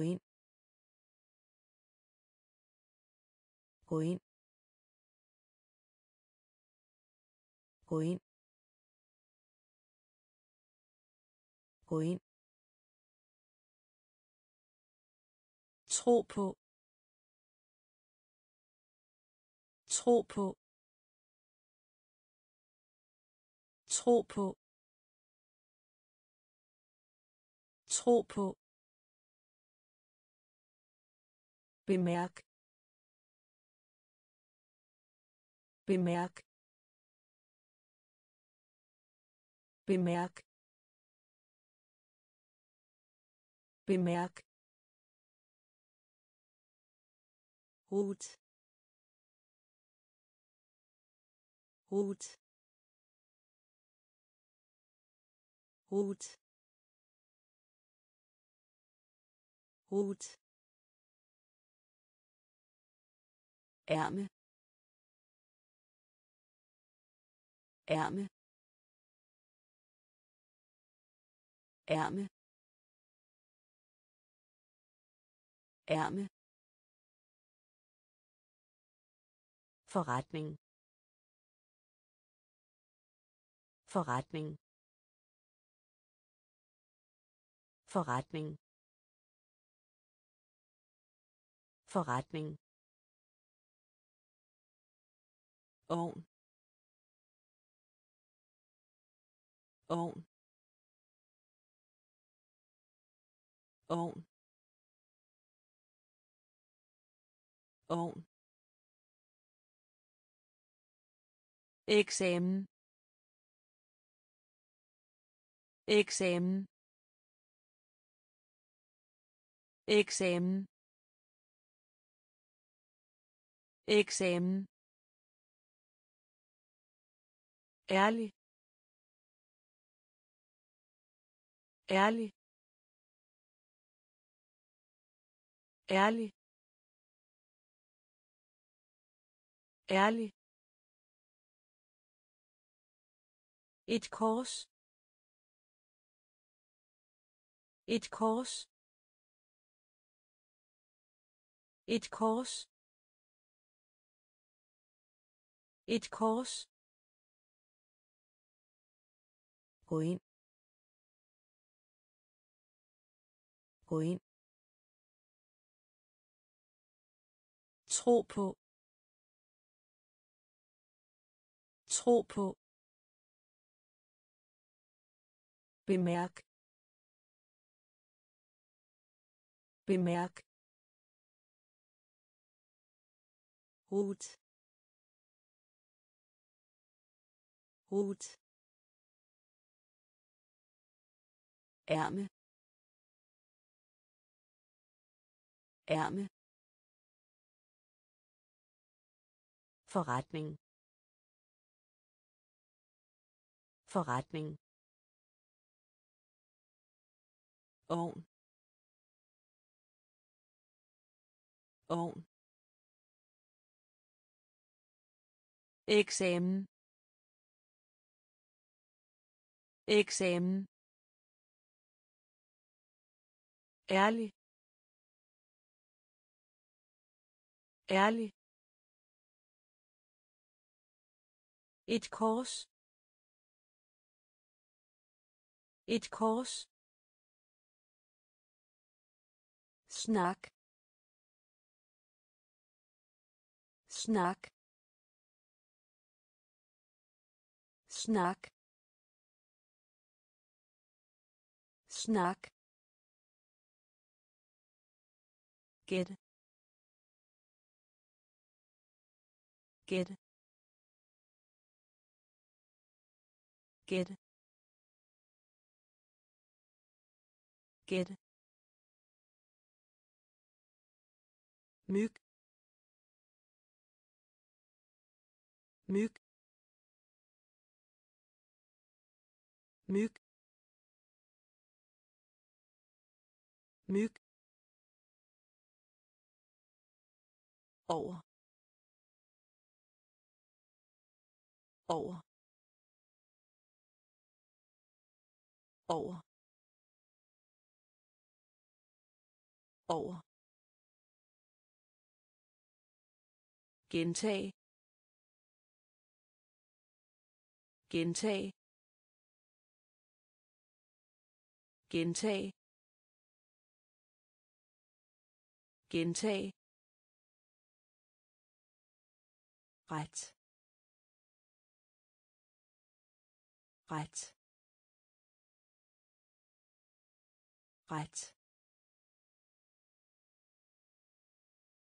gå ind. Gå ind. Gå ind. Gå ind. Tro på. Tro på. Tro på. Tro på. Bemærk bemærk bemærk bemærk Hut Hut Hut Hut ærme. Ærme. Ærme. Ærme. Forretning. Forretning. Forretning. Forretning. Ovn. Ovn. Ovn. Ovn. Eksamen. Eksamen. Eksamen. Eksamen. Ærlig. Ærlig. Ærlig. Ærlig. Et kors. Et kors. Et kors. Et kors gå ind. Gå ind. Tro på. Tro på. Bemærk. Bemærk. Hut Hut ærme. Ærme. Forretning. Forretning. Ovn. Ovn. Eksamen. Eksamen. Ærlig. Ærlig. Et kors. Et kors. Snak. Snak. Snak. Snak gætte gætte gætte gætte myg myg myg myg over. Over. Over. Over. Gentag. Gentag. Gentag. Gentag. Ret. Ret. Ret.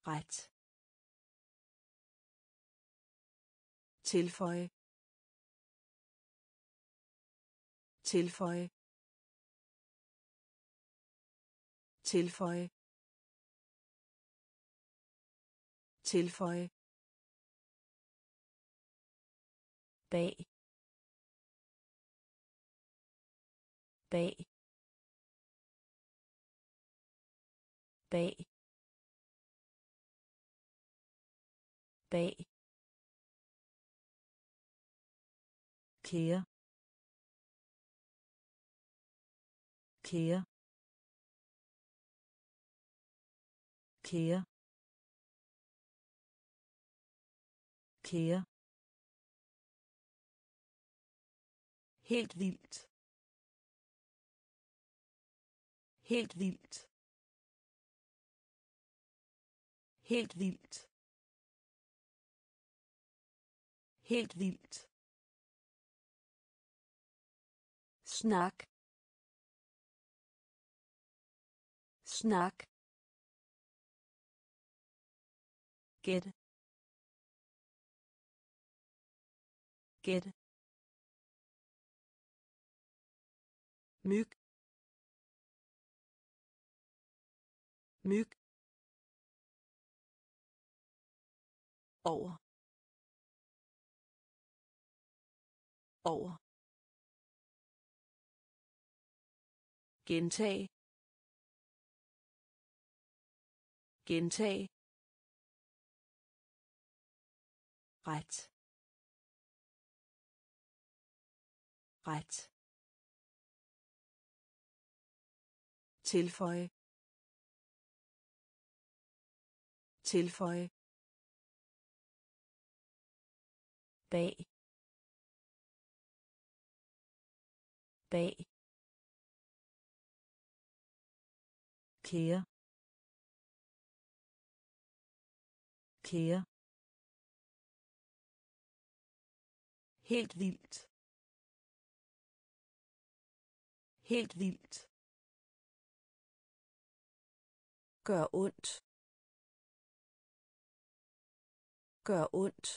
Ret. Tilføje. Tilføje. Tilføje. Tilføje. Bag. Bag. Bag. Bag. Kære. Kære. Kære. Kære. Helt vildt. Helt vildt. Helt vildt. Helt vildt. Snak. Snak. Gæt gæt myg myg over over gentag gentag ret ret. Tilføje. Tilføje. Bag. Bag. Kære. Kære. Helt vildt. Helt vildt. Gør ondt. Gør ondt.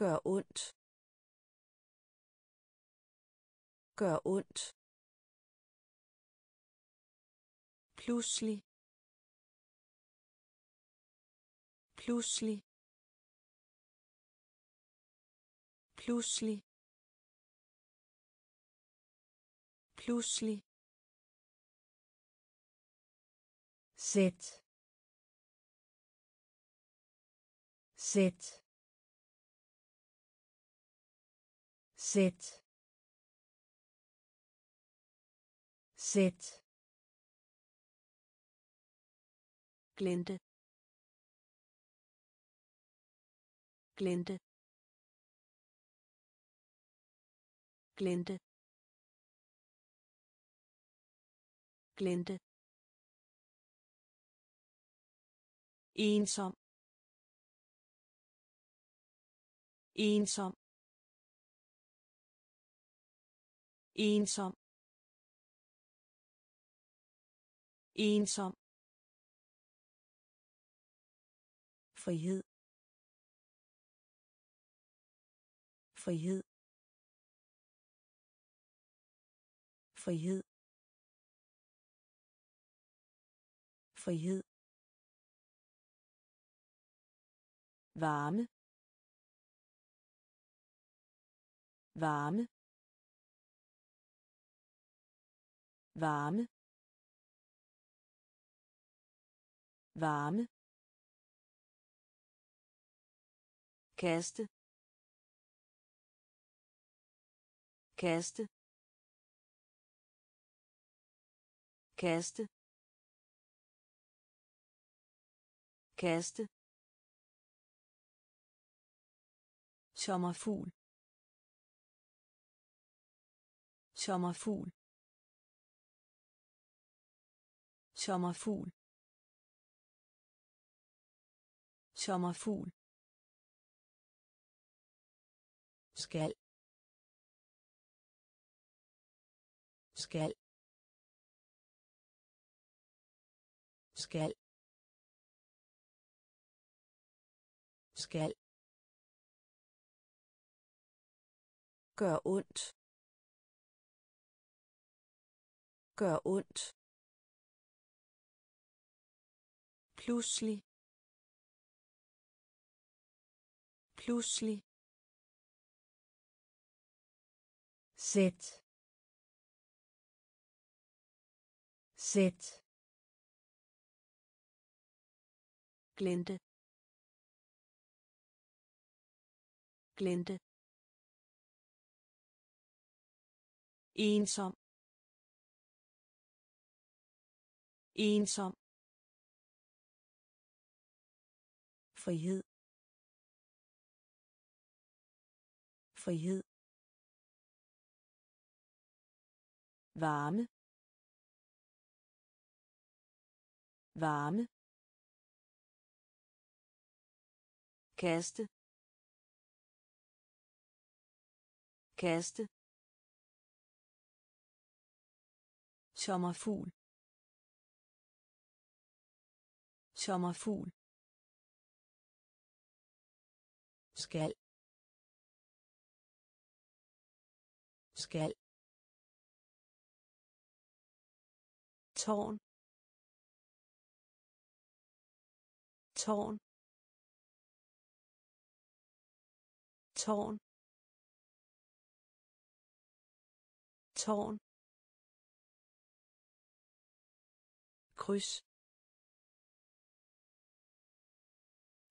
Gør ondt. Gør ondt. Pludselig. Pludselig. Pludselig. Pludselig. Sæt sæt sæt sæt glente glente glente glente ensom. Ensom. Ensom. Ensom. Frihed. Frihed. Frihed. Frihed. Varme varme varme varme kaste kaste kaste kaste sommerfugl. Sommerfugl. Sommerfugl. Sommerfugl. Skal. Skal. Skal. Skal. Gør ondt. Gør ondt. Pludselig. Pludselig. Sæt. Sæt. Glente. Glente. Ensom. Ensom. Frihed. Frihed. Varme. Varme. Kaste. Kaste. Sommerfugl. Sommerfugl. Skal. Skal. Tårn. Tårn. Tårn. Tårn. Kryds.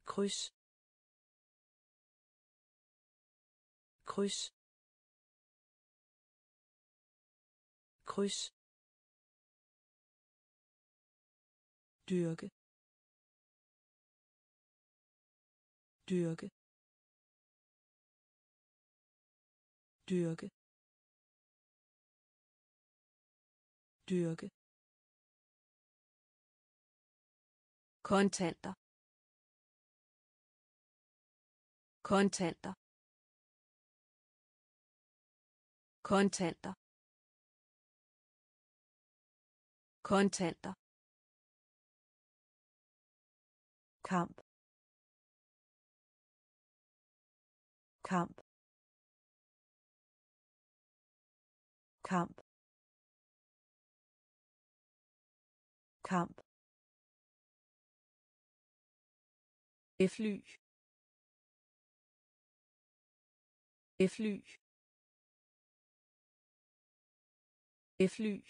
Kryds. Kryds. Kryds. Dyrke. Dyrke. Dyrke. Dyrke. Kontanter. Kontanter. Kontanter. Kontanter. Kamp. Kamp. Kamp. Kamp. Fly. Fly. Fly.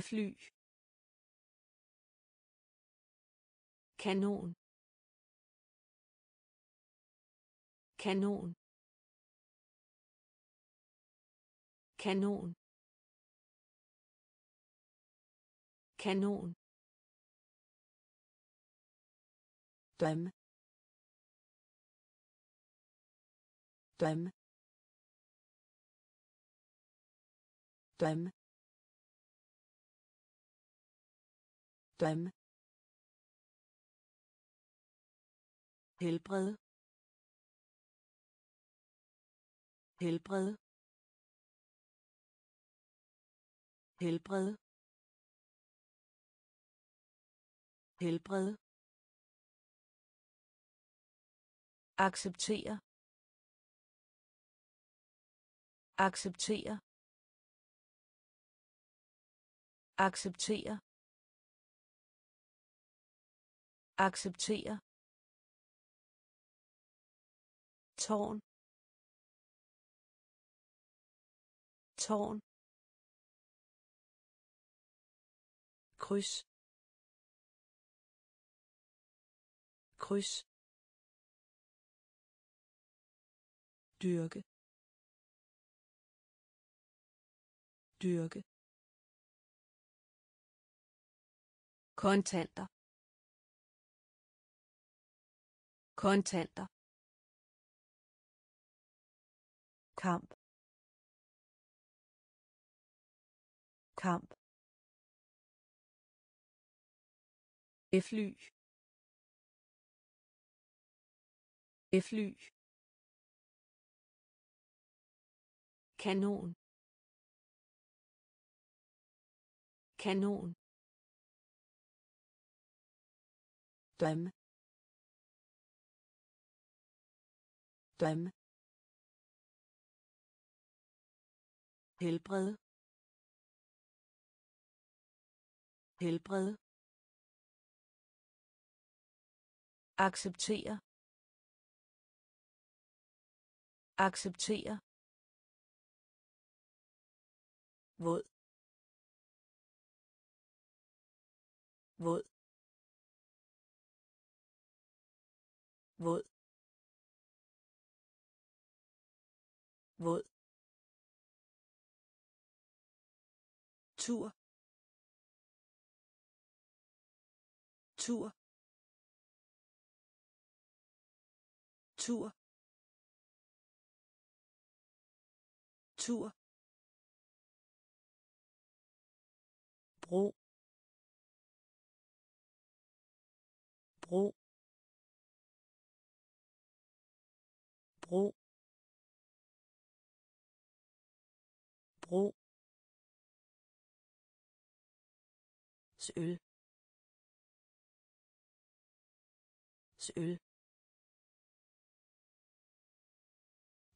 Fly. Kanon. Kanon. Kanon. Kanon. Drøm drøm drøm drøm helbred. Helbred. Helbred. Helbred. Acceptere. Acceptere. Acceptere. Acceptere. Tårn. Tårn. Kryds. Kryds. Dyrke dyrke kontanter kontanter kamp kamp fly fly kanon. Kanon. Døm døm helbred. Helbred. Acceptere. Acceptere. Våd. Våd. Våd. Våd. Tur. Tur. Tur. Tur. Bro bro bro bro søl søl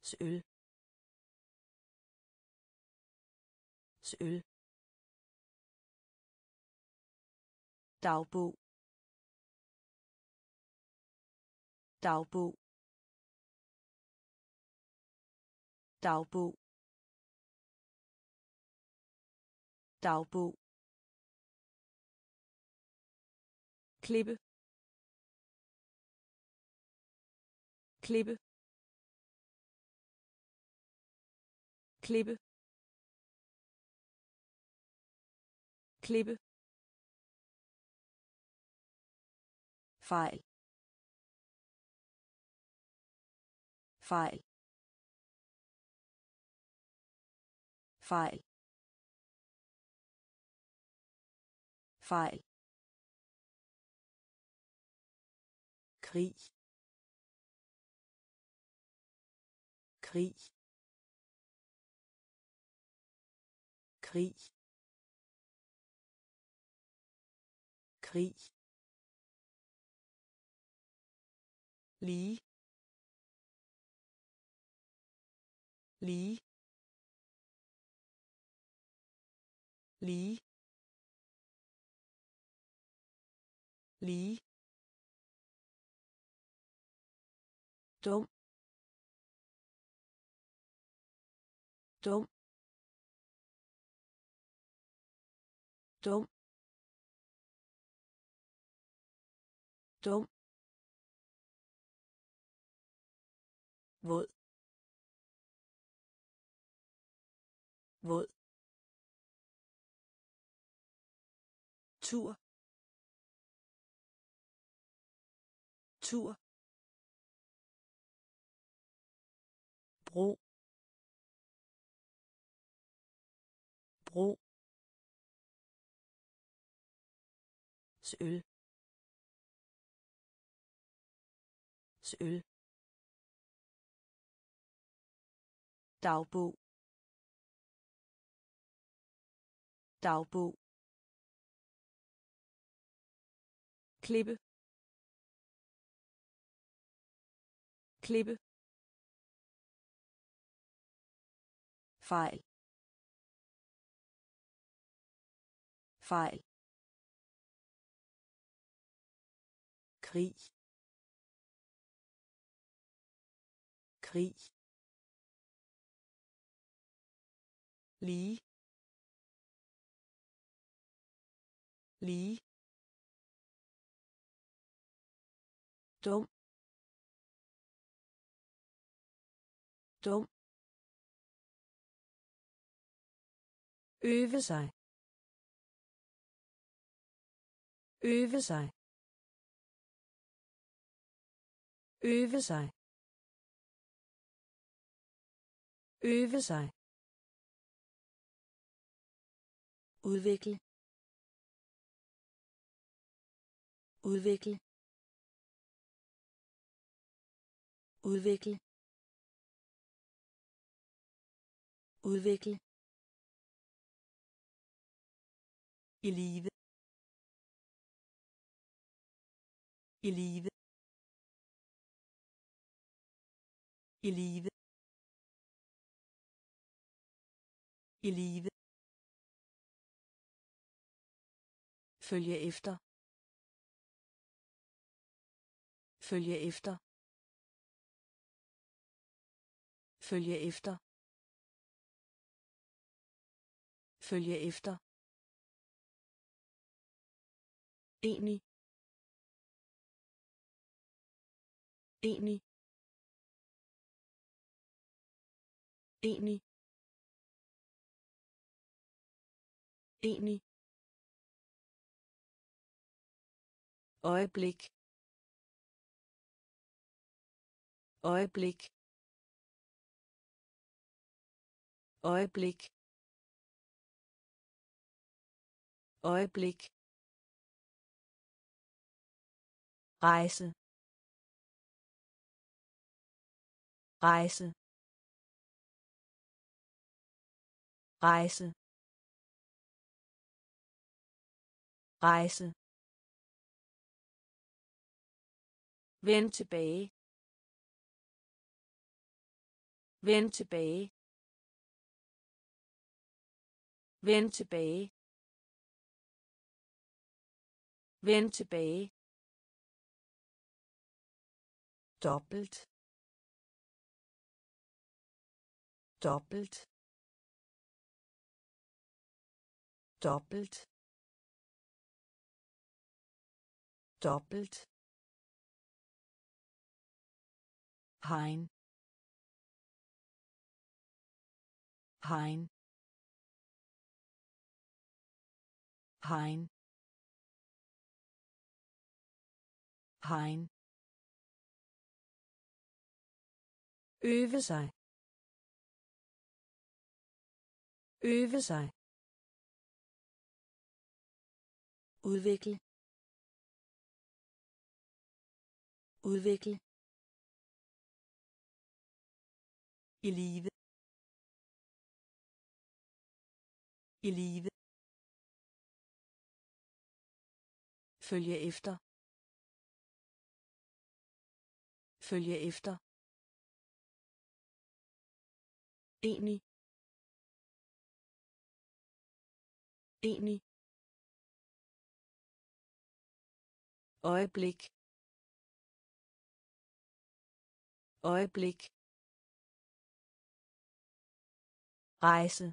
søl søl dagbog. Dagbog. Dagbog. Dagbog. Klippe. Klippe. Klippe. Klippe. Fejl. Fejl. Fejl. Fejl. Krig. Krig. Krig. Krig lige lige lige lige dum dum dum dum våd. Våd. Tur. Tur. Bro. Bro. Søl. Søl. Dagbog. Dagbog. Klippe. Klippe. Fejl. Fejl. Krig. Krig. Lige lige dum. Dum. Øve sig. Øve sig. Øve sig. Øve sig udvikle udvikle udvikle udvikle. I live. I live. I live. I live. Følge efter. Følge efter. Følge efter. Følge efter. Enig enig enig enig øjeblik. Øjeblik. Øjeblik. Øjeblik. Rejse. Rejse. Rejse. Rejse. Vend tilbage. Vend tilbage. Vend tilbage. Vend tilbage. dobbelt dobbelt dobbelt dobbelt Hein Hein Hein Hein øve sig. Øve sig. Udvikle. Udvikle. I live. I live. Følge efter. Følge efter. Enig enig øjeblik. Øjeblik. Rejse.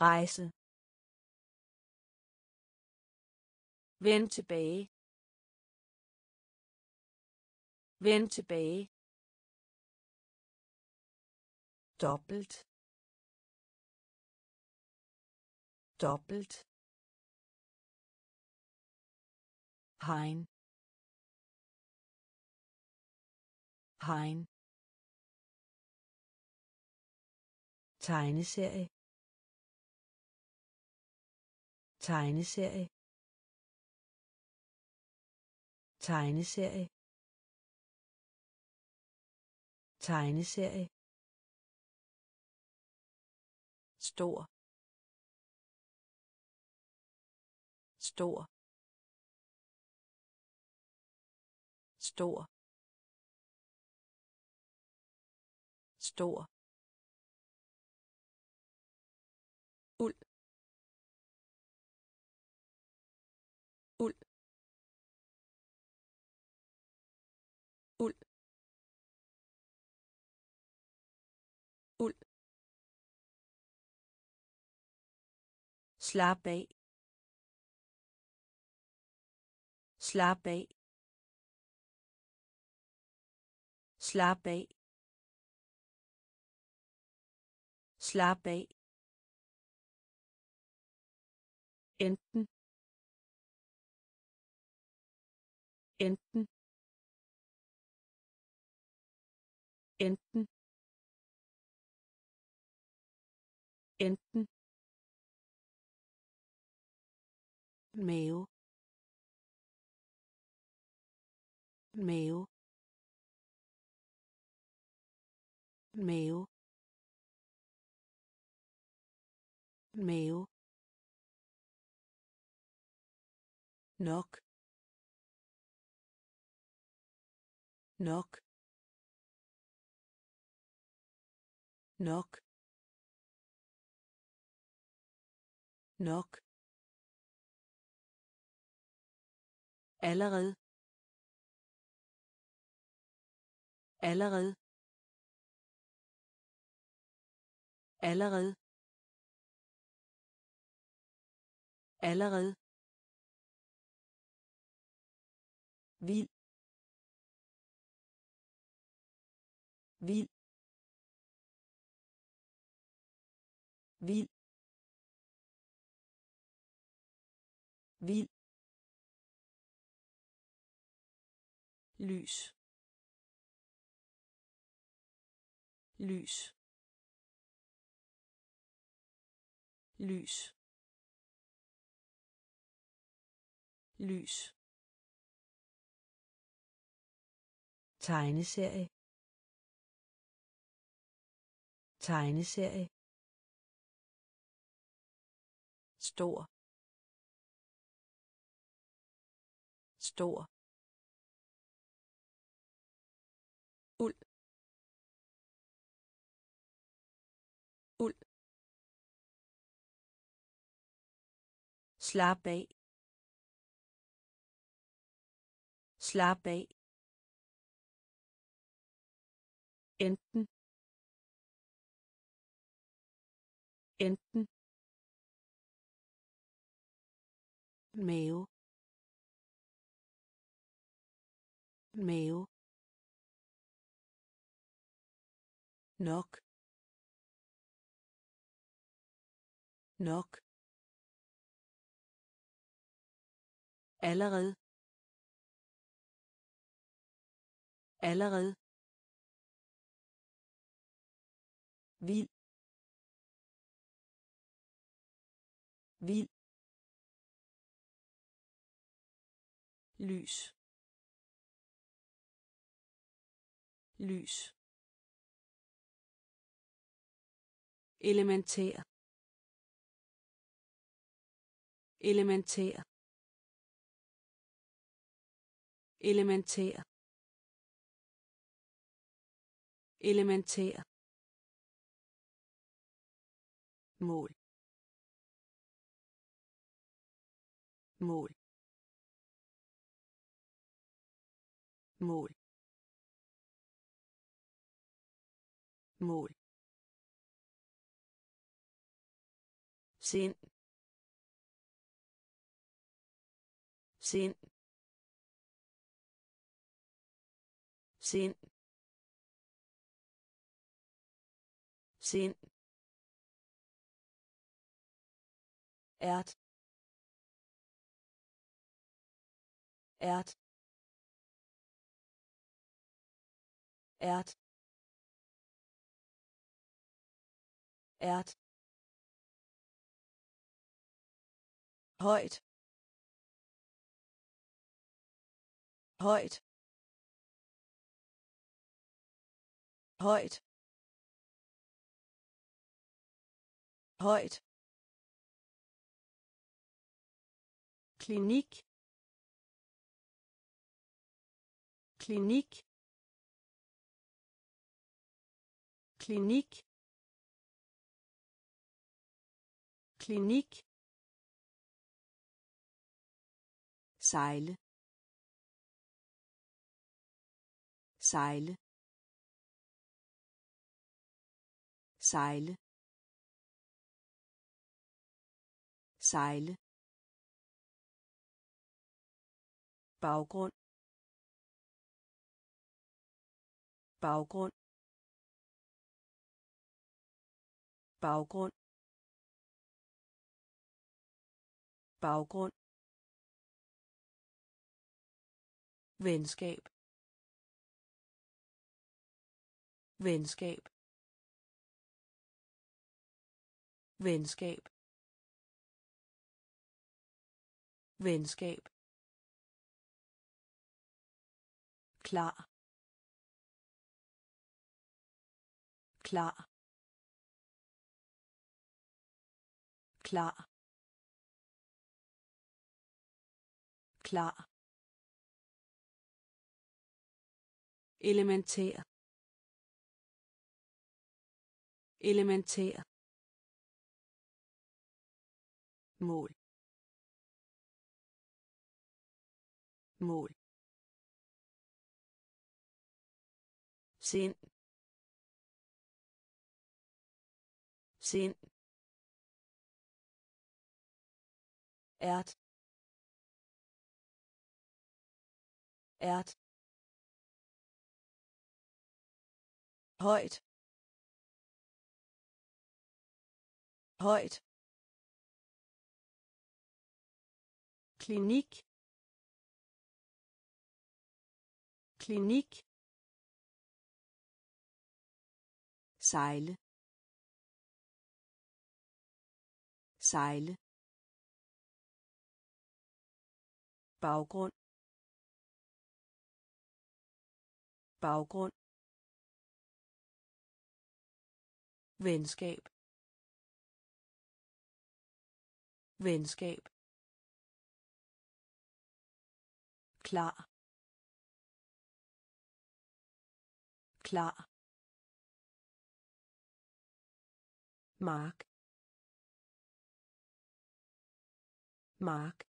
Rejse. Vend tilbage. Vend tilbage. dobbelt. Dobbelt. Hein. Hein. Tegneserie. Tegneserie. Tegneserie. Tegneserie. Stor. Stor. Stor. Stor. Slap af. Slap af. Slap af. Slap af. Enten. Enten. Enten. Enten. Mave mave mave mave nok nok nok nok allerede. Allerede. Allerede. Allerede. Vild. Vild. Vild. Vild. Lys. Lys. Lys. Lys. Tegneserie. Tegneserie. Stor. Stor Slap af. Slap af. Enten. Enten. mave mave nok nok allerede. Allerede. Vild. Vild. Lys. Lys. Elementær. Elementær. Elementær. Elementær. Mål. Mål. Mål. Mål. Sind. Sind. Sind sind Erd. Erd. Erd. Erd. Højt højt højt højt klinik klinik klinik klinik sejle sejle sejle. Sejle. Baggrund. Baggrund. Baggrund. Baggrund. Venskab. Venskab. Venskab. Venskab. Klar. Klar. Klar. Klar. Elementær elementær mål. Mål. Sind. Sind. Erd. Erd. Højt højt klinik. Klinik. Sejle. Sejle. Baggrund. Baggrund. Venskab. Venskab. Klar. Klar. Mark. Mark.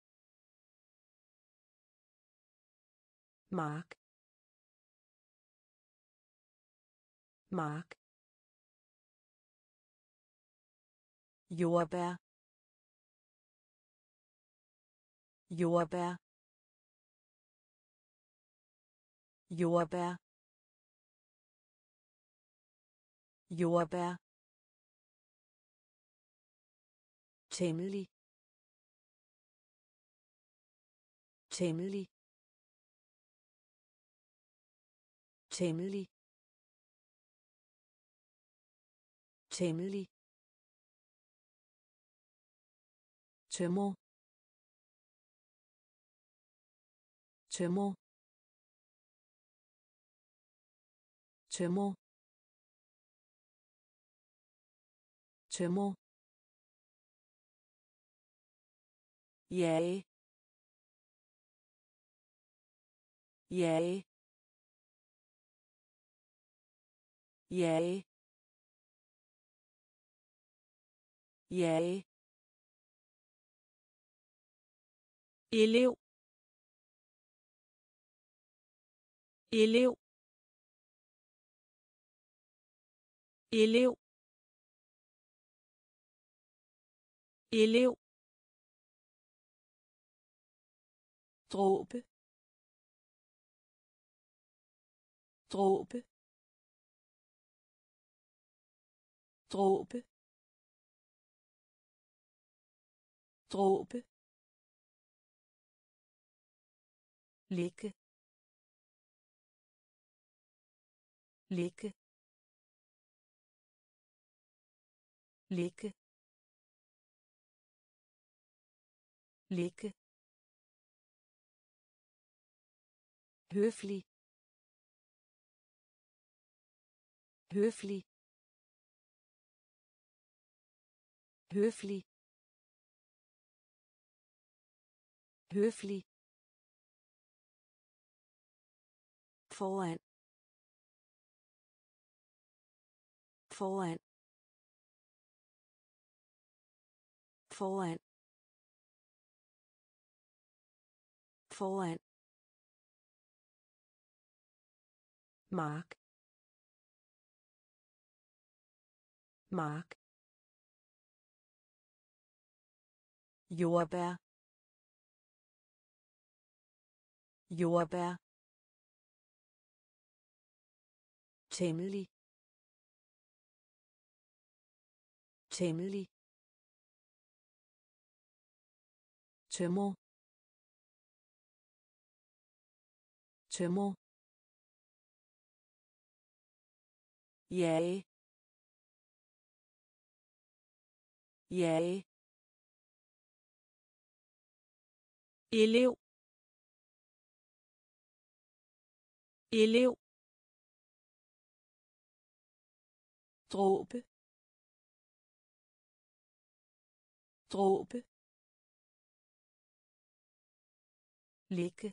Mark. Mark. Jordbær. Jordbær jordbær. Jordbær. Temmelig. Temmelig. Temmelig. Temmelig. Tømmer. Tømmer tømmer tømmer jage jage jage jage elev elev elev. Elev. Dråbe. Dråbe. Dråbe. Dråbe. Ligge ligge ligge ligge høflig. Høflig. Høflig. Høflig. Foran. Foran. Foran. Foran. Mark. Mark. Jordbær. Jordbær. Temmelig. Temmelig. Tømmer tømmer jage. Jage. Elev. Elev. Dråbe. Dråbe. Ligge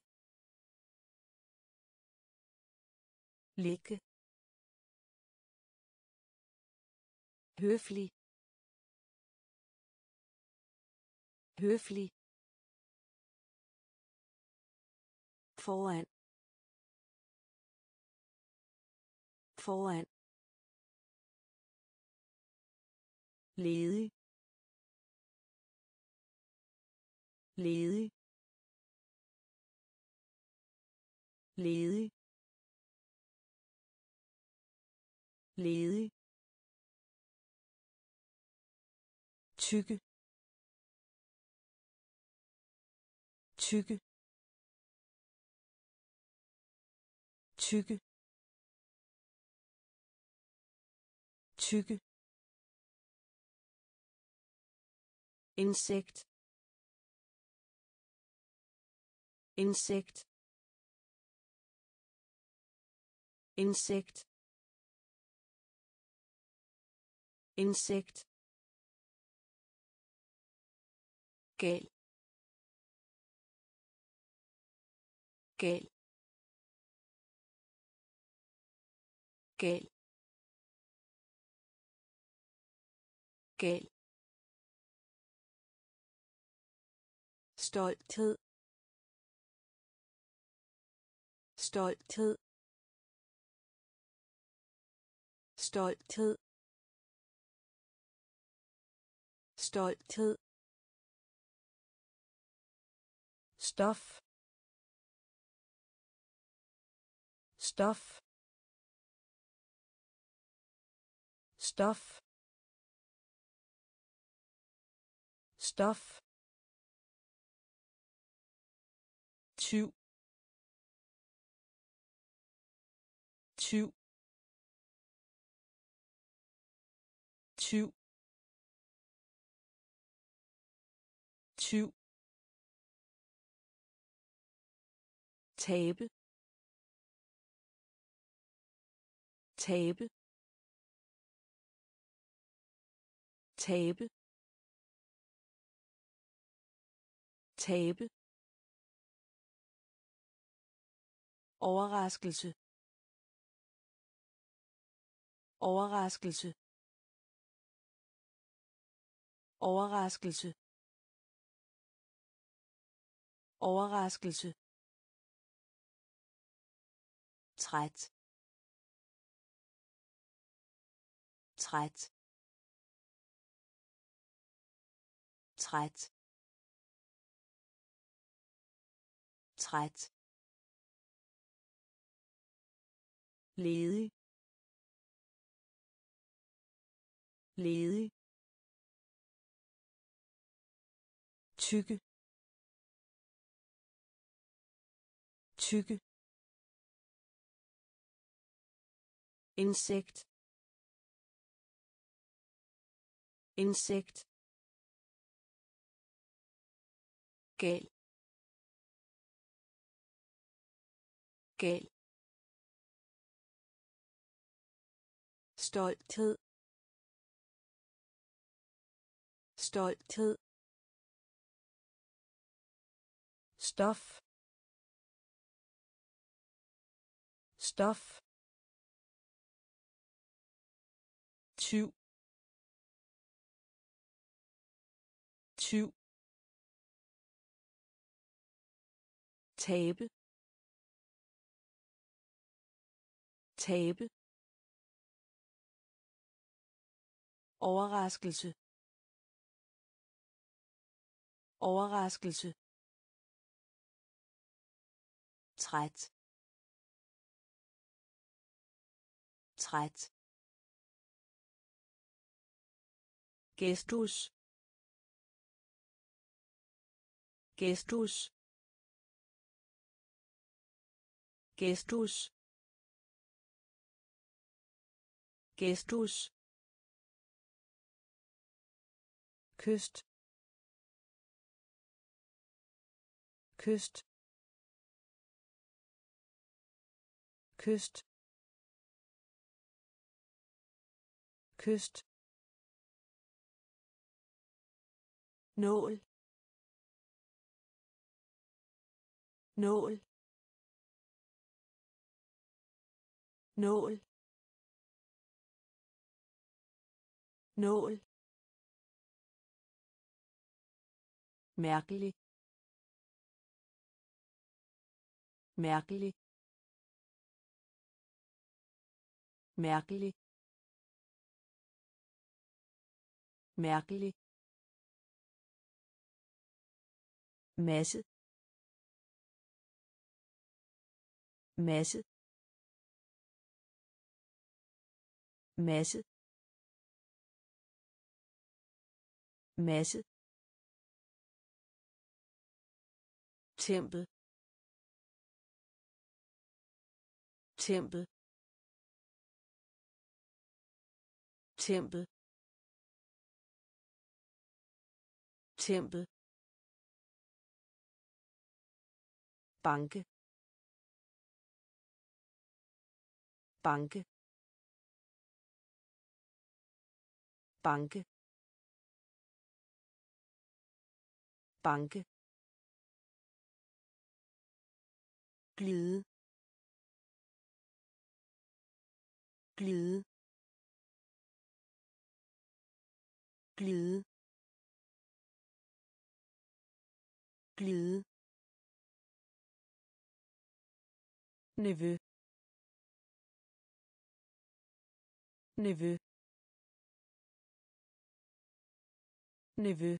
ligge høflig. Høflig. Foran. Foran. Ledig. Ledig. Ledig. Ledig. Tykke. Tykke. Tykke. Tykke. Insekt. Insekt. Insekt. Insekt. Gal gal gal gal stolthed. Stolthed. Stolthed. Stolthed. Stof. Stof. Stof. Stof. Tyv. Tyv tyv. Tyv. Tabe. Tabe. Tabe. Tabe. Overraskelse. Overraskelse overraskelse. Overraskelse. Træt. Træt. Træt. Træt. Ledig. Ledig. Tykke. Tykke. Insekt. Insekt. Gal. Gal. Stolthed. Stolthed. Stof. Stof. Tyv. Tyv. Tabe. Tabe. Overraskelse. Overraskelse træt træt gestus gestus gestus gestus kyst kyst kyst kyst nål nål nål nål. Mærkelig. Mærkelig. Mærkelig. Mærkelig. Masse. Masse. Masse. Masse. Tempel. Tempel. Tempel. Tempel. Banke. Banke. Banke. Banke. Glide. Glide. Glide glide nevø nevø nevø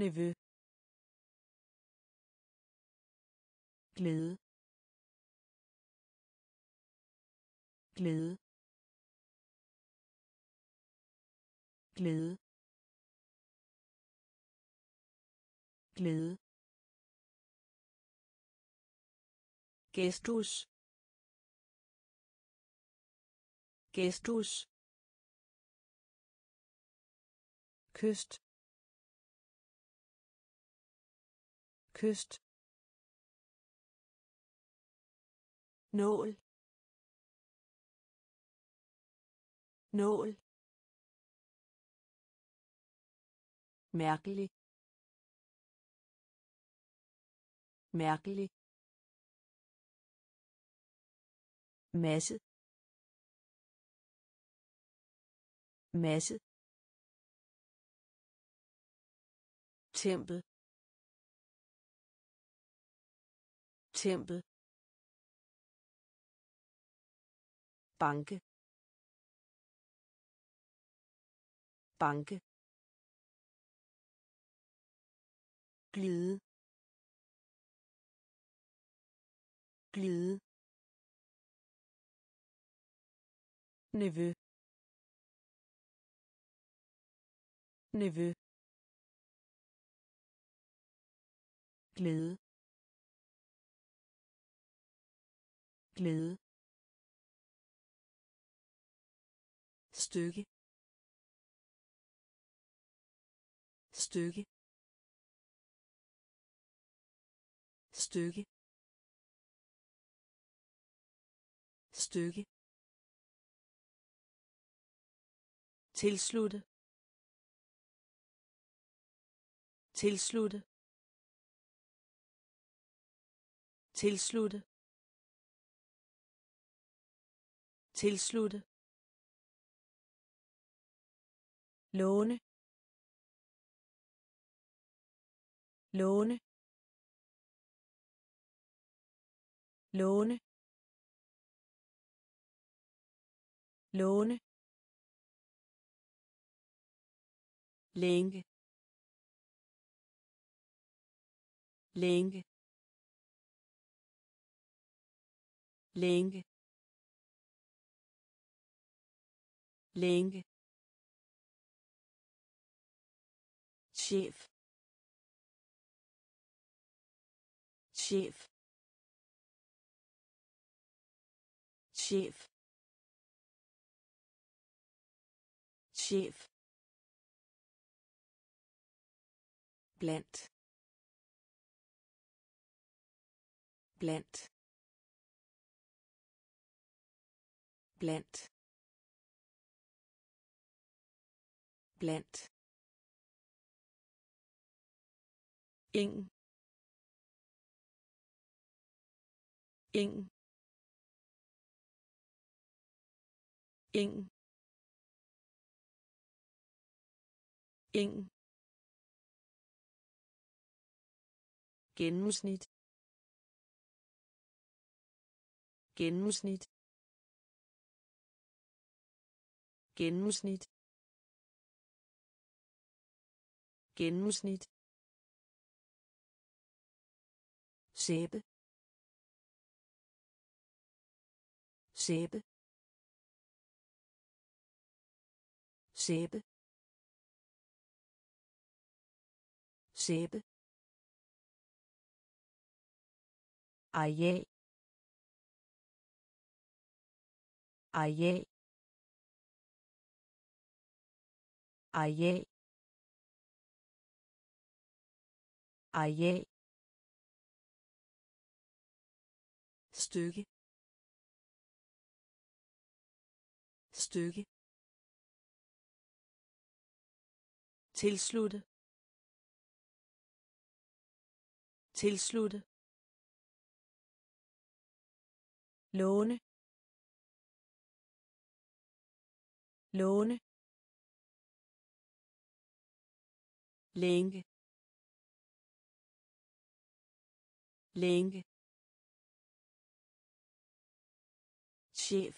nevø glæde. Glæde. Glæde. Glæde. Gestus. Gestus. Kyst. Kyst. Nål. Nål. Mærkelig. Mærkelig. Masse. Masse. Tempel. Tempel. Banke. Banke. Glide glide nevø nevø glæde. Glæde. Stykke. Stykke. Stykke. Stykke. Tilslutte. Tilslutte. Tilslutte. Tilslutte. Låne. Låne. Låne. Låne. Længe. Længe. Længe. Længe. Chef. Chef. Chef chef blandt blandt blandt blandt ingen ingen ingen ingen gennemsnit. Gennemsnit. Gennemsnit. Gennemsnit. Sæbe. Sæbe sæbe sæbe areal areal areal areal stykke stykke tilslutte tilslutte låne låne længe længe chef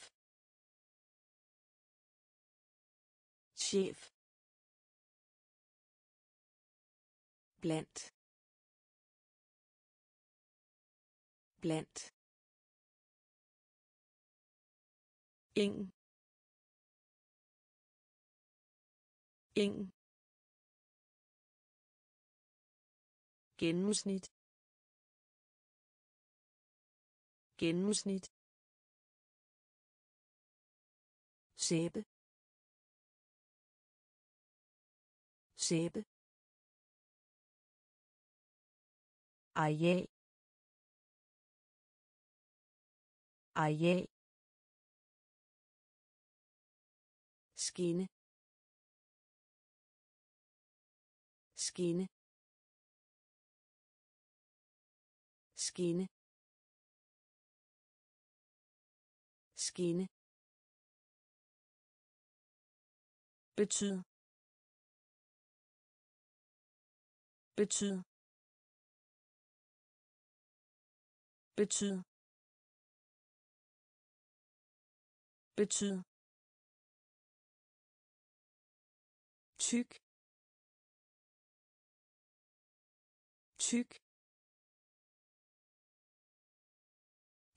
chef blandt. Blandt. Ingen ingen gennemsnit. Gennemsnit. Sæbe. Sæbe. Areal areal skinne. Skinne. Skinne. Skinne. Betyd. Betyd. Betyd betyd tyk. Tyk.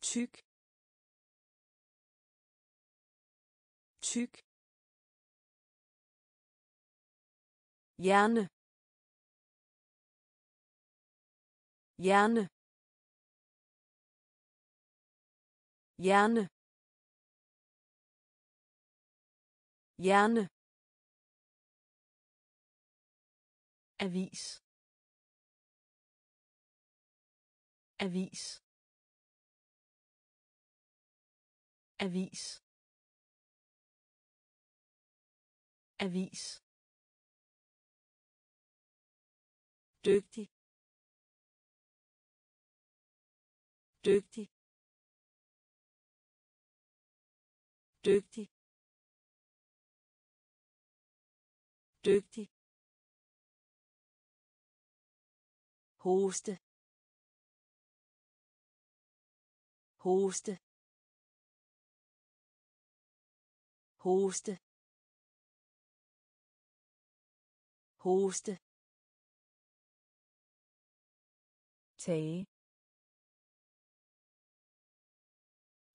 Tyk. Tyk. Hjerne. Hjerne. Hjerne. Hjerne. Avis. Avis. Avis. Avis. Dygtig. Dygtig. Dygtig. Dygtig. Hoste. Hoste. Hoste. Hoste. Tage.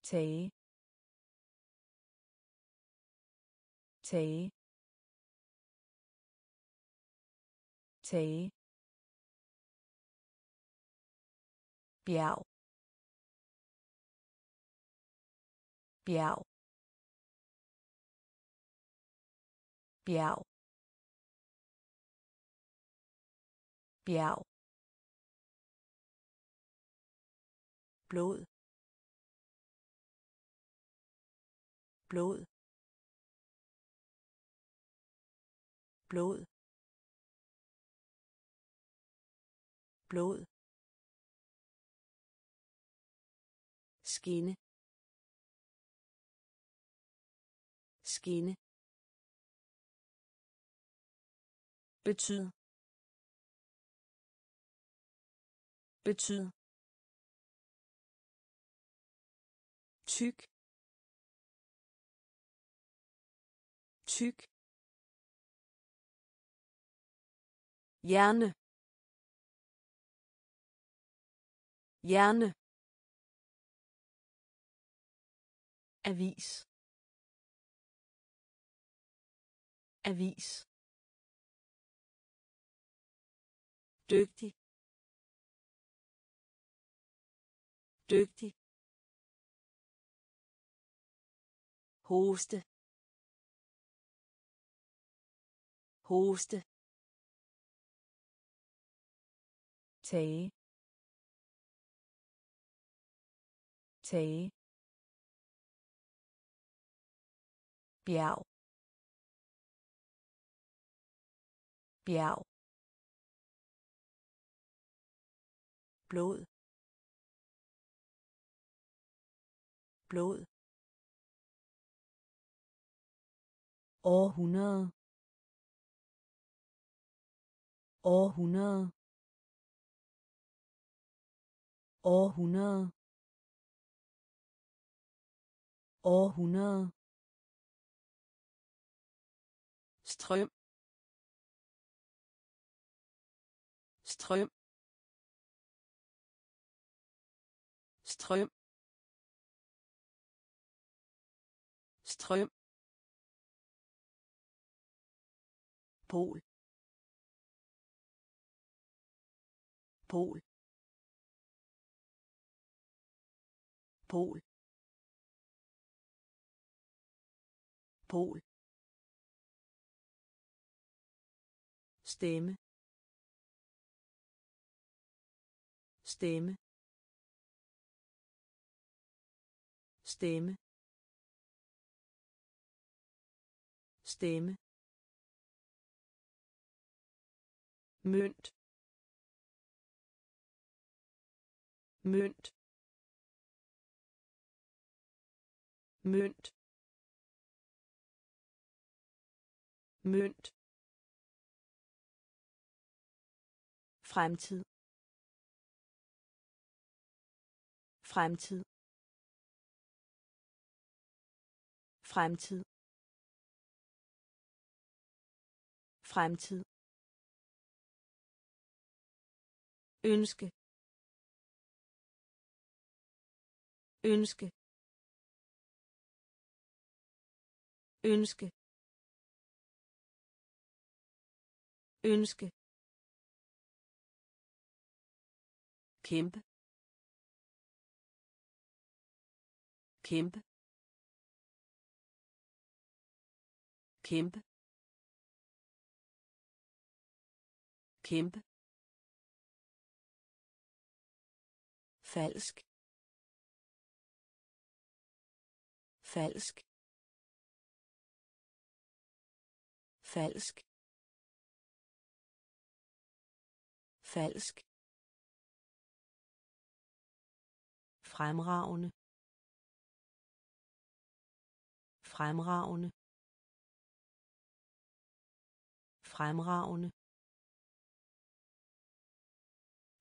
Tage. Tage. Tage. Bjerg. Bjerg. Bjerg. Bjerg. Blod. Blod. Blod. Blod. Skinne. Skinne. Betyd. Betyd. Tyk. Tyk. Hjerne. Hjerne. Avis. Avis. Dygtig. Dygtig. Hoste. Hoste. Tage. Tage. Bjerg. Bjerg. Blod. Blod. Århundrede. Århundrede. Århundrede. Århundrede. Strøm. Strøm. Strøm. Strøm. Pol. Pol. Pol. Pol. Stemme. Stemme. Stemme. Stemme. Mønt. Mønt. Mønt. Mønt. Fremtid. Fremtid. Fremtid. Fremtid. Ønske. Ønske. Ønske. Ønske. Kæmpe. Kæmpe. Kæmpe. Kæmpe. Falsk. Falsk. Falsk. Falsk. Fremragende. Fremragende. Fremragende.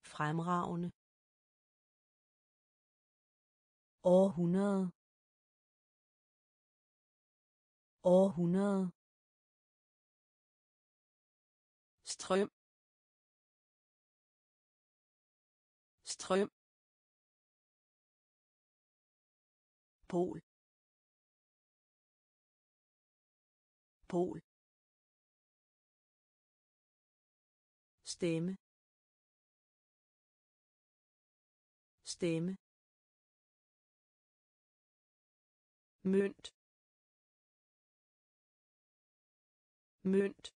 Fremragende. Århundrede. Århundrede. Strøm. Strøm. Pol. Pol. Stemme. Stemme. Mønt. Mønt.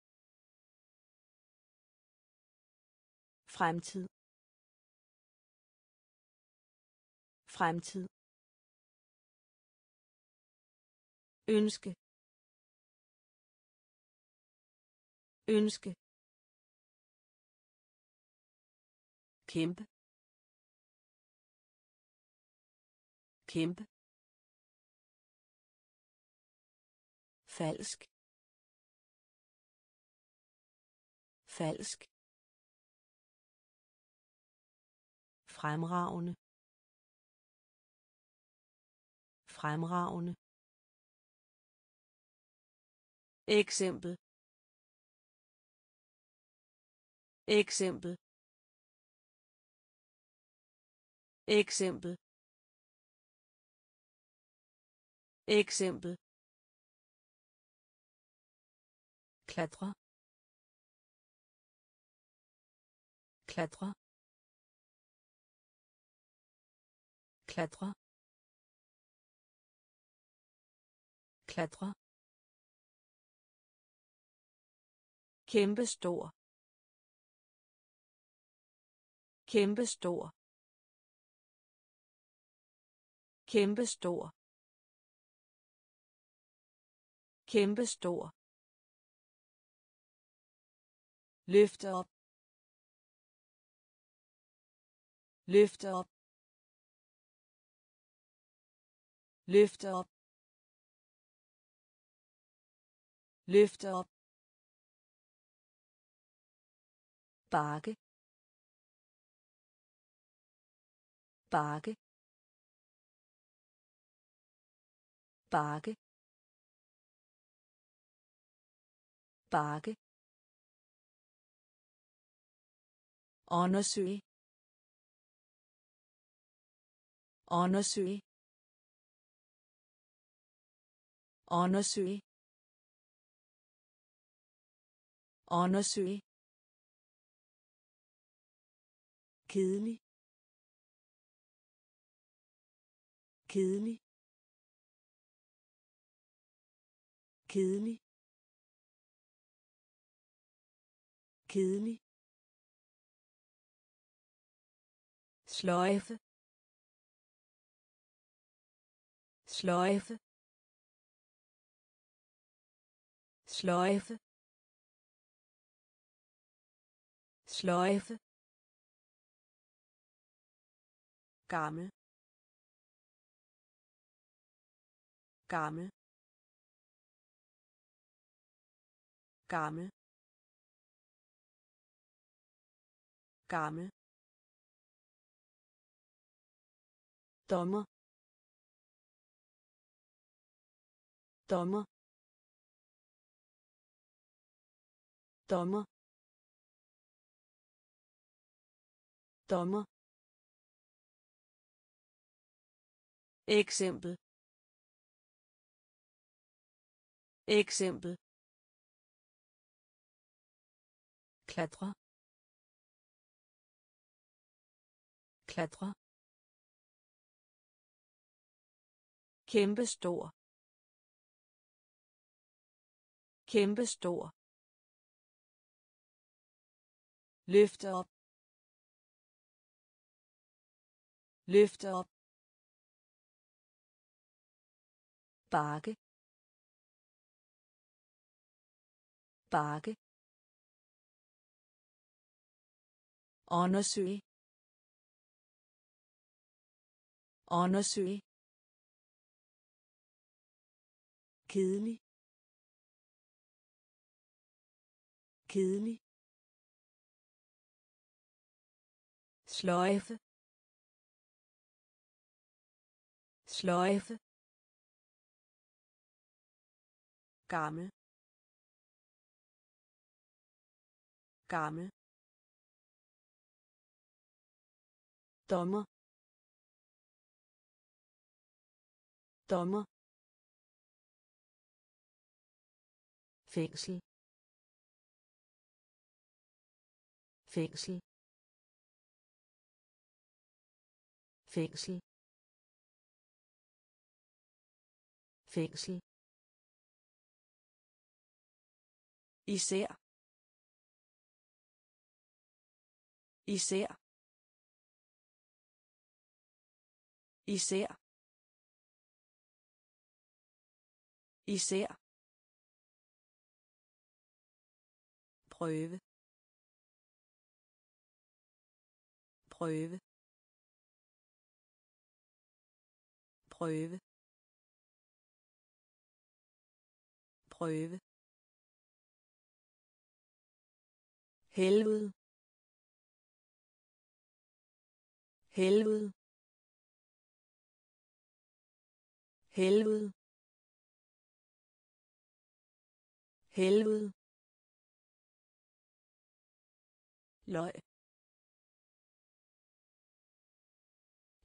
Fremtid. Fremtid. Ønske. Ønske. Kæmpe. Kæmpe. Falsk. Falsk. Fremragende. Fremragende. Eksempel. Eksempel. Eksempel. Eksempel. Klatre. Klatre. Klatre. Klatre. Kæmpe stor kæmpe stor kæmpe stor kæmpe stor løfte op. Løfte op. løfte op. Løfte op. Bakke. Bakke. Bakke. Bakke. Undersøge. Undersøge. Undersøge undersøge kedelig kedelig kedelig kedelig sløjfe sløjfe sløjfe sløjfe gammel. Gammel. Gammel. Gammel. Dommer. Dommer dommer. Dommer. Eksempel. Eksempel. Klatre. Klatre. Kæmpe stor løfte op. Løfte op. Bakke. Bakke. Undersøge. Undersøge. Kedelig. Kedelig. Sløjfe. Sløjfe. Gammel. Gammel. Dommer. Dommer. Fængsel. Fængsel fængsel. Fængsel. Især. Især. Især. Især. Prøve. Prøve. Prøve. Prøve. Helvede helvede helvede helvede løg.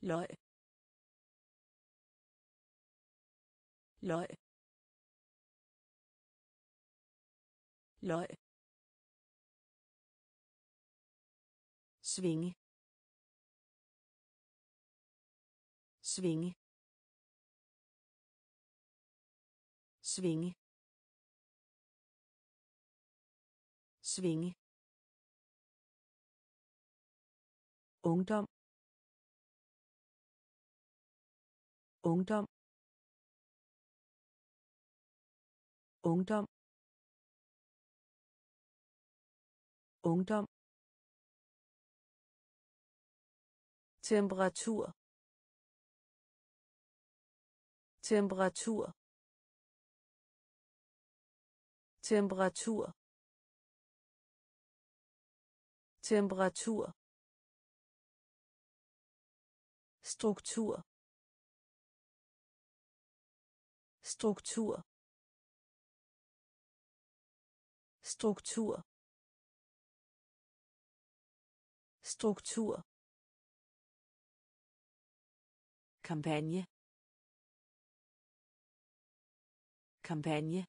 Løg. Løg. Løg. Svinge. Svinge. Svinge. Svinge. Ungdom. Ungdom. Ungdom. Ungdom. Temperatur. Temperatur. Temperatur. Temperatur. Struktur. Struktur. Struktur. Struktur. Kampagne. Kampagne.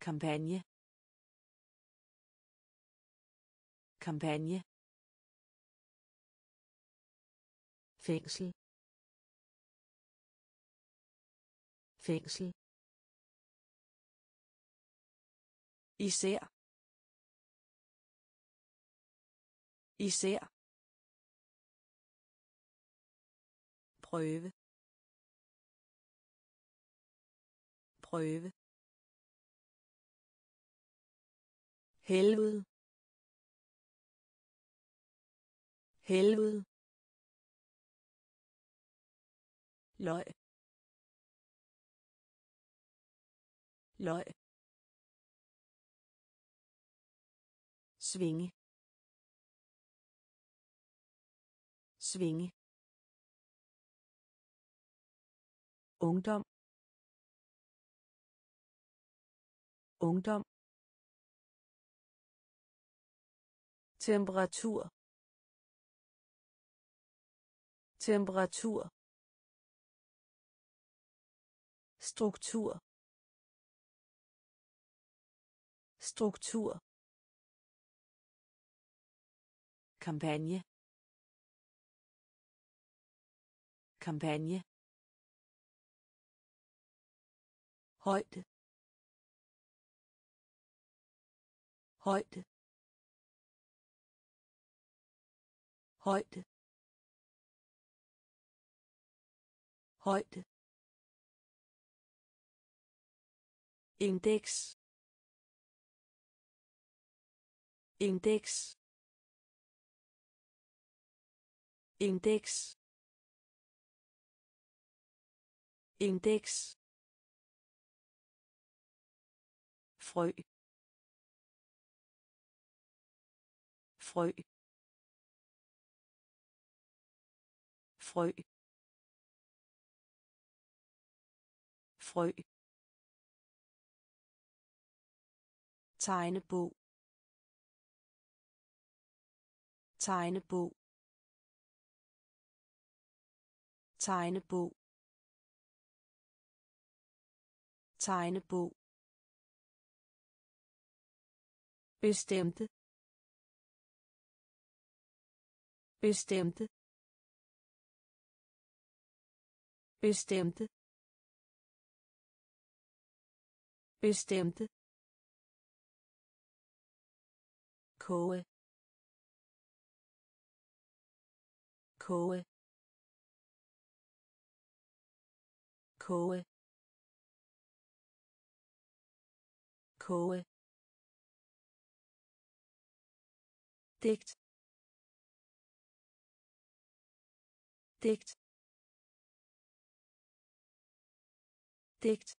Kampagne. Kampagne. Fængsel. Fængsel. Især. Især. Prøve. Prøve. Helvede. Helvede. Løg. Løg. Svinge. Svinge. Ungdom. Ungdom. Temperatur. Temperatur. Struktur. Struktur. Kampagne. Kampagne. Højde. Højde. Højde. Højde. Indeks. Indeks indeks indeks frø. Frø. Frø. Frø. Tegnebog. Tegnebog. Tegnebog. Tegnebog. Bestemte. Bestemte. Bestemte. Bestemte. Koge. Koge. Koge. Koge. Digt. Digt. Digt.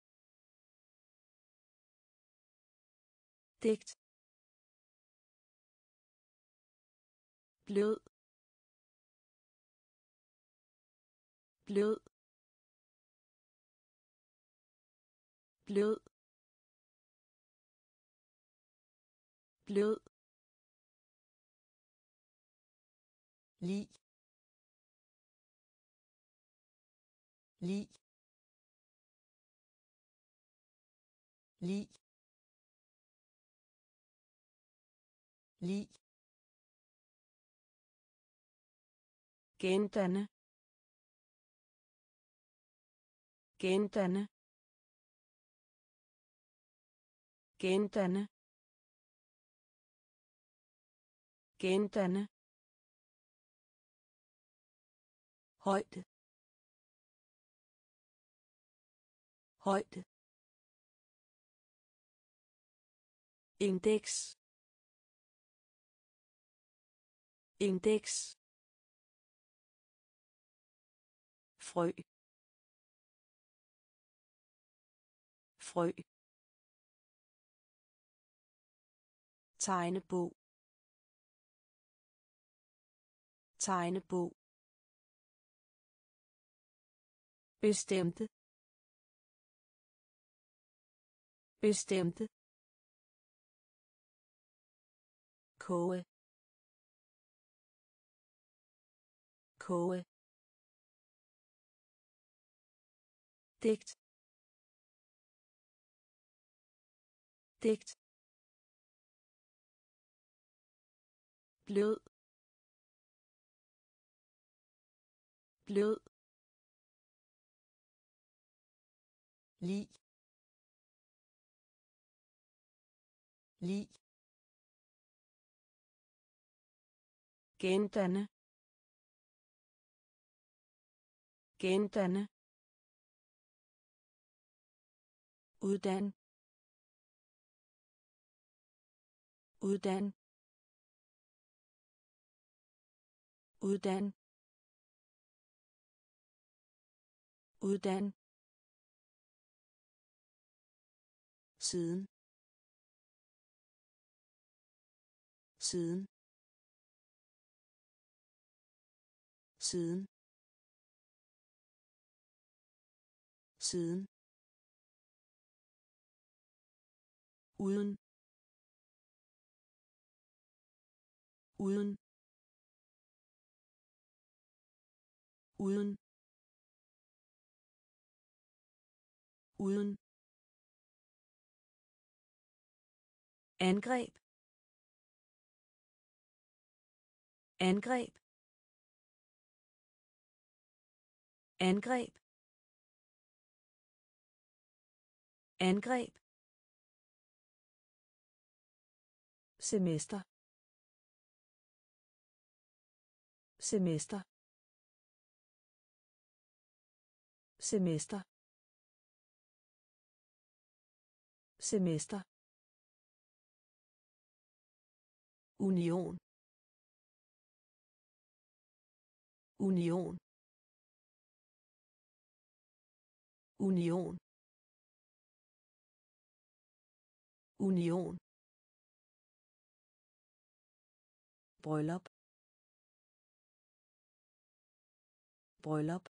Digt. Blød. Blød. Blød. Blød. Lig. Lig. Lig. Lig. Gendanne. Gendanne. Gendanne gendanne højde. Højde. Indeks. Indeks. Frø. Frø. Tegnebog. Tegnebog. Bestemte. Bestemte. Koge. Koge. Digt. Digt. Blød. Blød. Lig. Lig. Gendanne. Gendanne. Uddan uddan uddan. Uddan. Siden. Siden. Siden. Siden. Uden. Uden. Uden. Uden. Angreb. Angreb. Angreb. Angreb. Semester. Semester. Semester. Semester. Union. Union. Union. Union. Bryllup. Bryllup.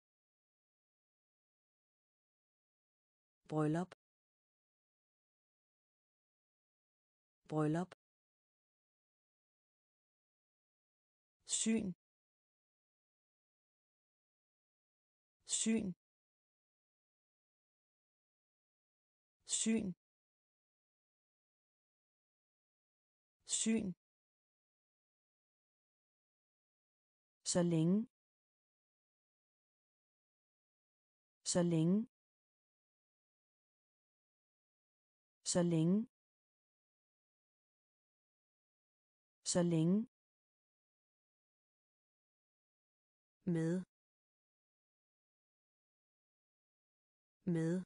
Bryllup. Bryllup. Syn. Syn. Syn. Syn. Så længe. Så længe. Så længe. Så længe. Med. Med.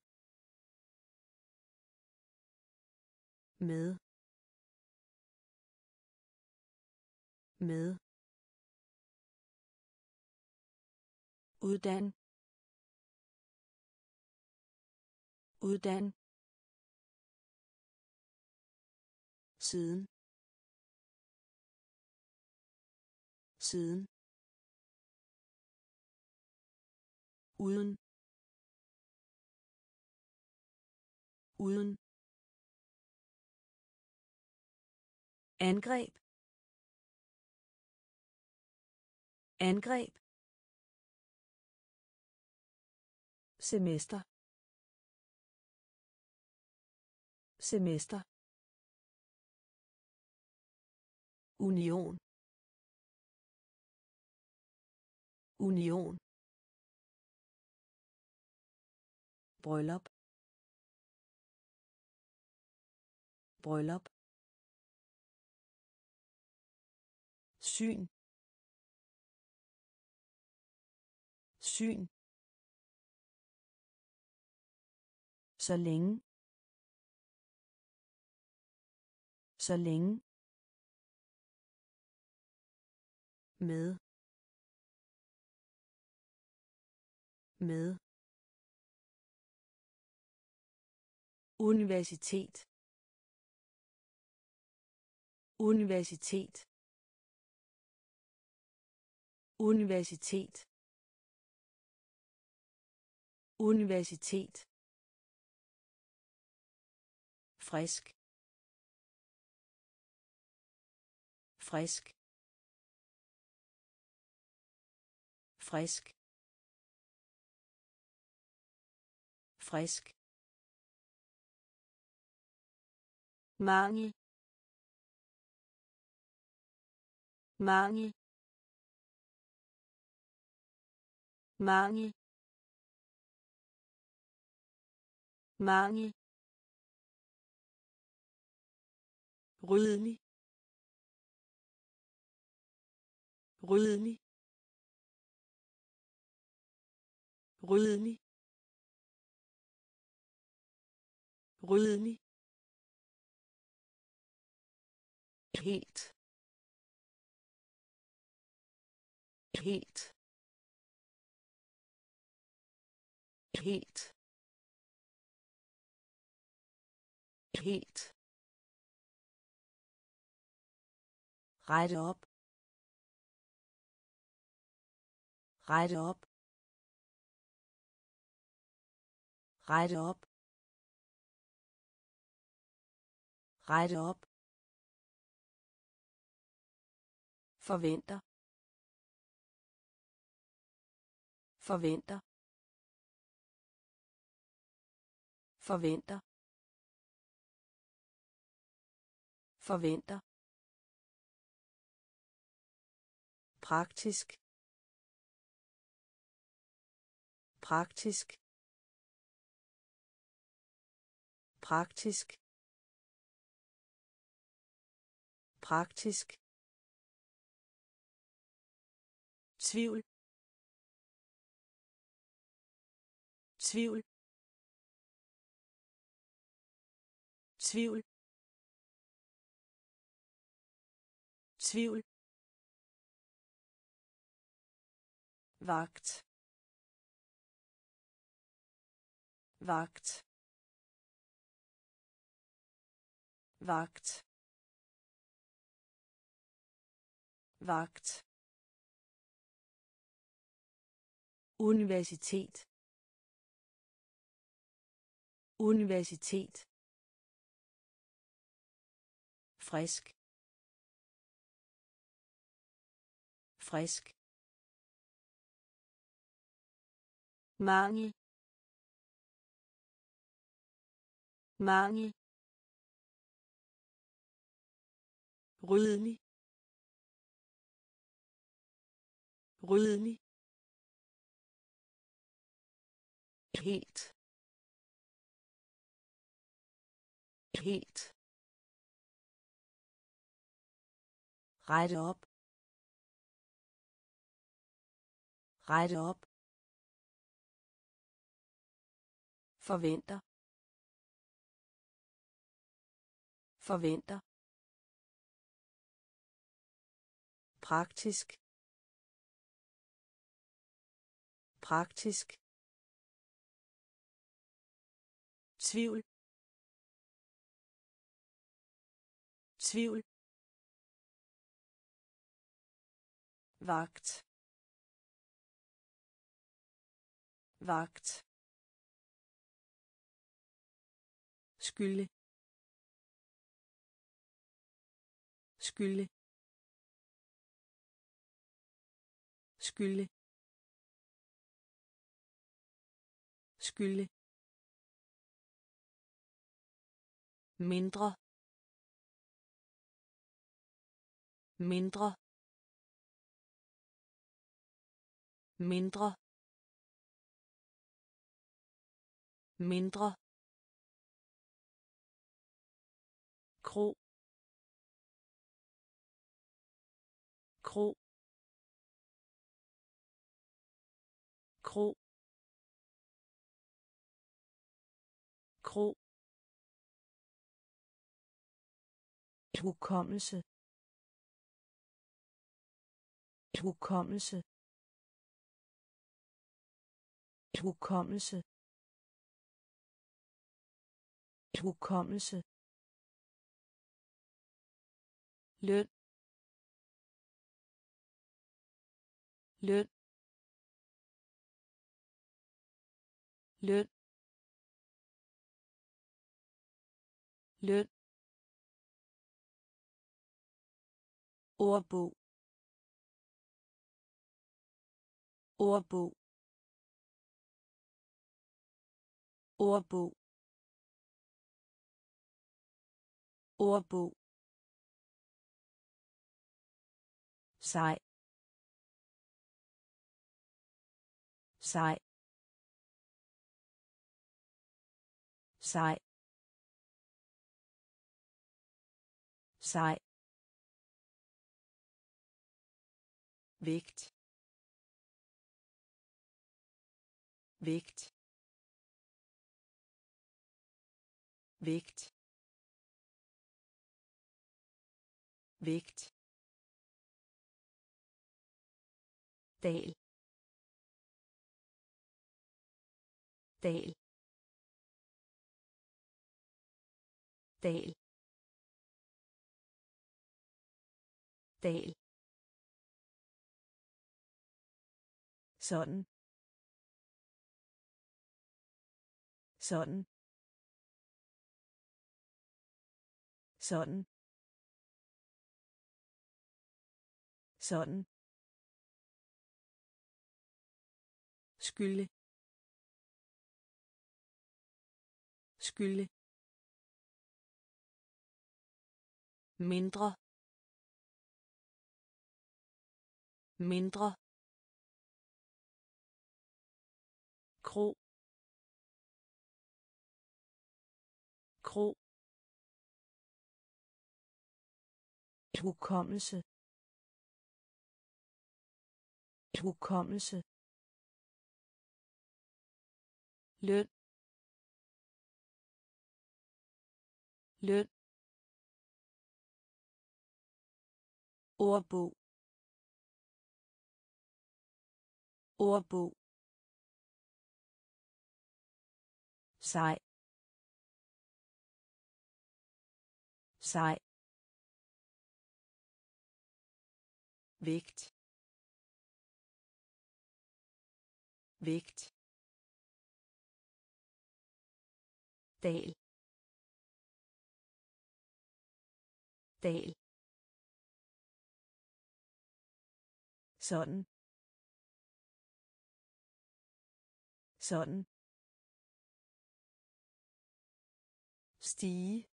Med. Med. Uddan. Uddan. Siden. Siden. Uden. Uden. Angreb. Angreb. Semester. Semester. Union. Union. Bryllup. Bryllup. Syn. Syn. Så længe. Så længe. Med med universitet universitet universitet universitet. Frisk. Frisk frisk. Frisk. Mangel. Mangel. Mangel. Mangel. Ryddelig ryddelig Rydelig. Rydelig. helt. Helt. Helt. Helt. Rette op. Rette op. rette op. Rette op. Forventer. Forventer. Forventer. Forventer. Praktisk. Praktisk. Praktisk. Praktisk. Tvivl. Tvivl. Tvivl. Tvivl. Vagt. Vagt. Vagt. Vagt. Universitet. Universitet. Frisk. Frisk. Mangel. Mangel. Rydelig. Rydelig. helt. Helt. Rette op. Rette op. Forventer. Forventer. Praktisk. Praktisk. Tvivl. Tvivl. Vagt. Vagt. Skylde. Skylde. Skylle skylle mindre. Mindre. Mindre. Mindre. Kro. Kro. Kro. Kro. Hukommelse. Hukommelse. Hukommelse. Hukommelse. Løn. Løn. Løn. Løn. Ordbog. Ordbog. Ordbog. Ordbog. Sej. Sej. Sej. Sej. Vægt. Vægt. Vægt. Vægt. Dal. Dal dal. Dal. Sådan. Sådan. Sådan. Sådan. Skylde. Skylde. Mindre mindre kro kro hukommelse. Hukommelse. Løn. Løn. Ordbog. Ordbog. Sej. Sej. Vægt. Vægt. Dal. Dal. Sådan. Sådan. Stige.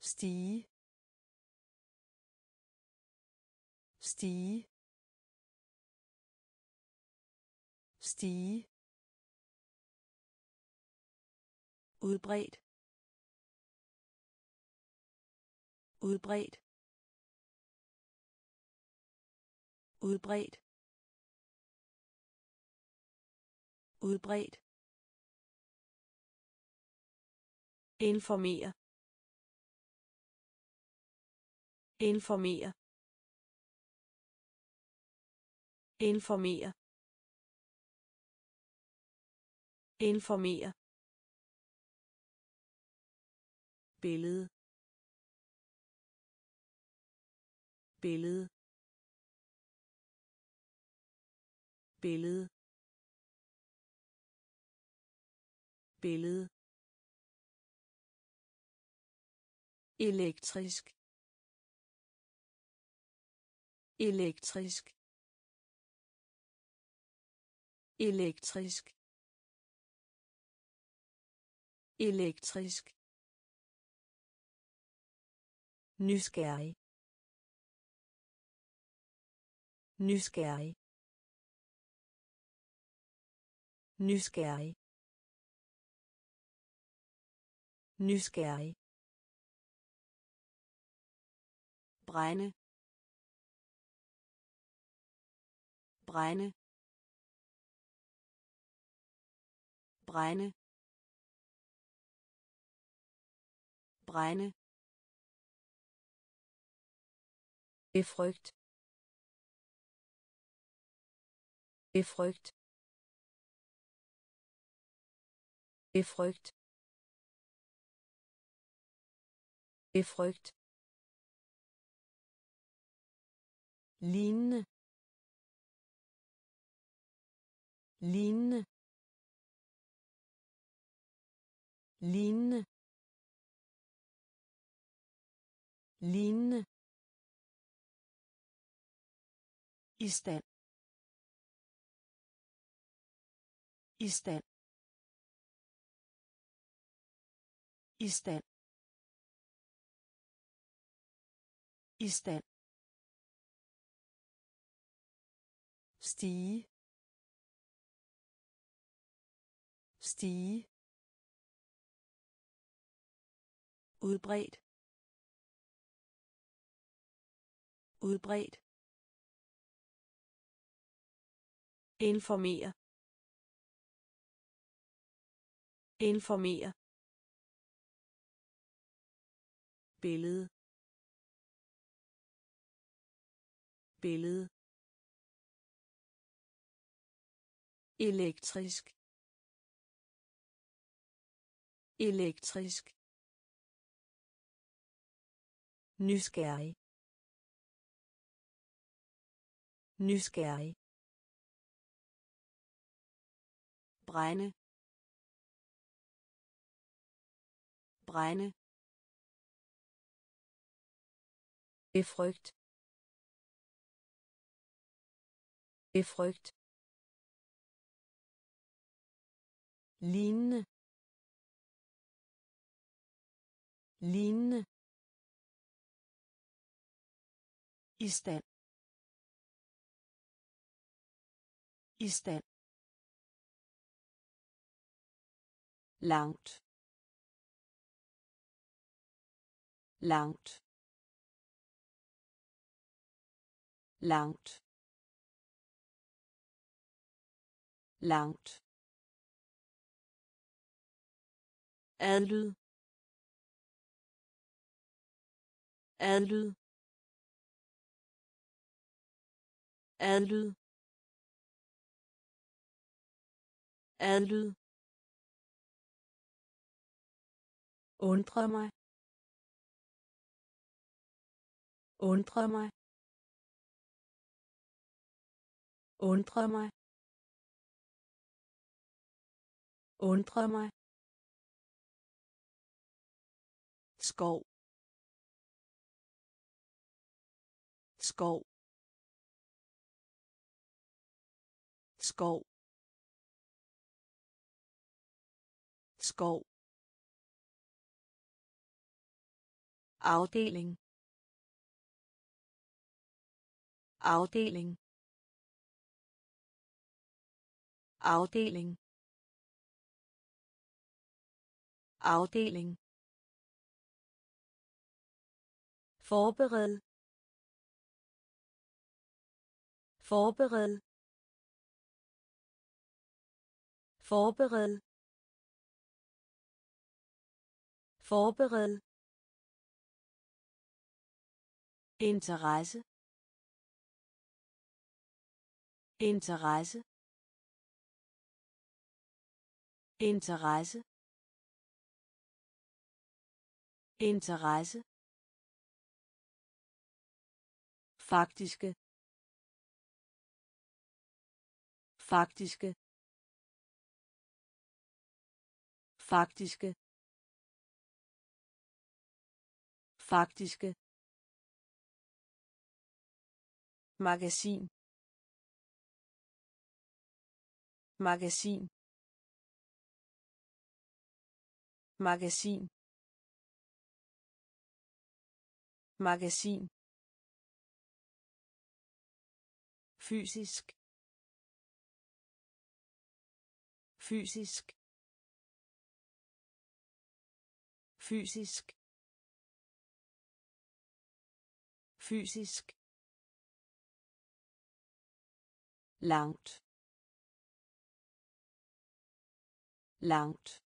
Stige. Stige. Stige. Udbredt. Udbredt. Udbredt. Udbredt. Informere. Informere. Informere. Informere. Billede. Billede. Billede. Billede. Elektrisk. Elektrisk. Elektrisk. Elektrisk. Nysgerrig. Nysgerrig. Nysgerrig. Nysgerrig. Brænde. Brænde. Brænde. Brænde. Befrygt. Befrygt. Befrygt befrygt lignende. Lignende. Lignende. Lignende. I stand. I stand. I stand. I stand. Stige. Stige. Udbredt. Udbredt. Informere. Informere. Billede. Billede. Elektrisk. Elektrisk. Nysgerrig. Nysgerrig. Brænde. Brænde. Befrygt befrygt lignende. Lignende. I stand. I stand. Langt. Langt langt. Langt. Adlyd. Adlyd. Adlyd. Adlyd. Undre mig. Undre mig. Undre mig. Undre mig. Skov. Skov. Skov. Skov. Afdeling. Afdeling. Afdeling. Afdeling. Forbered. Forbered. Forbered. Forbered. Interesse. Interesse. Interesse. Interesse. Faktiske. Faktiske. Faktiske. Faktiske. Magasin. Magasin. Magasin. Magasin. Fysisk. Fysisk. Fysisk. Fysisk. Langt. Langt.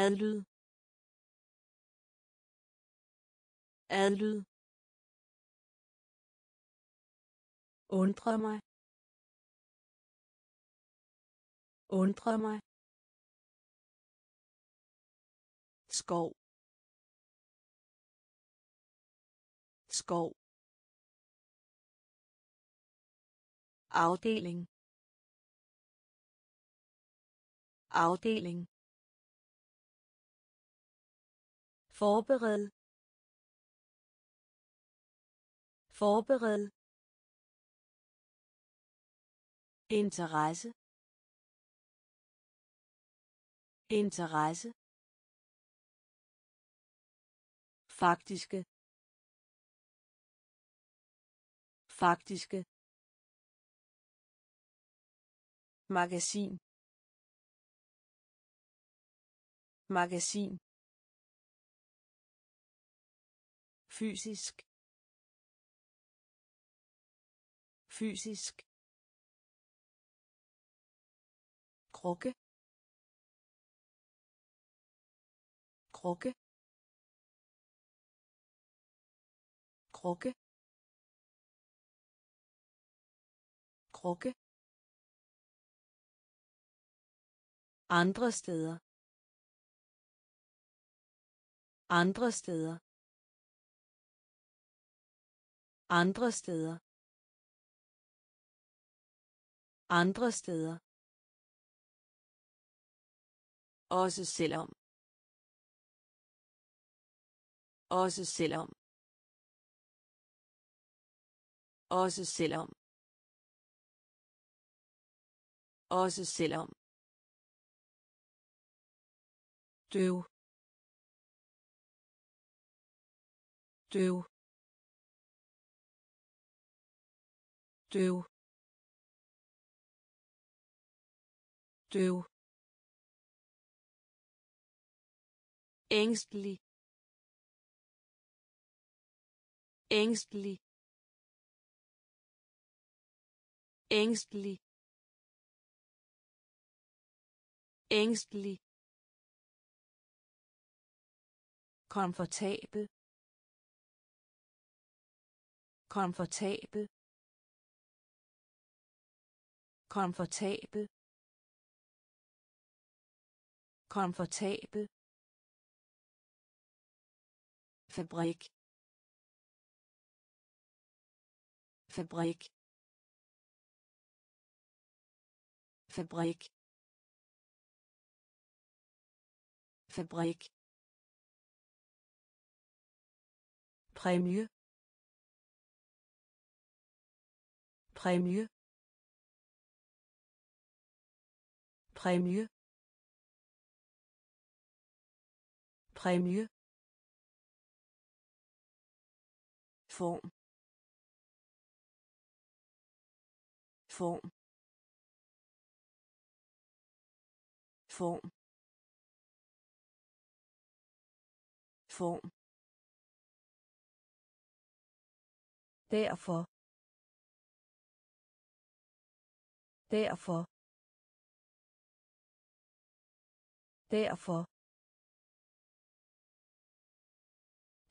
Adlyd adlyd undre mig. Undre mig. Skov. Skov. Afdeling. Afdeling. Forbered. Forbered. Interesse. Interesse. Faktiske. Faktiske. Magasin. Magasin. Fysisk. Fysisk. Krukke. Krukke. Krukke. Krukke. Andre steder. Andre steder andre steder. Andre steder. Også selvom. Også selvom. Også selvom. Også selvom. Døv. Døv. Døv. Døv. Ængstelig. Ængstelig. Ængstelig. Ængstelig. Komfortabel. Komfortabel komfortabel. Komfortabel. Fabrik. Fabrik. Fabrik. Fabrik. Præmie. Præmie. Præmie. Præmie. Form. Form. Form. Form. Derfor. Derfor. Derfor.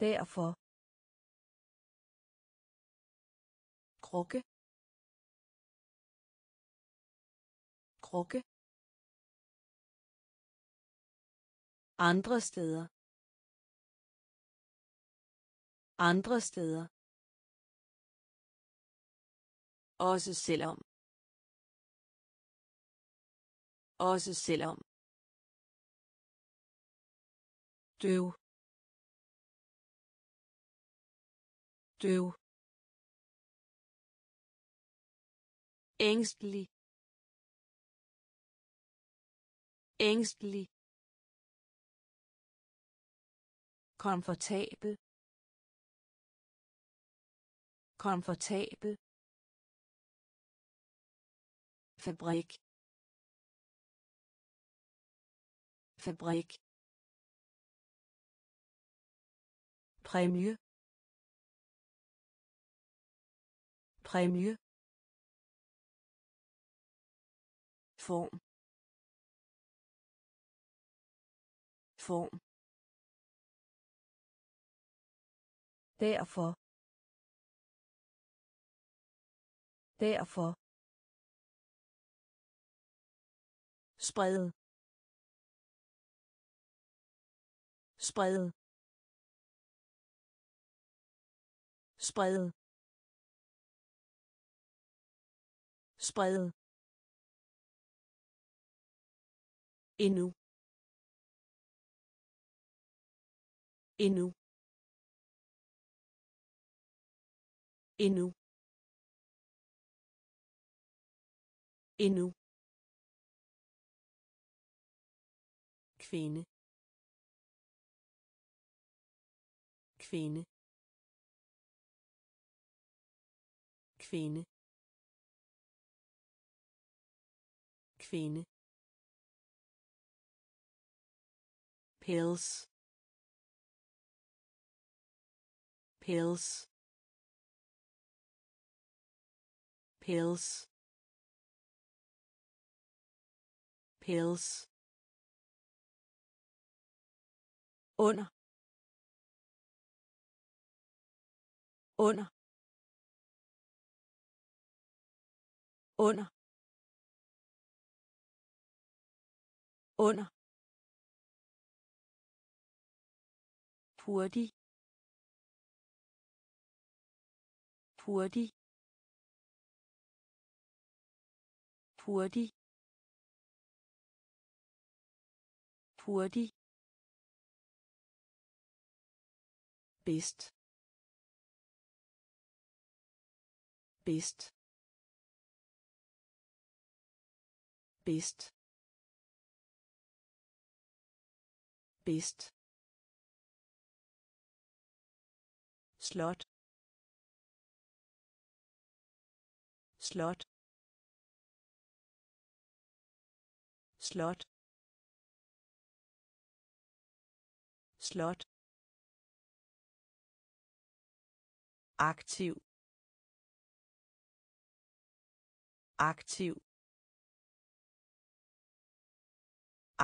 Derfor. Krukke. Krukke. Andre steder. Andre steder. Også selvom. Også selvom. Døv. Døv. Ængstelig. Ængstelig. Komfortabel. Komfortabel. Fabrik. Fabrik. Præmie. Præmie. Form. Form. Derfor. Derfor. Sprede. Sprede. Sprede. Sprede. Endnu. Endnu. Endnu. Endnu. Kvinde. Kvinde. Kvinde. Kvinde. Pills pills pills pills under. Under. Under. Under. Hurtig. Hurtig. Hurtig. Hurtig. Best best bedst. Bedst. Slot. Slot. Slot. Slot. Aktiv. Aktiv.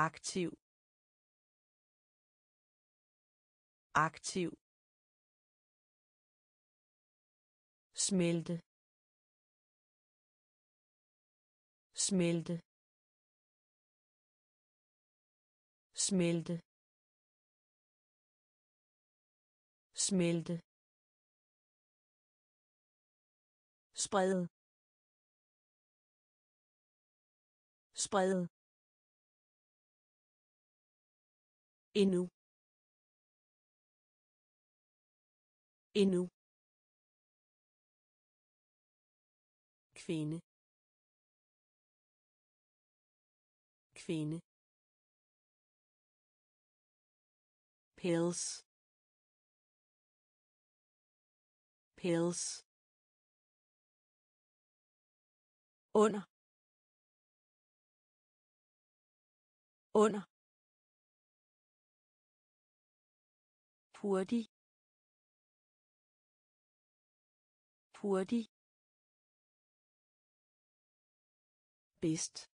Aktiv. Aktiv. Smelte. Smelte. Smelte. Smelte. Sprede. Sprede. Endnu. Endnu. Kvinde. Kvinde. Pills. Pills. Under. Under. Hurtig. Hurtig. Bedst.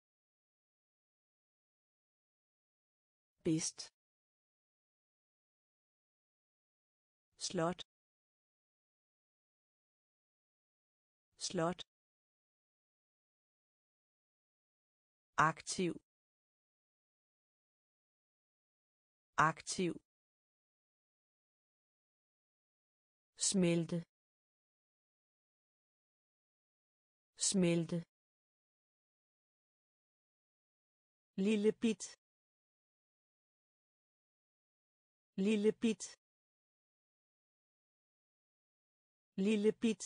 Bedst. Slot. Slot. Aktiv. Aktiv. Smelte. Smelte. Lille bit. Lille bit. Lille bit.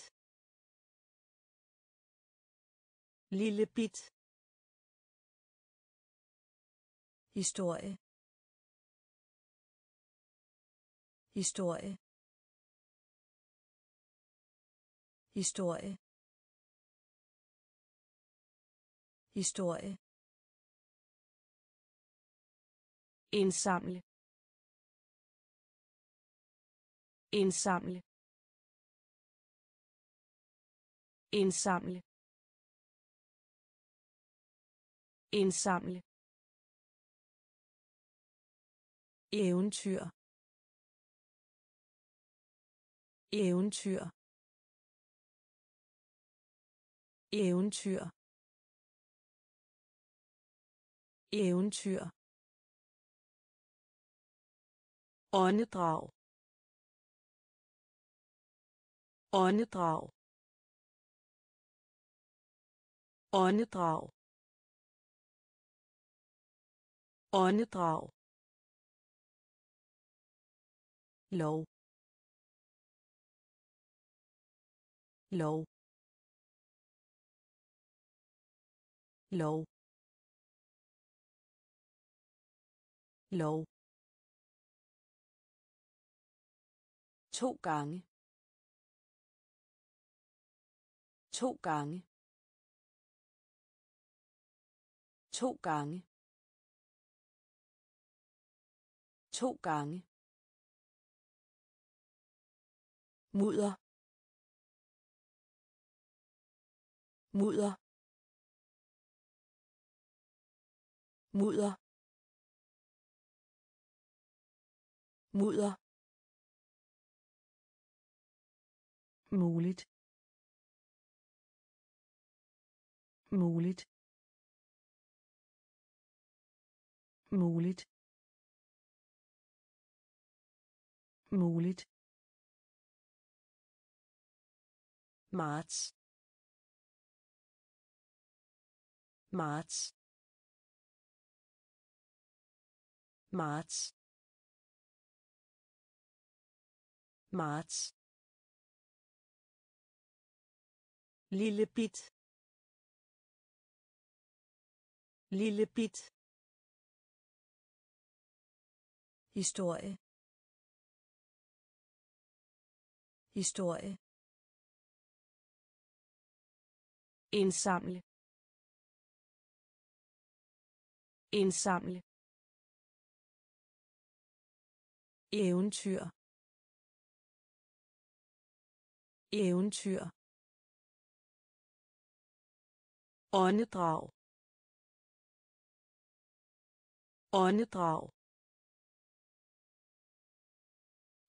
Lille bit. Historie. Historie. Historie. Historie. Indsamle. Indsamle. Indsamle. Indsamle. Eventyr. Eventyr. Eventyr. Eventyr. Åndedrag. Åndedrag. Åndedrag. Åndedrag. Lov. Lov. Lov. Lov. To gange. To gange. To gange. To gange. Mudder. Mudder. Mudder. Mudder. Muligt. Muligt. Muligt. Muligt. Marts. Marts. Marts marts lille bit lille bit historie historie indsamle indsamle eventyr. Eventyr. Åndedrag. Åndedrag.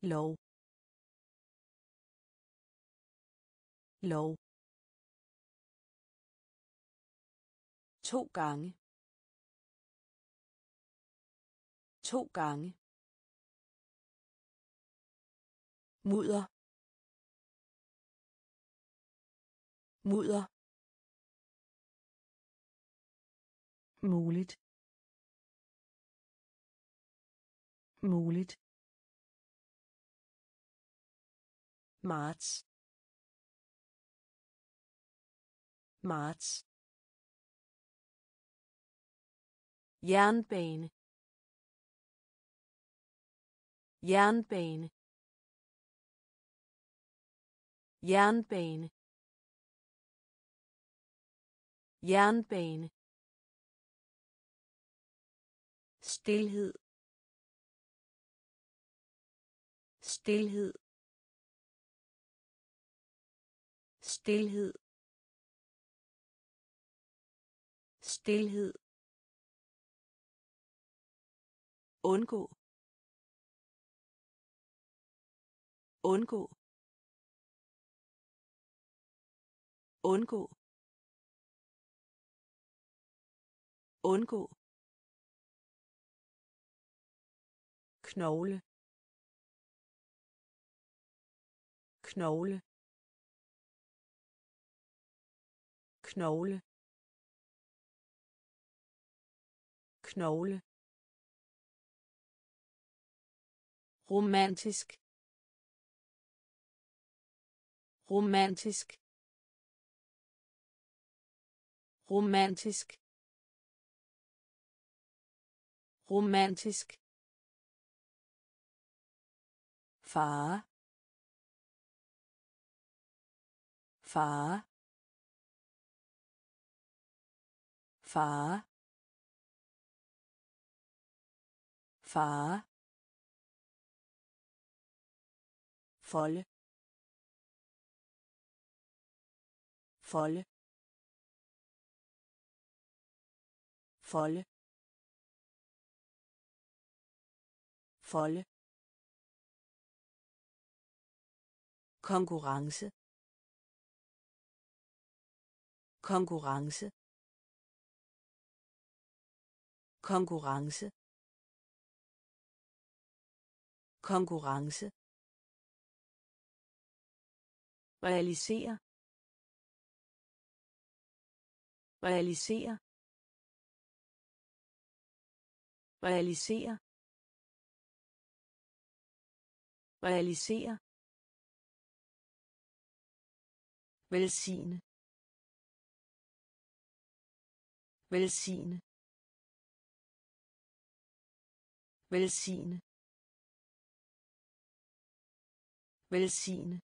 Lov. Lov. To gange. To gange. Mudder. Mudder. Muligt. Muligt. Marts. Marts. Jernbane. Jernbane. Jernbane jernbane stilhed stilhed stilhed stilhed undgå. Undgå. Undgå. Undgå. Knogle. Knogle. Knogle. Knogle. Romantisk. Romantisk romantisk. Romantisk. Far. Far. Far. Far. Folde folde folde. Folde. Konkurrence. Konkurrence. Konkurrence. Konkurrence. Realisere realisere realisere. Realisere. Velsigne. Velsigne. Velsigne. Velsigne.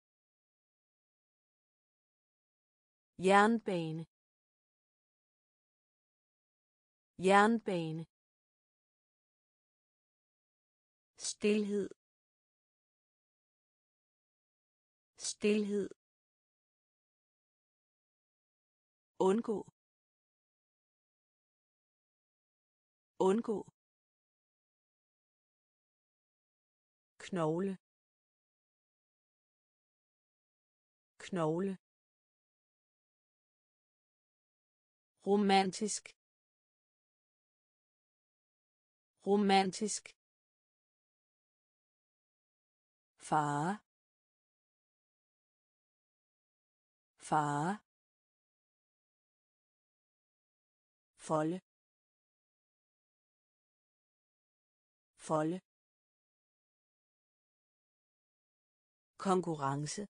Jernbane. Jernbane. Stilhed. Stilhed. Undgå. Undgå. Knogle. Knogle. Romantisk. Romantisk far far folde. Folde. Konkurrence.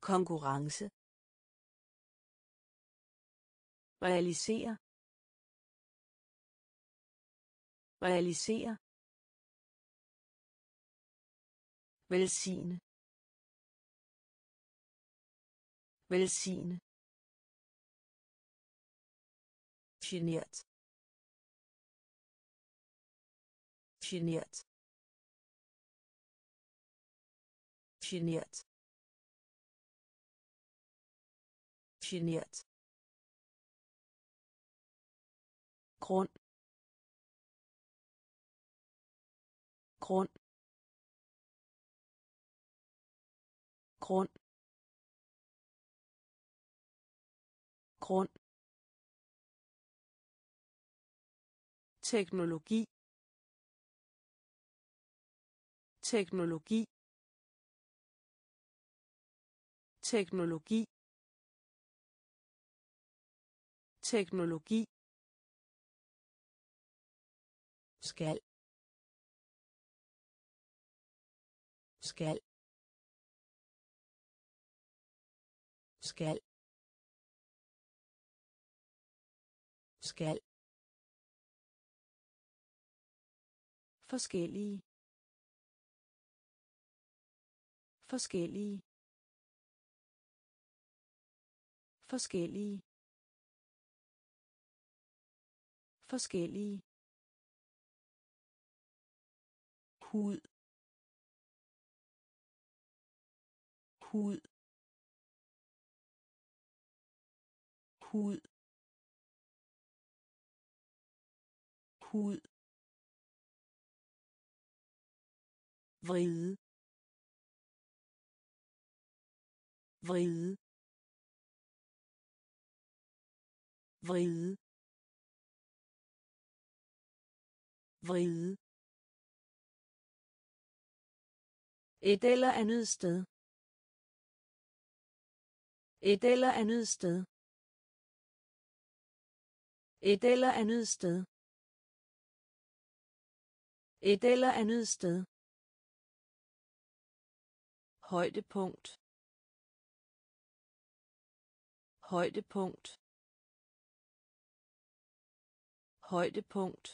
Konkurrence. Realisere. Realisere. Velsigne. Velsigne. Genert. Genert. Genert. Genert. Grund. Grund. Grund. Grund. Teknologi. Teknologi. Teknologi. Teknologi. Skal. Skal. Skal. Skal. Forskellige. Forskellige. Forskellige. Forskellige. Hud. Hud. Hud. Hud. Vride. Vride. Vride. Vride. Et eller andet sted. Et eller andet sted. Et eller andet sted. Et eller andet sted. Højdepunkt. Højdepunkt. Højdepunkt.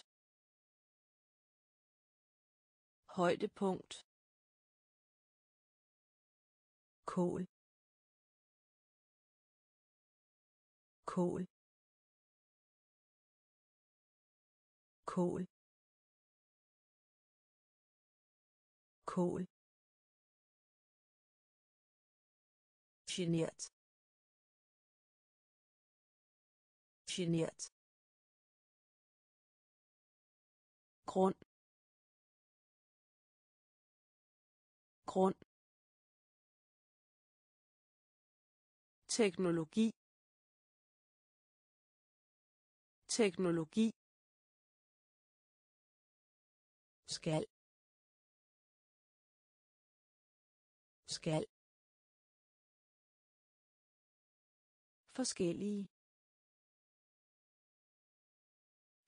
Højdepunkt kål kål kål. Kål. Genert. Genert. Grund. Grund. Teknologi. Teknologi. Skal. Skal. Forskellige.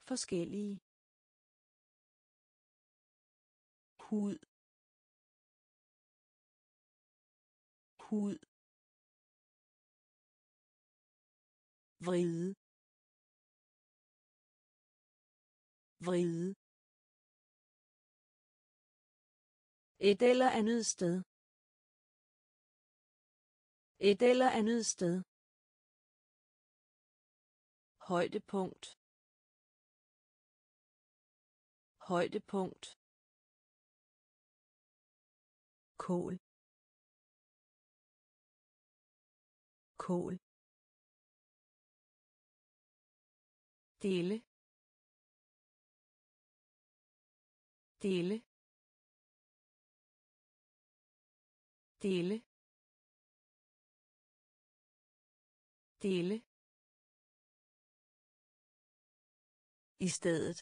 Forskellige. Hud. Hud. Vride. Vride. Et eller andet sted. Et eller andet sted. Højdepunkt. Højdepunkt. Kål. Kål. dele dele dele dele i stedet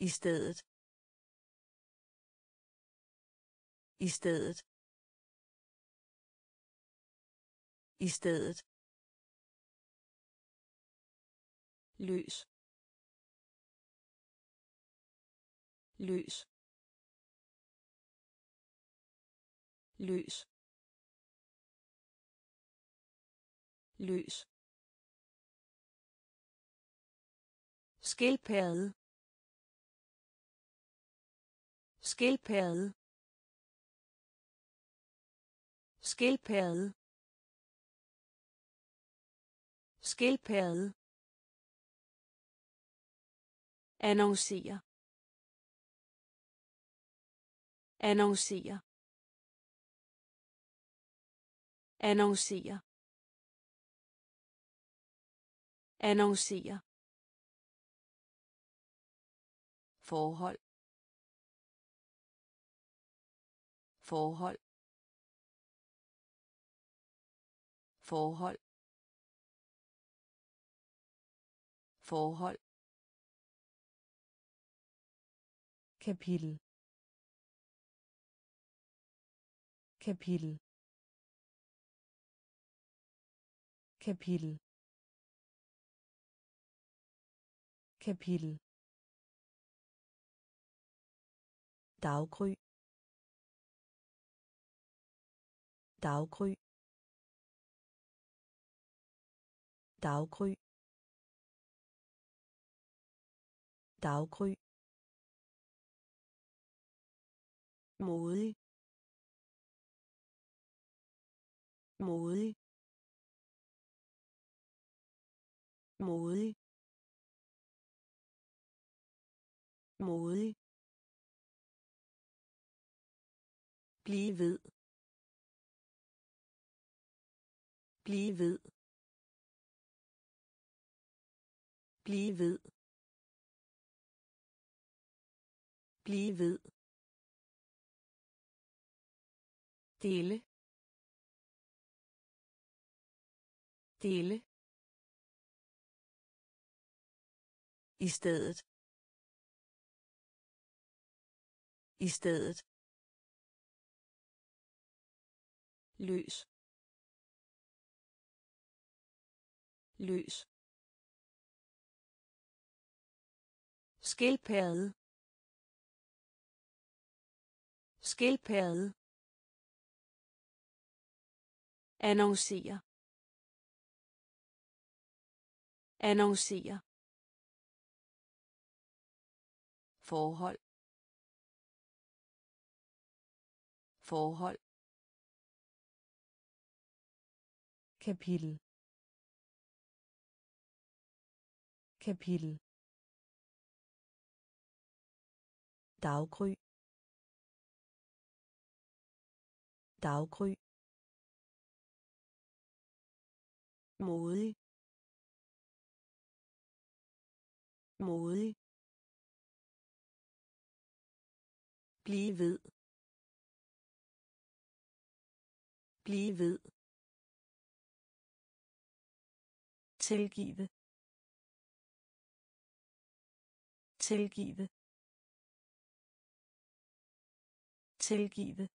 i stedet i stedet i stedet. Løs. Løs. Løs. Løs. Skildpadde. Skildpadde. Skildpadde. Skildpadde. Annoncere annoncere annoncere annoncere forhold. Forhold. Forhold. Forhold. Kapitel. Kapitel. Kapitel. Kapitel. Daggry. Daggry. Daggry. Daggry. Modig. Modig. Modig modig Blive ved. Blive ved. Blive ved. Blive ved. dele dele i stedet. I stedet. Løs. Løs. Skildpadde. Skildpadde. Annoncere annoncere forhold. Forhold. Kapitel. Kapitel. Daggry. Daggry. Modig. Modig Blive ved. Blive ved. Tilgive. Tilgive. Tilgive.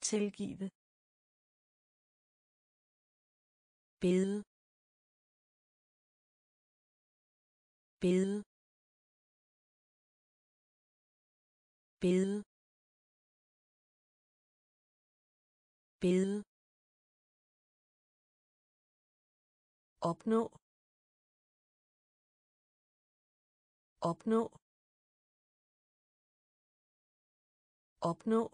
Tilgive. bede bede bede. Bede. Opnå. Opnå. Opnå.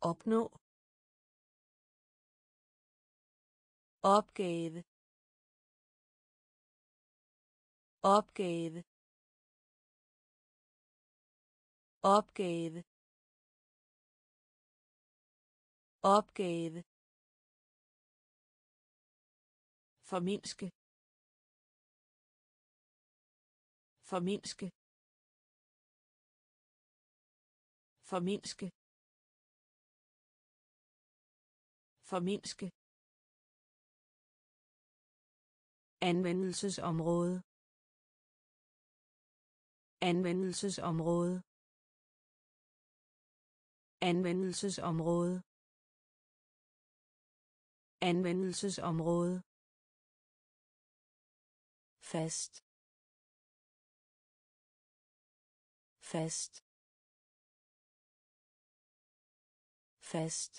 Opnå. Opgave. Opgave. Opgave opgave forminske forminske forminske forminske Anvendelsesområde. Anvendelsesområde. Anvendelsesområde. Anvendelsesområde. Fast. Fast. Fast.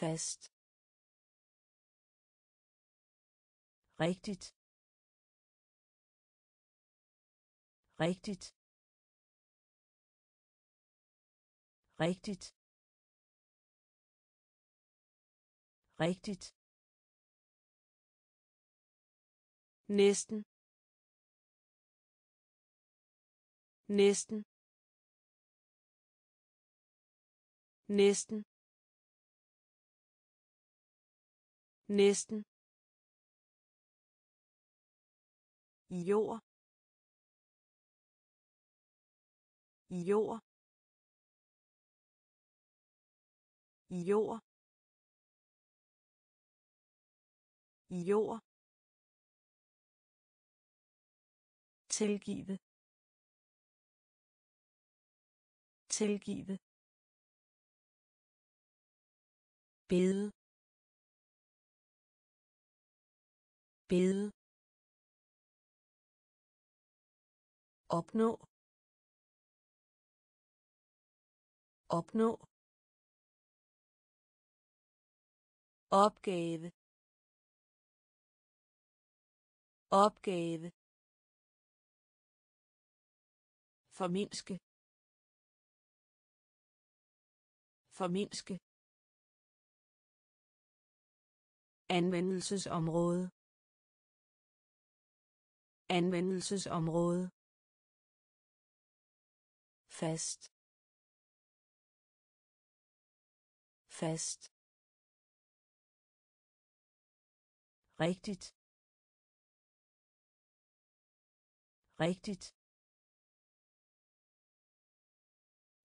Fast. Rigtigt. Rigtigt. Rigtigt. Rigtigt. Næsten. Næsten. Næsten. Næsten. Jord. Jord. Jord. Jord. Tilgive. Tilgive. bede. Bede. Opnå. Opnå. Opgave. Opgave. Forminske forminske anvendelsesområde. Anvendelsesområde. Fast. Fast. Rigtigt. Rigtigt.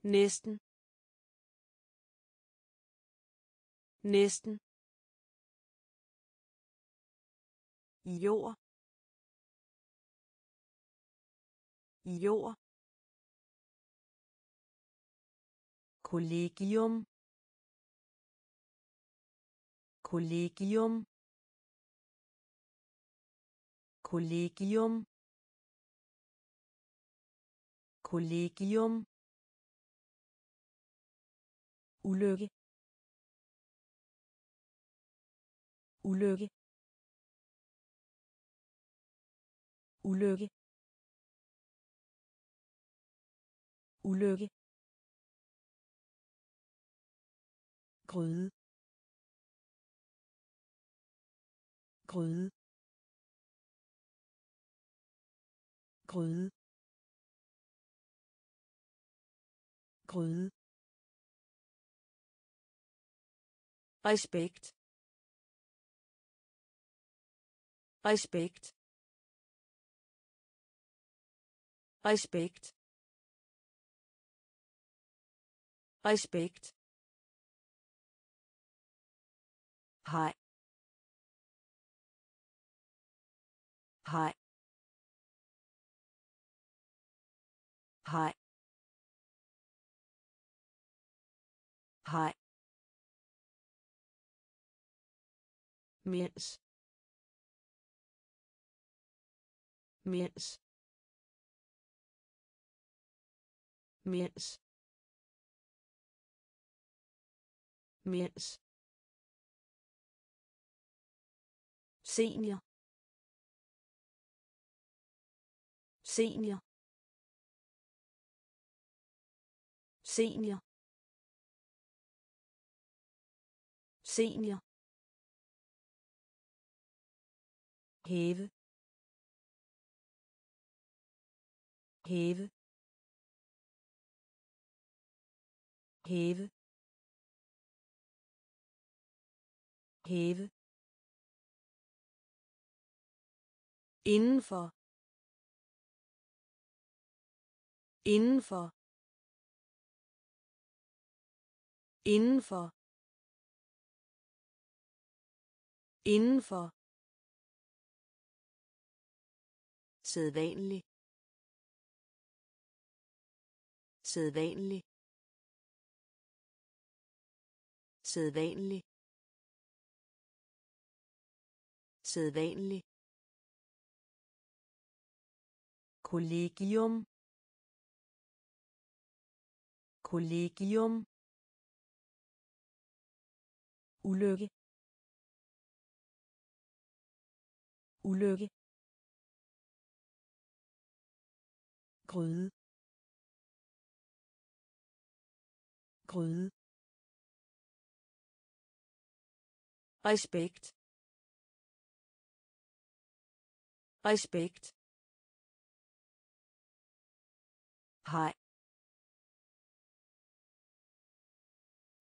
Næsten. Næsten. Jord. Jord. Kollegium. Kollegium kollegium. Kollegium. Ulykke. Ulykke. Ulykke. Ulykke. Gryde. Gryde. Gryde. Gryde. Respekt. Respekt. Respekt. Respekt. Hej. Hej. Hej hej mens. Mens. Mens. Mens. Senior. Senior. Senior. Senior. Hæve hæve hæve hæve indenfor. Indenfor. Indenfor. Indenfor. Sædvanlig. Sædvanlig. Sædvanlig. Sædvanlig. Kollegium. Kollegium ulykke. Ulykke. Gryde. Gryde. Respekt. Respekt. Hej.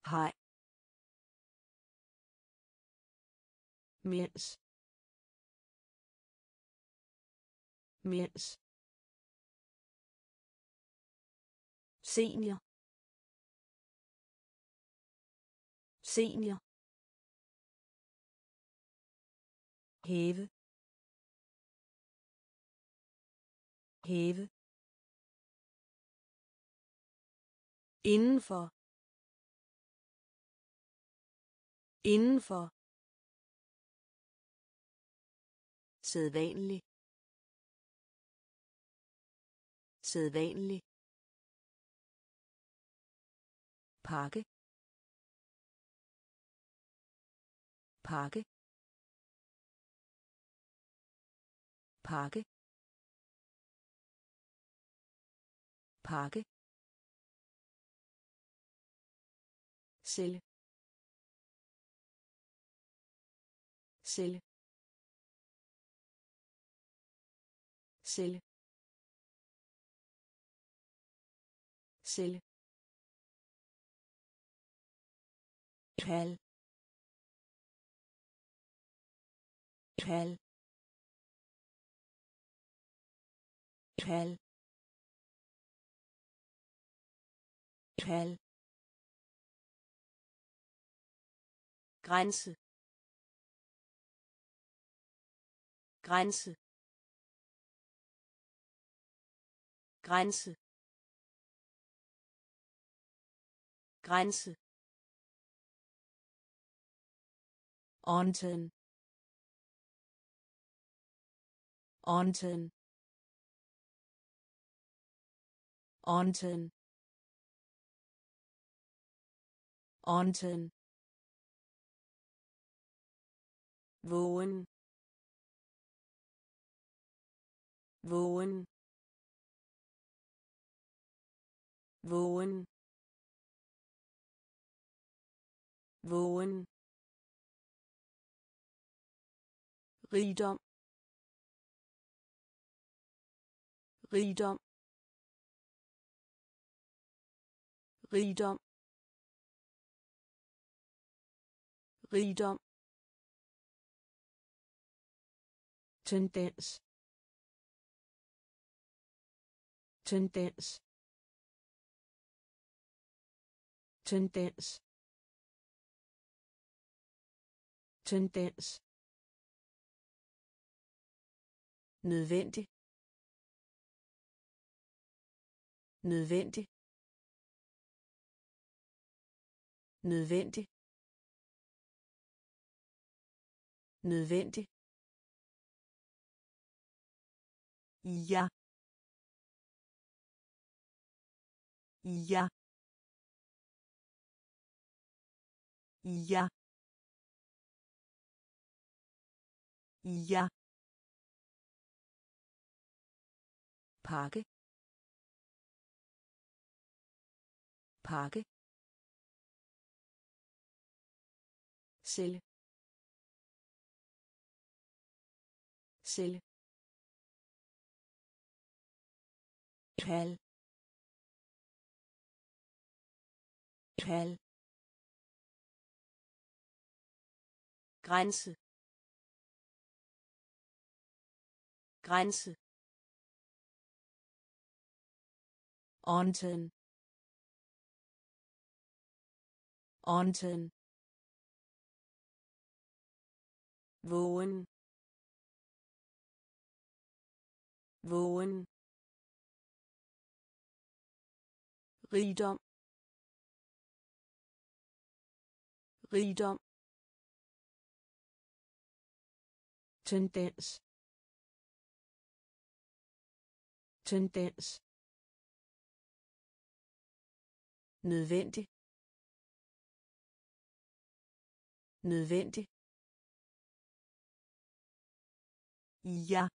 Hej. Mens. Mens. Senior. Senior. Hæve hæve indenfor. Indenfor. Sædvanlig. Sædvanlig. Pakke. Pakke. Pakke. Pakke. Sælge. Sælge. Celle celle kald kald kald kald grænse. Grænse. Grænse grænse Onten. Onten. Onten. Onten. vågen vågen vågen. Vågen. Rigdom. Rigdom. Rigdom. Rigdom. Tendens. Tendens. Tendens tendens nødvendig. Nødvendig. Nødvendig. Nødvendig. Ja. Ja. Ja ja pakke pakke celle celle kald kald grænse. Grænse. Onten. Onten. vågen. Vågen. Rigdom. Rigdom. Tendens. Tendens. Nødvendig. Nødvendig. Ja.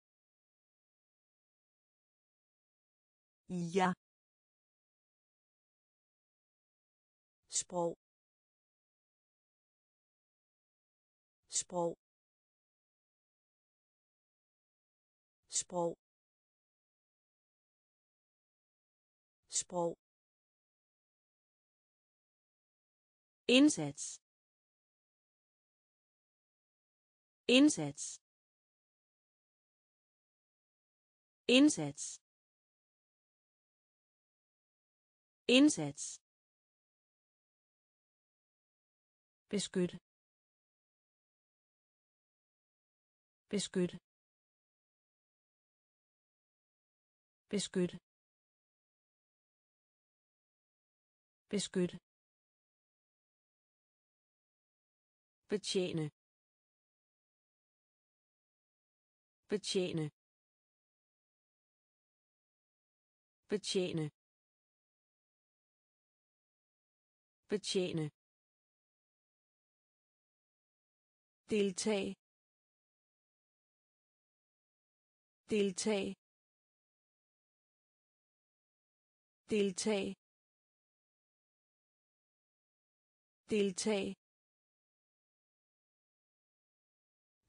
Ja. Sprog. Sprog. Sprog. Sprog. Indsats. Indsats. Indsats. Indsats. Beskyt beskyt beskyt. Beskyt. Betjene. Betjene. Betjene. Betjene. Deltag. Deltag. Deltag deltag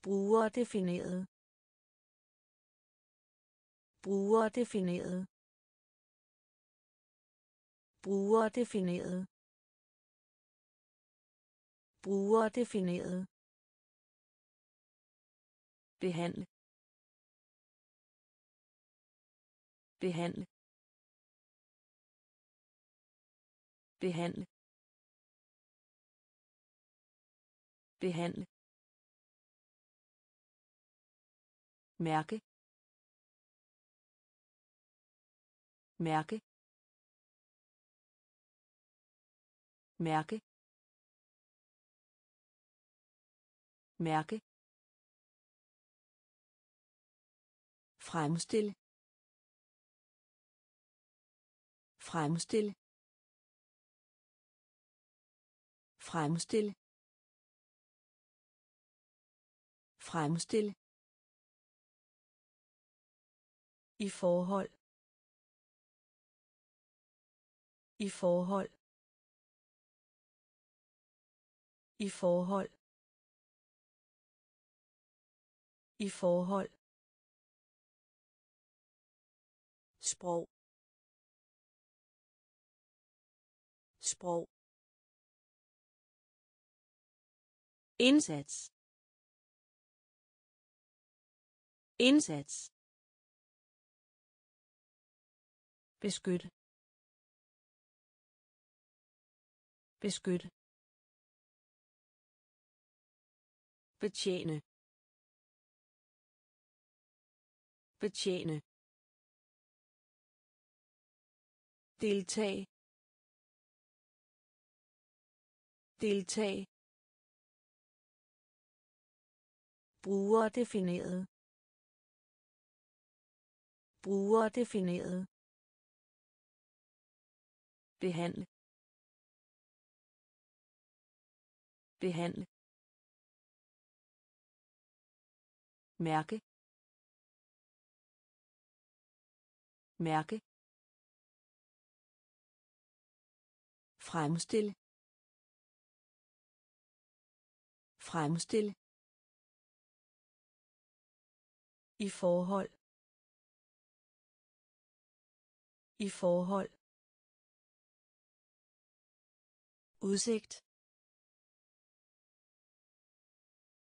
brugerdefineret. Brugerdefineret. Brugerdefineret. Brugerdefineret. Behandle. Behandle. Behandle. Behandle. Mærke. Mærke. Mærke. Mærke. Fremstille fremstille fremstille fremstille i forhold. I forhold. I forhold. I forhold. Sprog. Sprog. Indsats. Indsats. Beskyt. Beskyt. Betjene. Betjene. Deltag. Deltag brugerdefineret. Brugerdefineret. Behandle behandle mærke. Mærke. Fremstille fremstille i forhold. I forhold. Udsigt.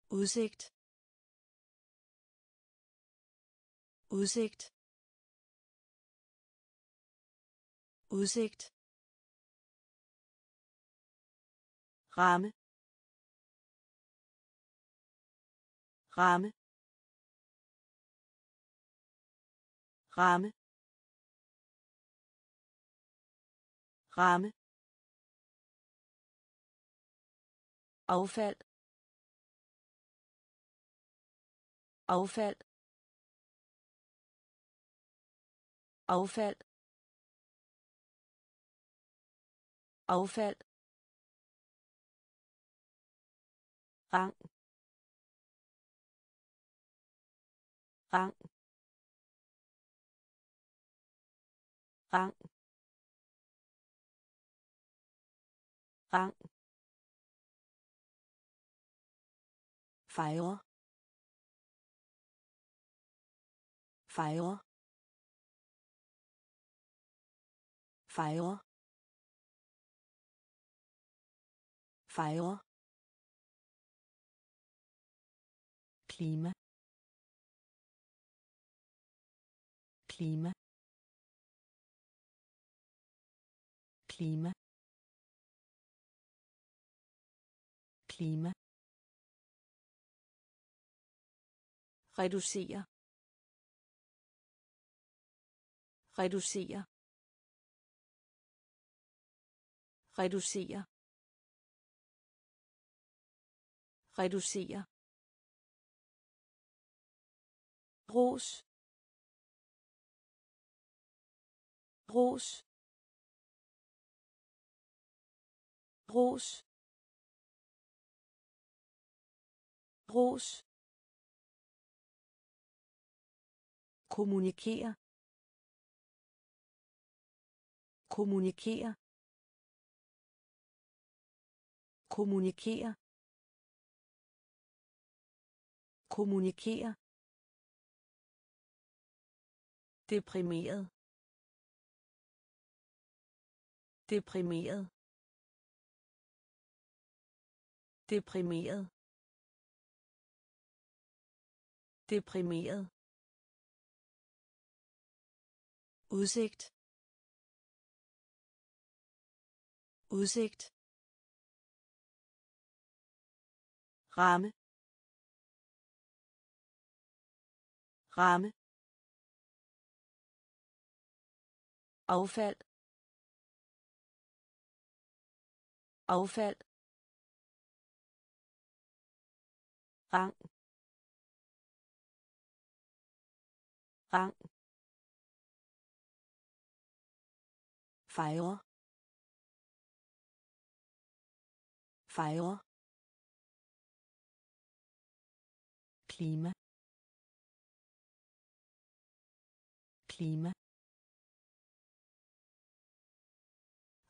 Udsigt. Udsigt. Udsigt. Ramme. Ramme. Ramme ramme affald affald affald affald rang rang rang rang fejre fejre fejre fejre klima. Klima klima. Klima. Reducere. Reducere. Reducere. Reducere. Ros. Ros. Ros ros kommunikere. Kommunikere. Kommunikere. Kommunikere. Deprimeret. Deprimeret. Deprimeret. Deprimeret. Udsigt. Udsigt. Ramme. Ramme. Affald. Affald rang. Rang. Fejre. Fejre. Klima. Klima.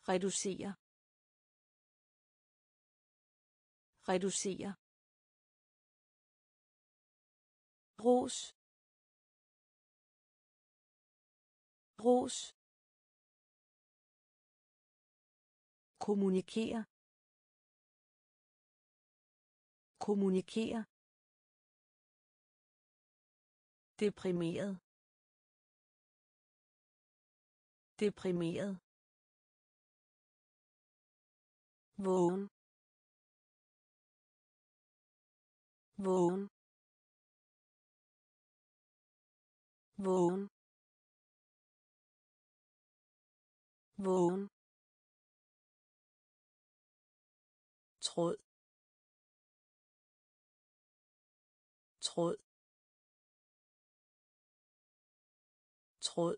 Reducere. Reducere. Ros ros kommunikere. Kommunikere. Deprimeret. Deprimeret. Vågen. Vågen. Vågen. Vågen. Tråd. Tråd. Tråd.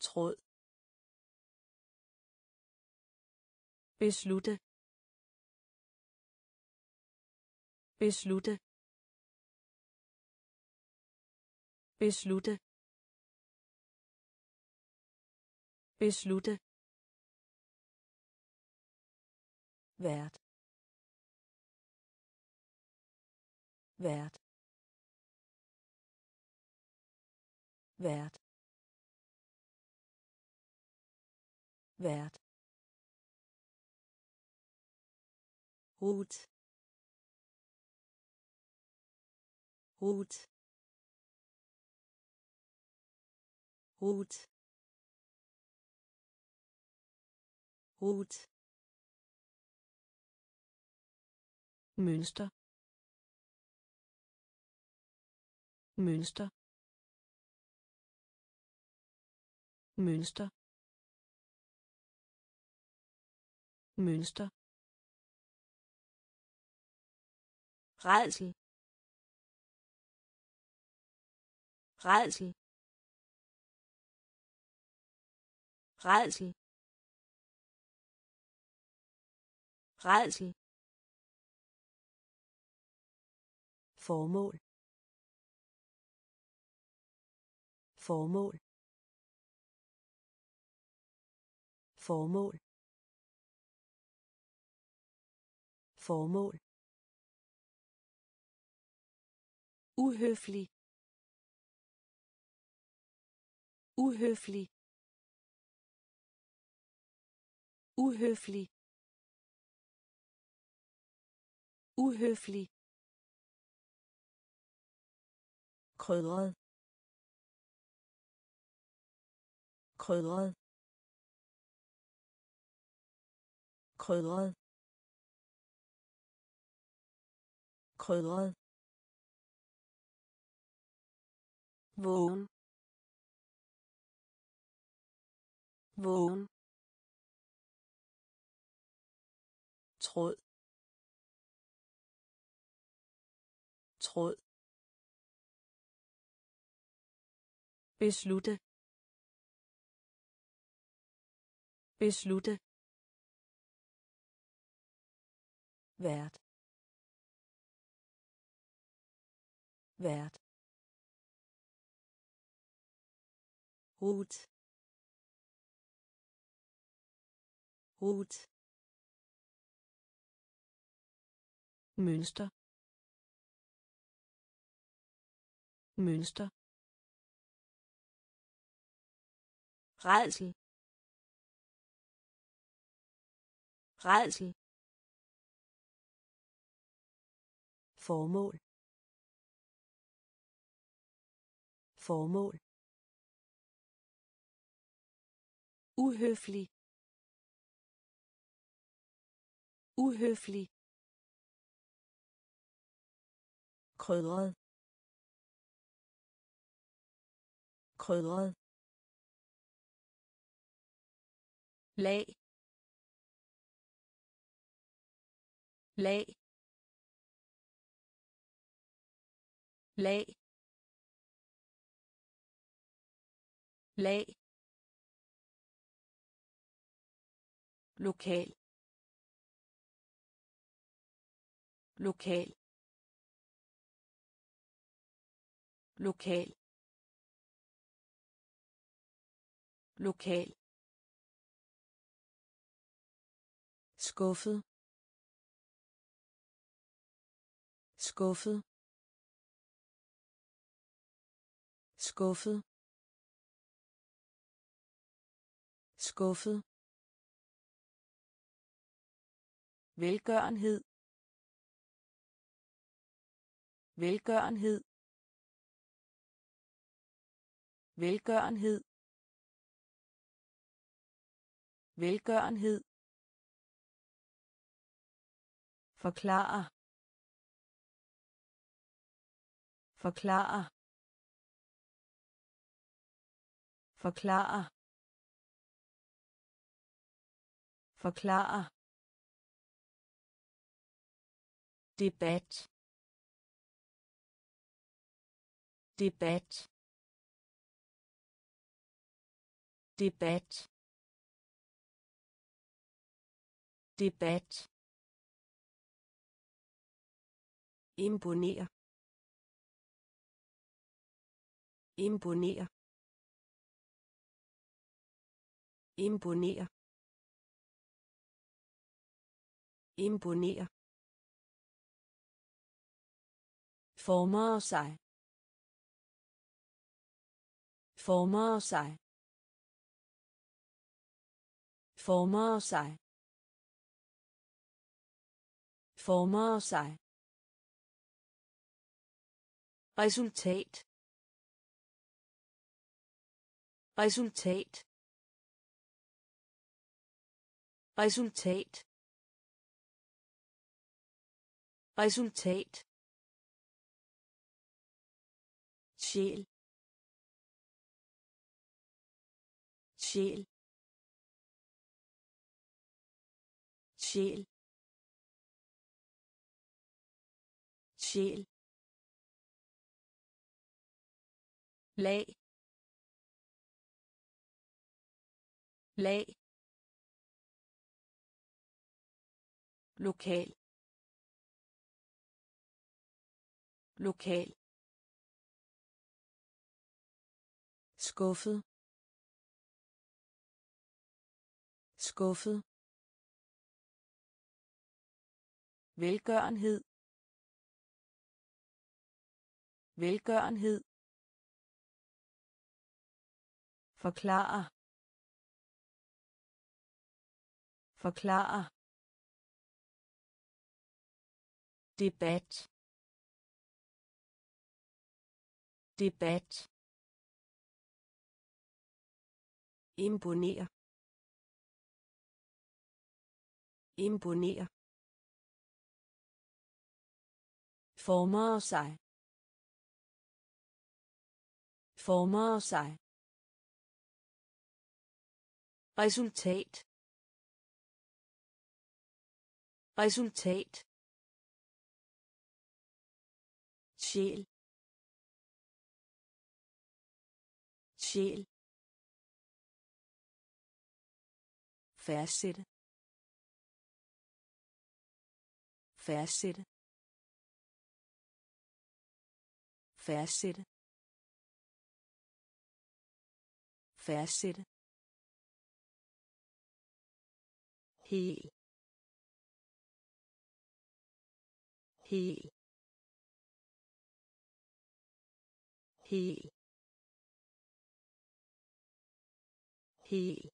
Tråd. Beslutte. Beslutte. Beslutte beslutte vært. Vært. Vært. Vært. Hut. Hut. Hut. Hut. Mønster. Mønster. Mønster. Mønster. Rædsel rædsel rædsel rædsel formål. Formål. Formål. Formål. Uhøflig. Uhøflig. Uhøflig. Uhøflig. Krydret krydret krydret krydret vågen. Vågen. Tråd. Tråd. Beslutte. Beslutte. Vært. Vært. Hut. Hut. Mønster. Mønster. Rædsel rædsel formål. Formål. Uhøflig. Uhøflig. Krydret. Krydret. Lag. Lag. Lag. Lag. Lokal. Lokal. Lokal. Lokal. Skuffet. Skuffet. Skuffet. Skuffet. Velgørenhed. Velgørenhed. Velgørenhed. Velgørenhed. Forklare. Forklare. Forklare. Forklare. Debat. Debat. Debat. Debat. Imponere imponere imponere imponere former sig. Former sig former sig. Former sig. Resultat. Resultat. Resultat. Resultat. Sjæl. Sjæl. Sjæl. Sjæl. Lag. Lag. Lokal. Lokal. Skuffet. Skuffet. Velgørenhed. Velgørenhed. Forklare. Forklare. Debat. Debat. Imponere imponere former sig. Former sig. Resultat. Resultat. Sjæl. Sjæl. Fastsætte. Fastsætte. Fastsætte. Fastsætte. Hel. Hel. Hel. Hel.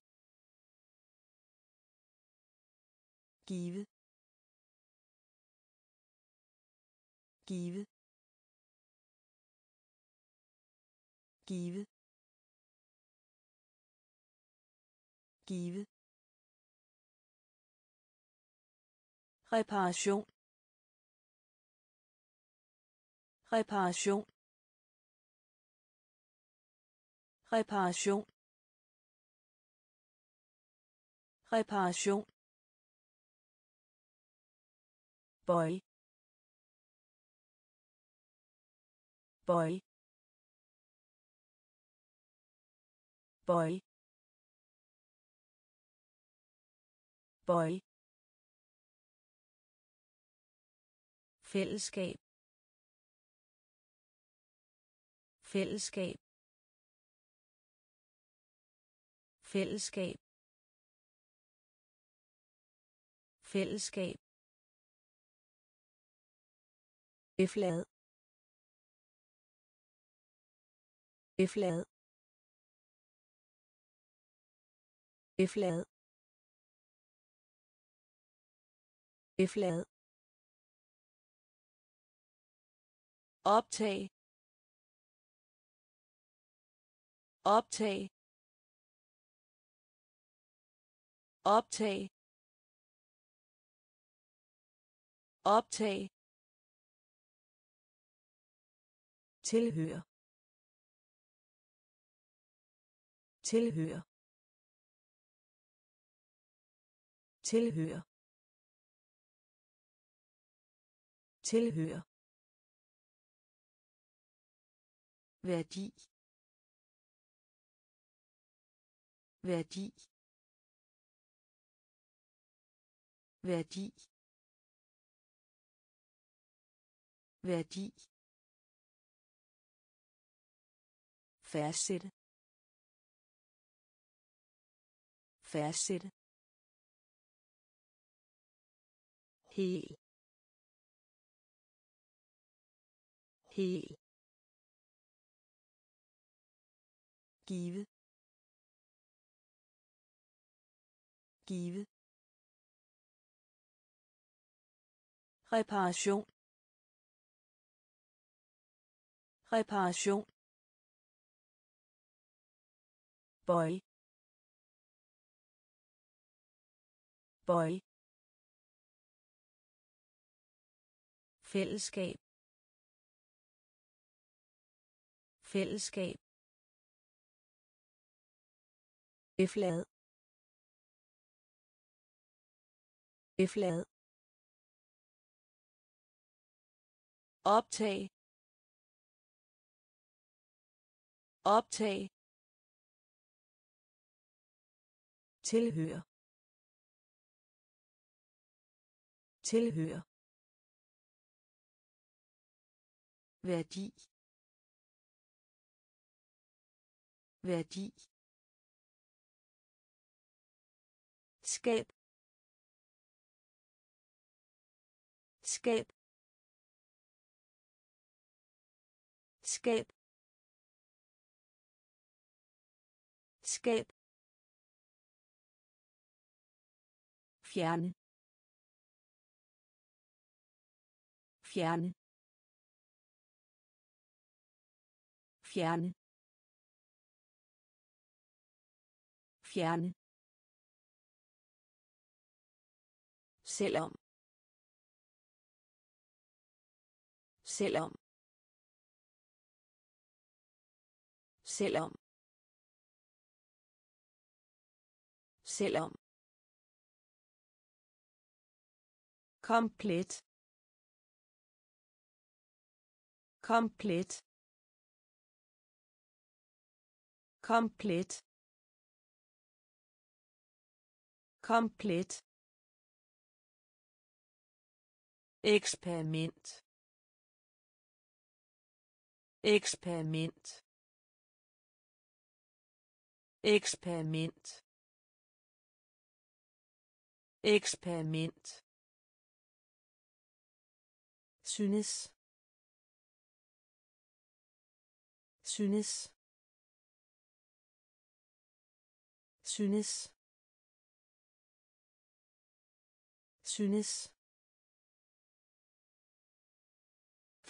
give give give. Give. Reparation. Reparation. Reparation. Reparation. Boy. Boy. Boy. Boy. Fællesskab. Fællesskab. Fællesskab. Fællesskab. Eflad eflad eflad eflad optag. Optag. Optag. Optag. Tilhører. Tilhører. Tilhører. Tilhører. værdi. Værdi. Værdi. Værdi. Fastsætte fastsætte hel. Hel. Give. Give. Reparation. Reparation. Boy. Boy. Fællesskab. Fællesskab. Eflad. Eflad. Optag. Optag. Tilhører. Tilhører. Værdi. Værdi. Skab. Skab. Skab. Skab. Fjerne. Fjerne. Fjerne fjerne selvom. Selvom. Selvom. Selvom. Komplet. Komplet komplet. Komplet. Eksperiment. Eksperiment. Eksperiment. Eksperiment. Synes. Synes. Synes. Synes.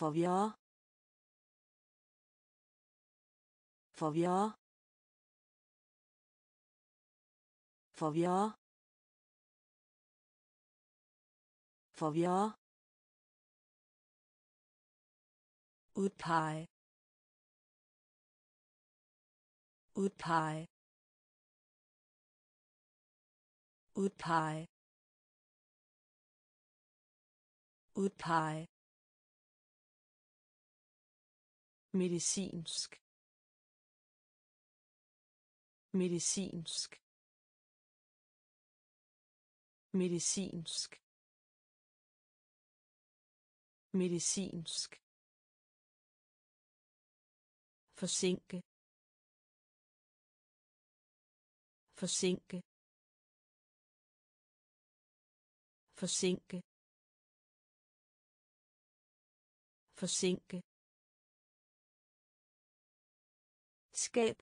Forvirre. Forvirre. Forvirre. Forvirre. Udpege. Udpege udpege. Udpege. Medicinsk. Medicinsk. Medicinsk. Medicinsk. Forsinke. Forsinke. Forsinke forsinke skab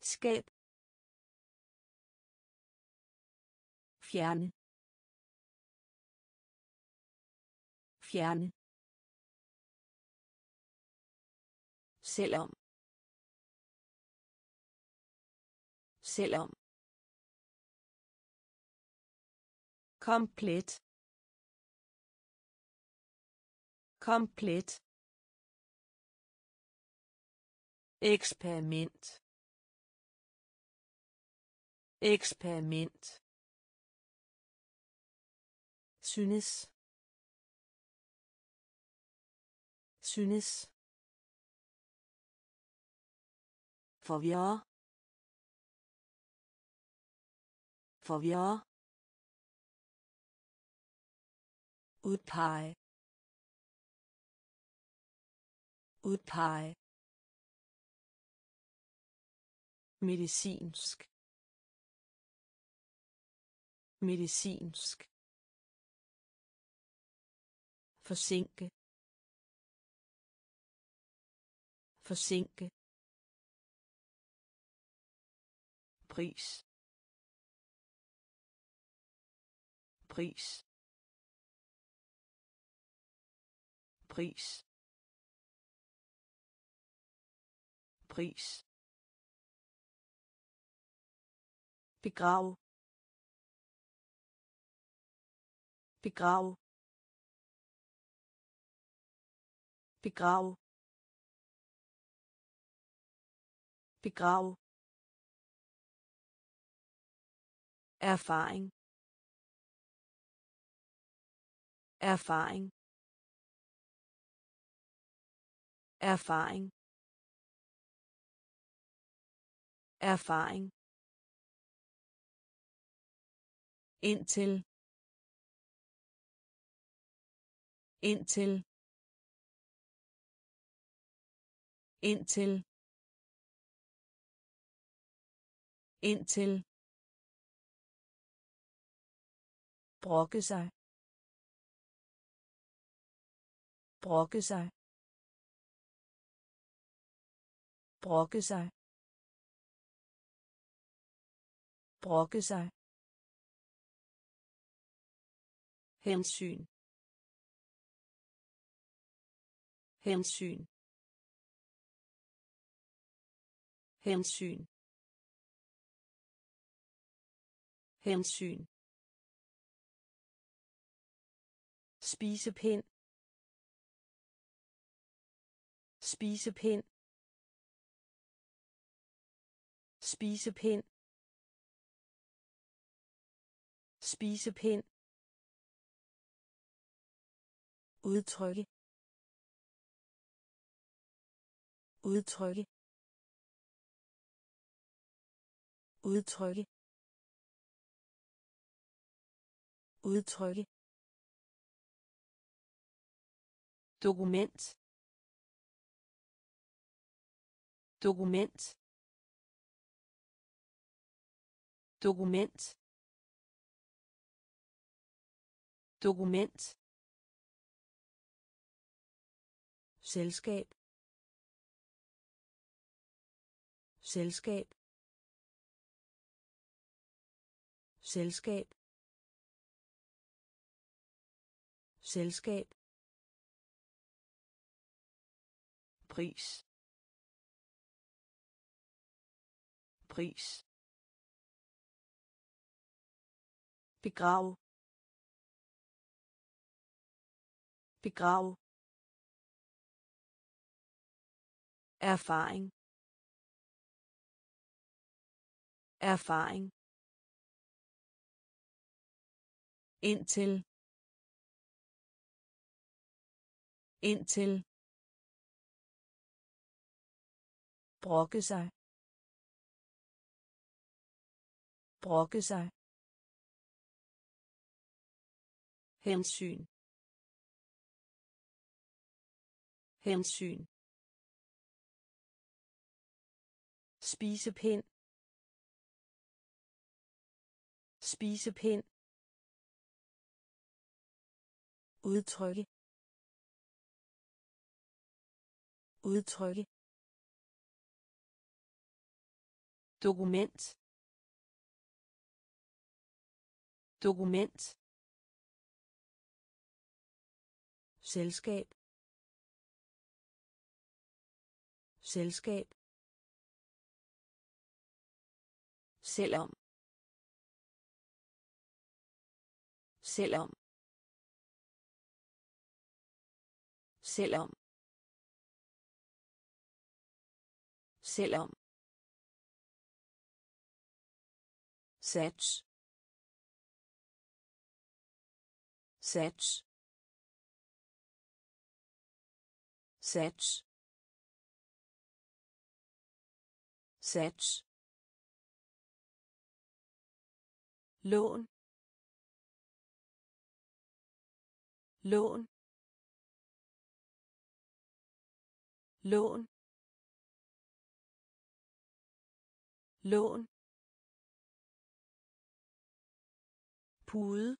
skab fjerne fjerne selvom selvom komplet. Komplet. Eksperiment. Eksperiment. Synes. Synes. Forvirre forvirre udpege. Udpege. Medicinsk. Medicinsk. Forsinke. Forsinke. Pris. Pris. Pris. Pris. Begrav. Begrav. Begrav. Begrav. Erfaring. Erfaring. Erfaring. Erfaring. Indtil. Indtil. Indtil. Indtil. Brokke sig. Brokke sig. Brokke sig. Brokke sig. Hensyn. Hensyn. Hensyn. Hensyn. Spisepind. Spisepind. Spisepind. Spisepind. Udtrykke. Udtrykke. Udtrykke. Udtrykke. Dokument. Dokument. Dokument. Dokument. Selskab. Selskab. Selskab. Selskab. Pris. Pris. Begrav begrav erfaring. Erfaring. Indtil. Indtil. Brokke sig. Brokke sig. Hensyn. Hensyn. Spisepind. Spisepind. Udtrykke. Udtrykke. Dokument. Dokument. Selskab. Selskab. Selvom. Selvom. Selvom. Selvom. Sats. Sats. Sats. Sats. Lån. Lån. Lån. Lån. Pude.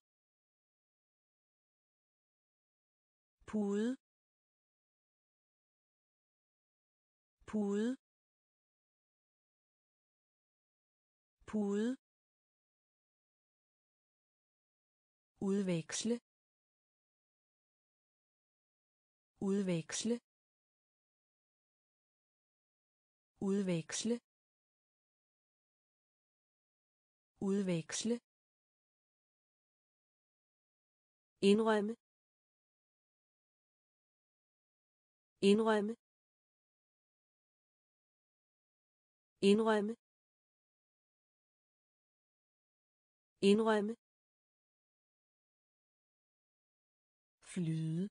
Pude. Pude pude udveksle udveksle udveksle udveksle. Indrømme. Indrømme. Indrømme? Indrømme? Flyde.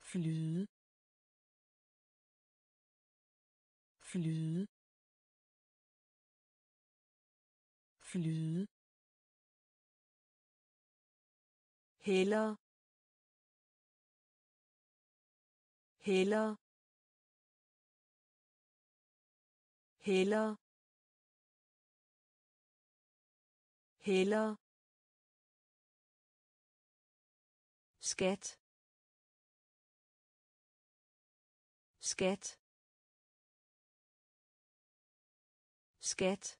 Flyde. Flyde. Flyde. Heller. Heller. Heller heller skat. Skat. Skat.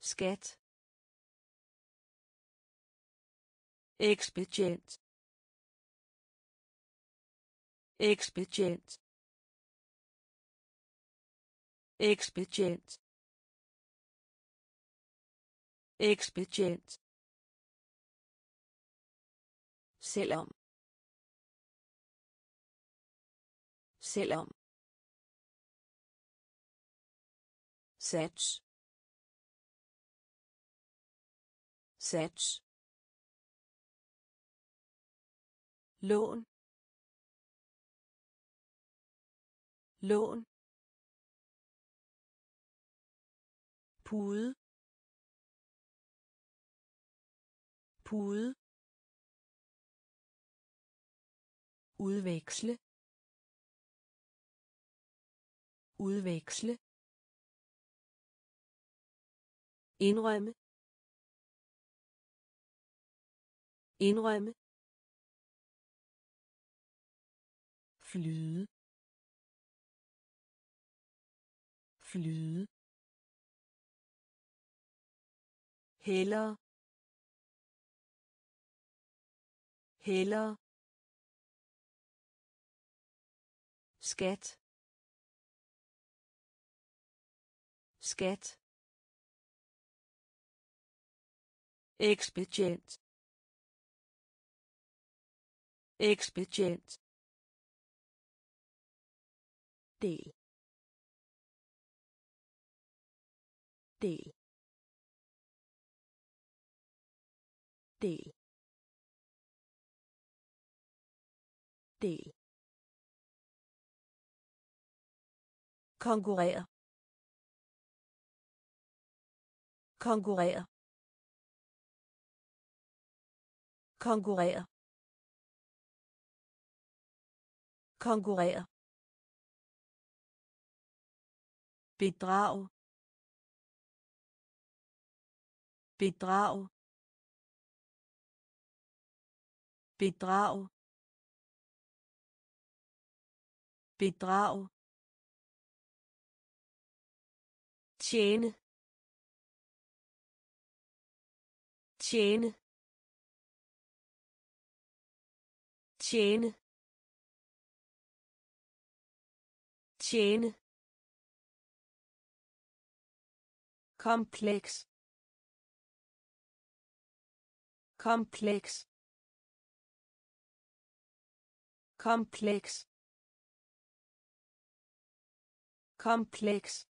Skat. Expedient. Expedient ekspedient ekspedient selvom selvom sats sats lån lån pude pude udveksle udveksle indrømme indrømme flyde flyde heller heller skat. Skat. Ekspedient. Ekspedient. Del. Del. Del. Del. Konkurrere. Konkurrere. Konkurrere. Konkurrere. Bedrag. Bedrag. Bedrag bedrag tjene tjene tjene tjene kompleks kompleks kompleks. Kompleks.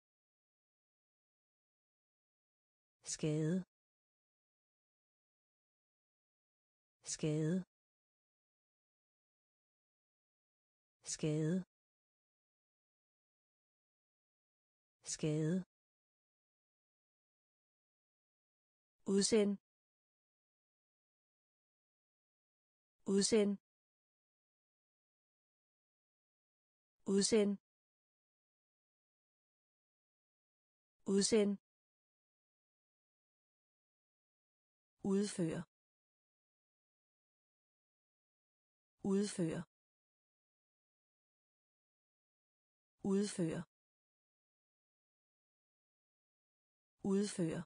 Skade. Skade. Skade. Skade. Udsend. Udsend. Udsend. Udsend. Udfør udfør udfør udfør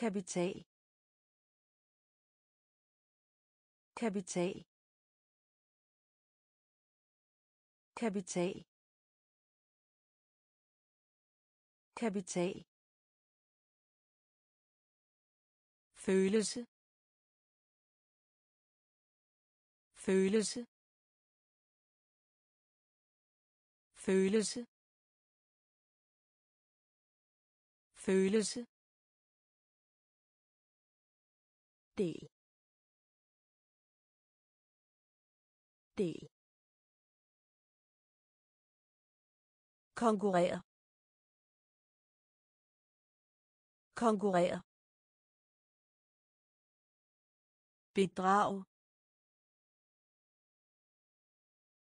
kapital. Kapital. Kapital. Kapital. Følelse. Følelse. Følelse. Følelse. Del. Del. Konkurrere. Konkurrere. Bedrag.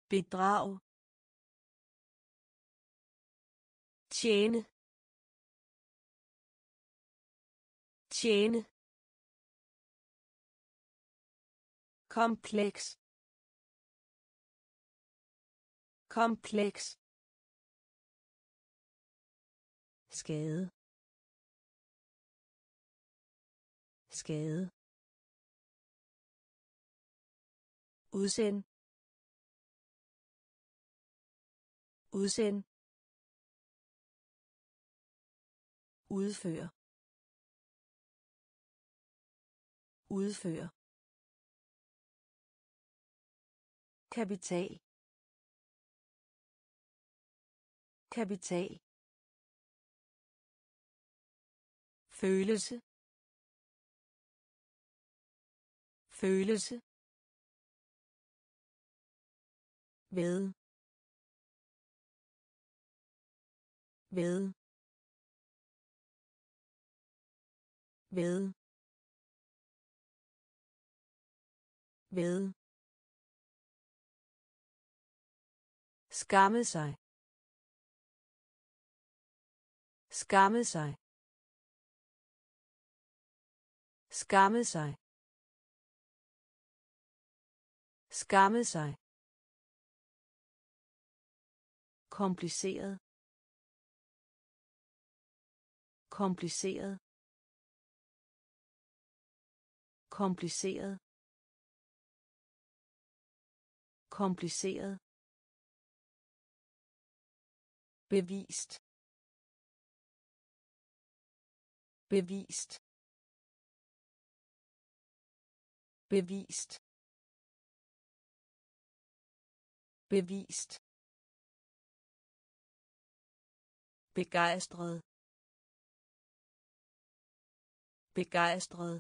Bedrag. Tjene. Tjene. Kompleks. Kompleks. Skade. Skade. Udsend. Udsend. Udfør udfør kapital. Kapital. Følelse. Følelse. Ved. Ved. Ved. Ved. Skamme sig. Skamme sig. Skamme sig. Skamme sig. Kompliceret. Kompliceret. Kompliceret. Kompliceret. Bevist. Bevist. Bevist. Bevist. Begejstret. Begejstret.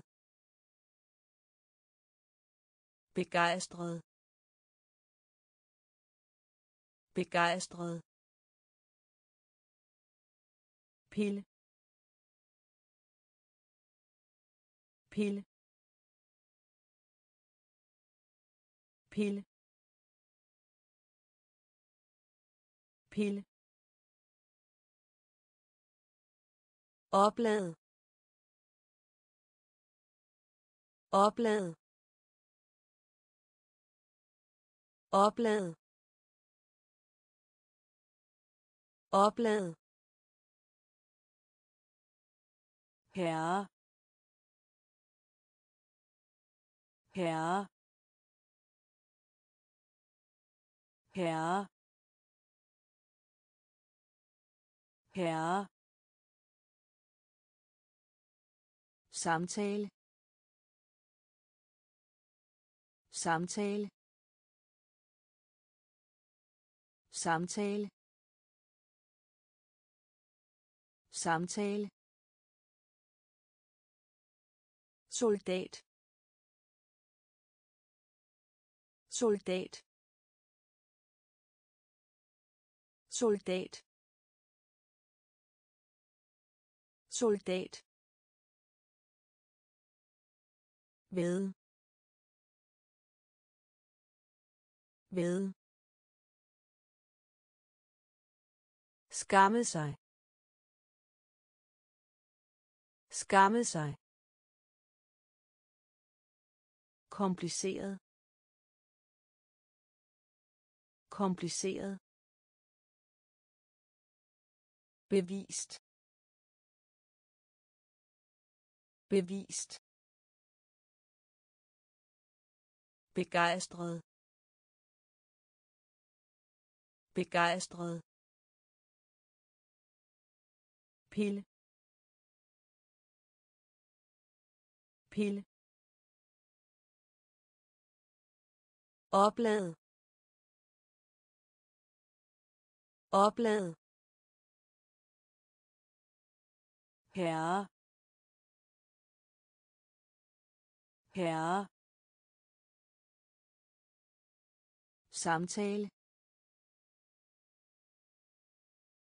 Begejstret. Begejstret. Pille. Pille. Pille. Pille. Oplad oplad oplad oplad herre. Herre. Herre. Herre. Samtale. Samtale. Samtale. Samtale. Soldat. Soldat. Soldat. Soldat. Ved. Ved. Skamme sig. Skamme sig. Kompliceret. Kompliceret. Bevist. Bevist. Begejstret. Begejstret. Pille. Pille. Oplad oplad herre. Herre. Samtale.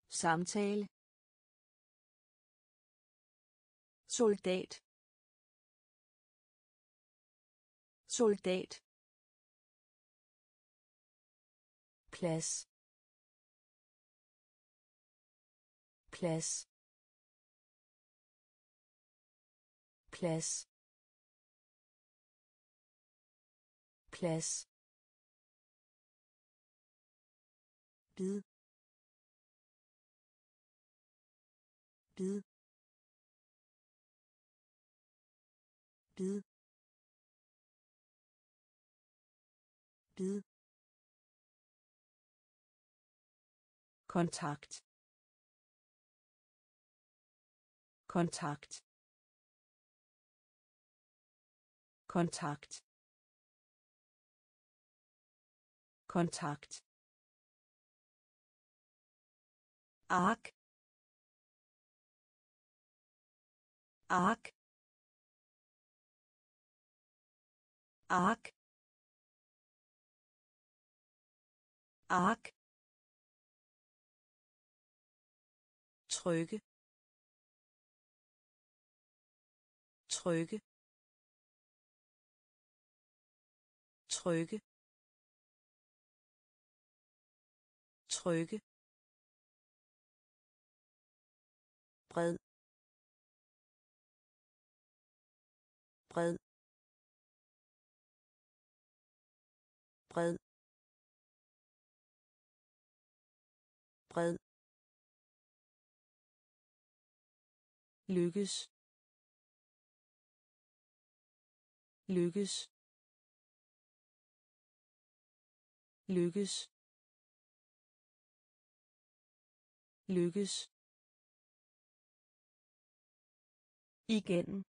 Samtale. Soldat. Soldat. Plads. Plads. Plads. Plads. Bid. Bid. Bid. Bid. Kontakt. Kontakt. Kontakt. Kontakt. Ark ark ark ark trykke trykke trykke trykke bred. Bred. Bred. Bred. Lykkes. Lykkes. Lykkes. Lykkes. Igen.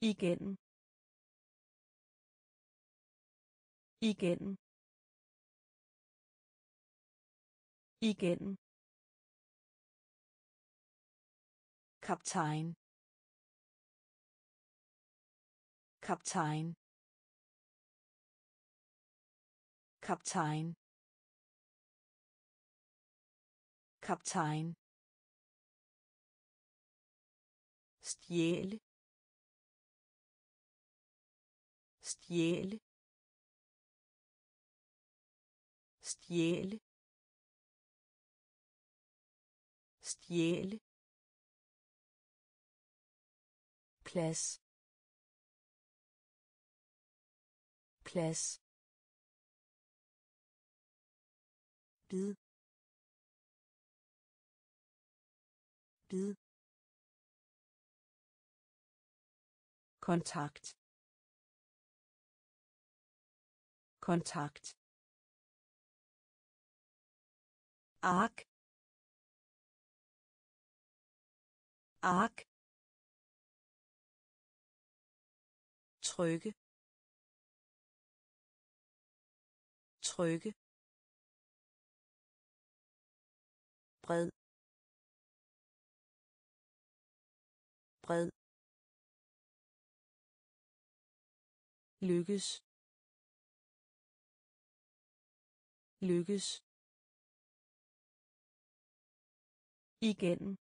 Igen. Igen. Igen. Kaptajn kaptajn kaptajn. Kaptajn. Stjæle. Stjæle. Stjæle. Stjæle. Plads. Plads. Bid. Bid. Kontakt. Kontakt. Ark ark trykke. Trykke. Bred. Bred. Lykkes. Lykkes. Igen.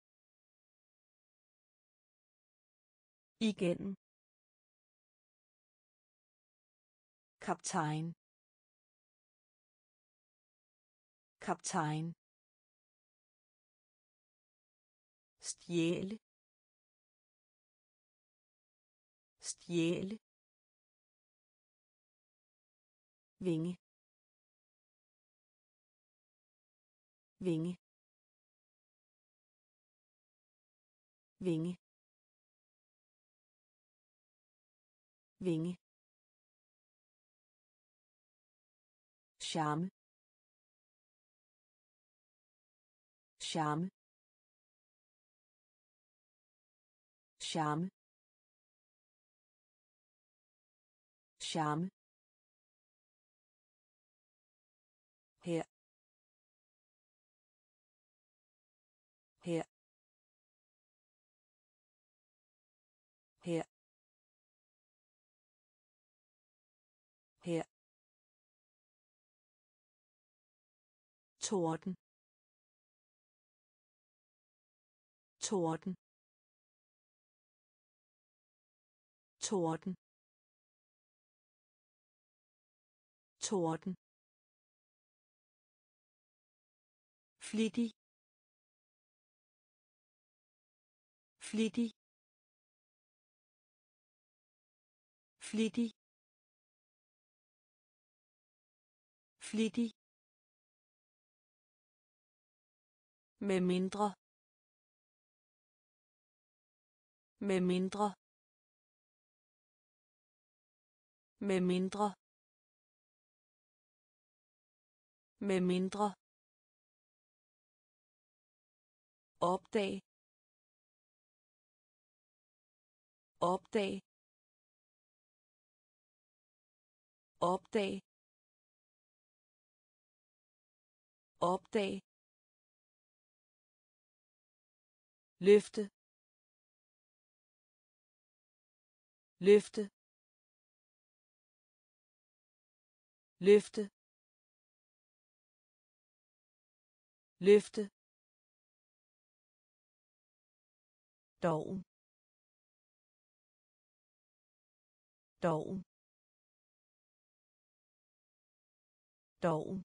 Igen. Kaptajn. Kaptajn. Stjæle. Stjæle. Vinge. Vinge. Vinge. Vinge. Charme. Charme. Charme charme her. Her. Her. Her. Torden. Torden. Torden. Torden. Flittig. Flittig. Flittig. Flittig. Med mindre. Med mindre. Med mindre. Med mindre. Opdag. Opdag. Opdag. Opdag. Løfte. Løfte. Løfte løfte doven doven doven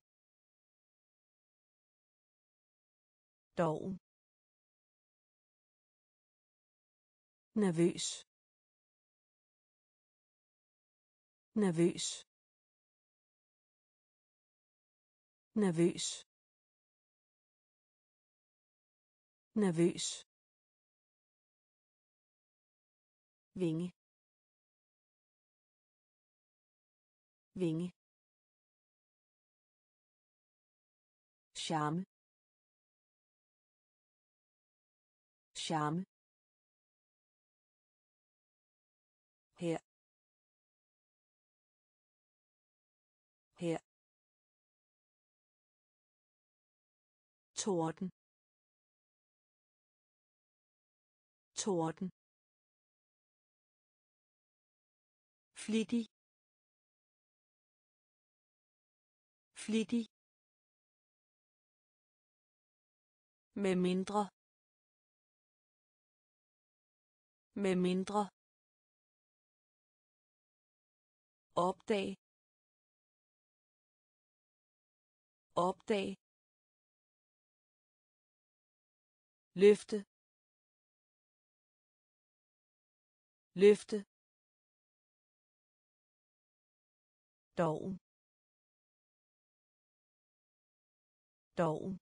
doven. Nervøs. Nervøs. Nervøs. Nervøs. Vinge. Vinge. Charme. Charme. Torden. Torden. Flittig. Flittig. Med mindre. Med mindre. Opdag. Opdag. Løfte løfte doven doven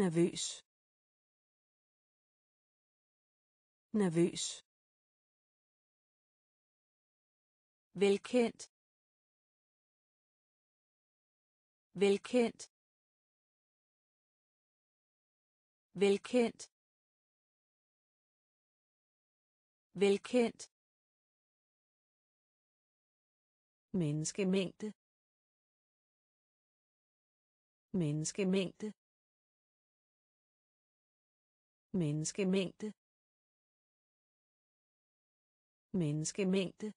nervøs nervøs velkendt velkendt velkendt velkendt menneskemængde menneskemængde menneskemængde menneskemængde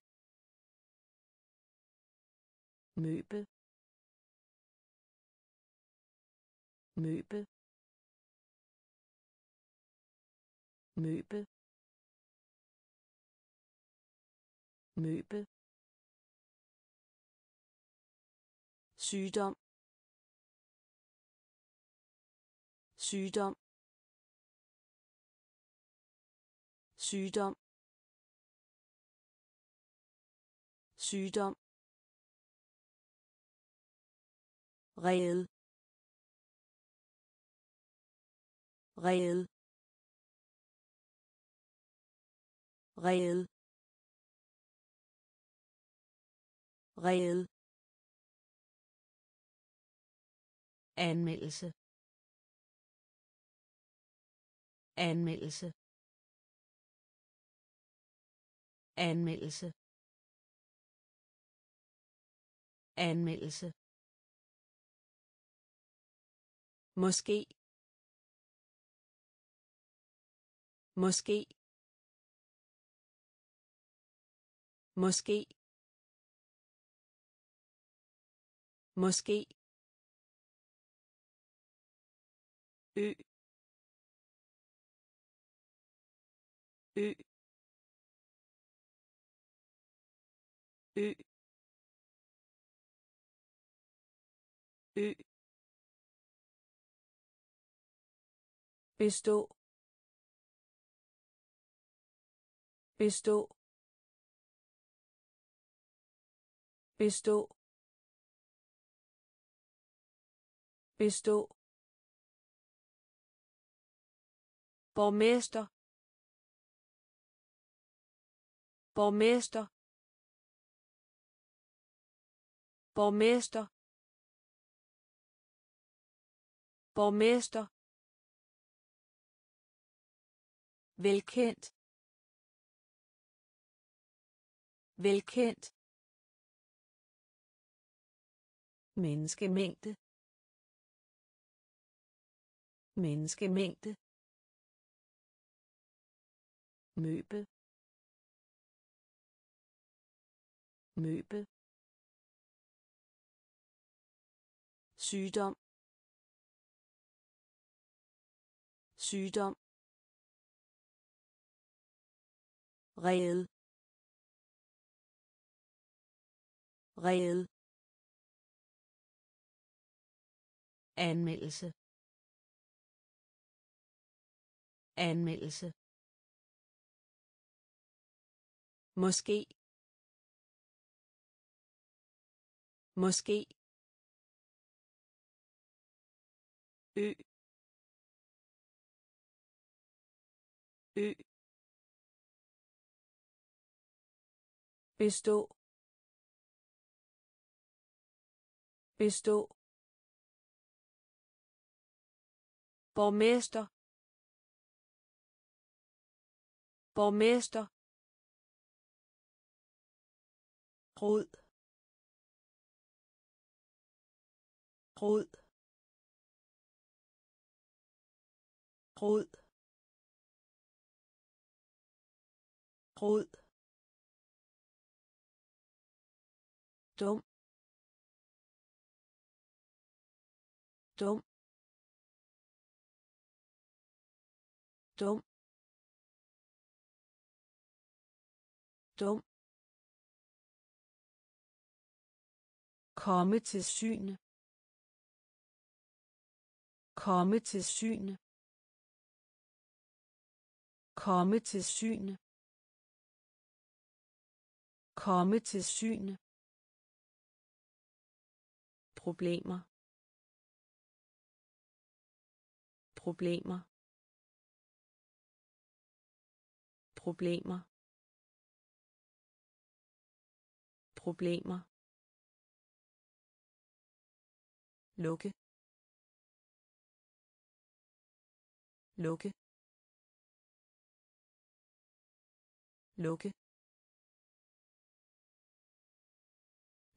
møbel møbel møbel møbel sygdom. Sygdom. Sygdom. Sygdom. Reel. Reel. Red. Red. anmeldelse anmeldelse anmeldelse anmeldelse måske måske måske. Måske. Ø. Ø. Ø. Ø. Bestå. Bestå. Bestå. Bestå. Borgmester. Borgmester. Borgmester. Borgmester. Velkendt. Velkendt. Menneskemængde. Menneskemængde. Møbel møbel sygdom. Sygdom. Reel. Reel. Anmeldelse. Anmeldelse. Måske. Måske. Ø. Ø. Bestå. Bestå. Borgmester. Borgmester. Rod. Rod. Rod. Rod. Dum. Dum. Dum. Dum. Komme til syne. Komme til syne. Komme til syne. Komme til syne. Problemer. Problemer. Problemer. Problemer. Lukke. Lukke. Lukke.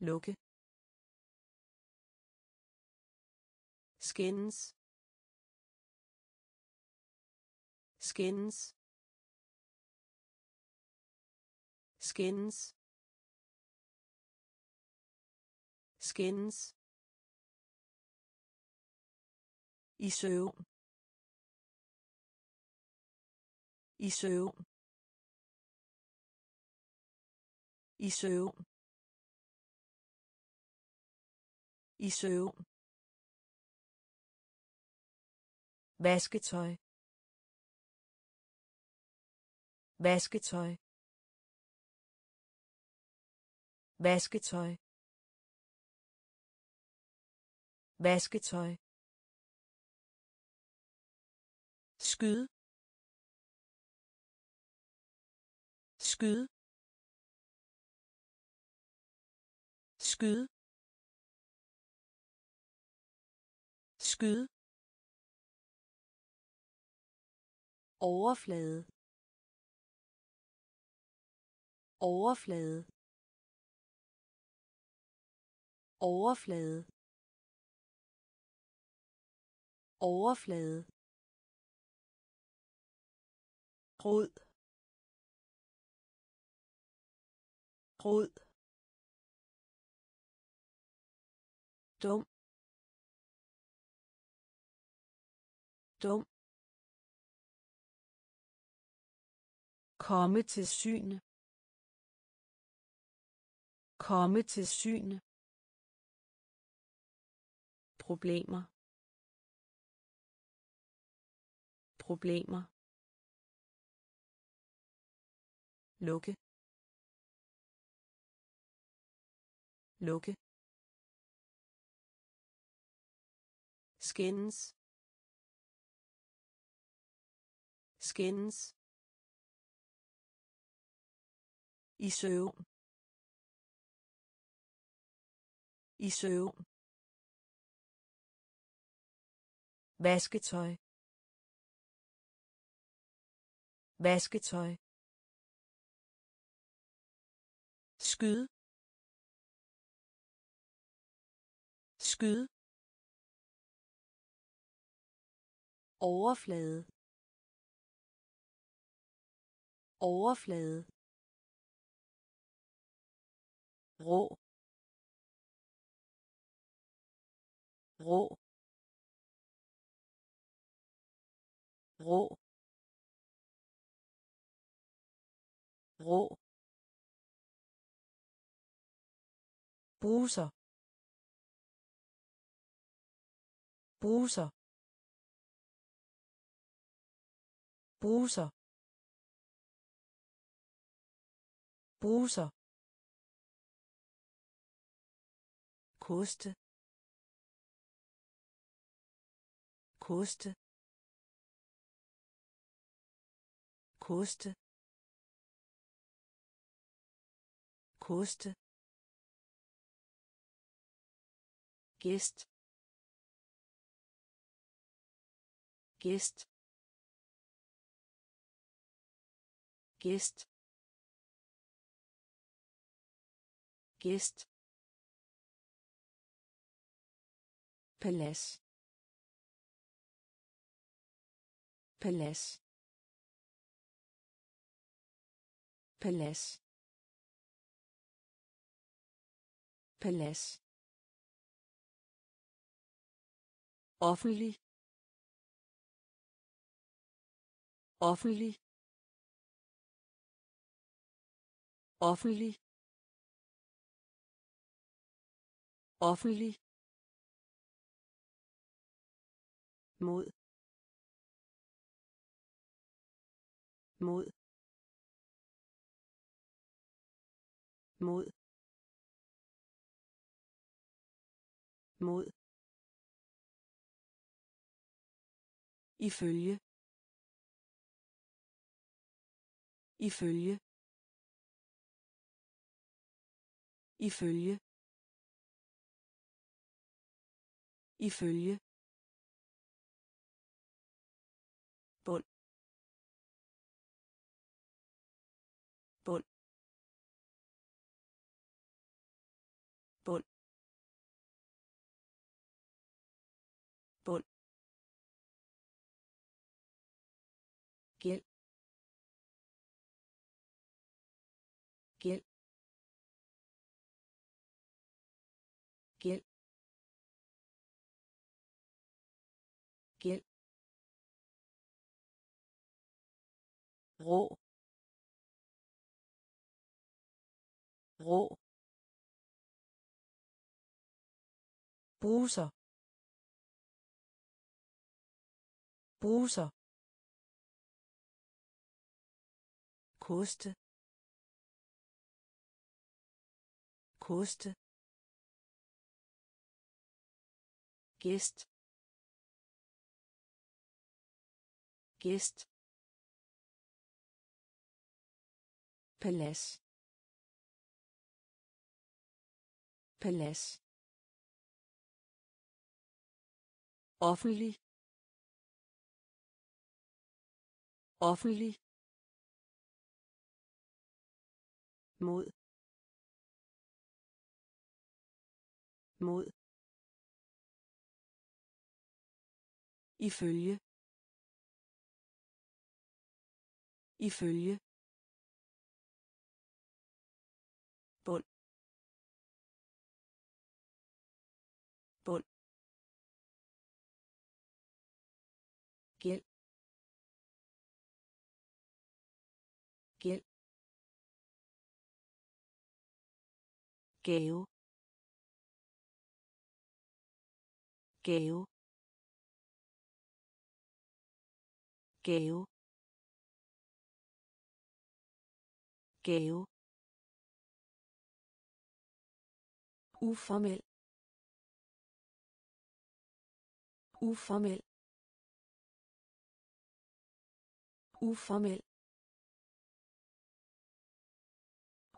Lukke. Skins skins skins skins i søvn. I søvn. I søvn. I søvn. Vasketøj. Vasketøj. Vasketøj. Vasketøj. Skyd. Skyd. Skyd. Skyd. Overflade. Overflade. Overflade. Overflade. Rod. Rod. Dum. Dum. Komme til syne. Komme til syne problemer. Problemer. Lukke. Lukke. Skins skins i søvn. I søvn. Vasketøj. Vasketøj. Skyd. Skyd. Overflade. Overflade. Rå. Rå. Rå. Rå. Bruser. Bruser. Bruser. Bruser. Koste. Koste. Koste koste gæst gæst gæst gæst palads palads palads. Palads. Offentlig. Offentlig. Offentlig. Offentlig. Mod. Mod. Mod. Mod. Ifølge. Ifølge. Ifølge. Ifølge. Rå. Rå. Bruser. Bruser. Koste. Koste. Gæst. Gæst. Palads. Palads. Offentlig. Offentlig. Mod. Mod. Ifølge. Ifølge. Gave gave gave gave uformel. Uformel. Uformel.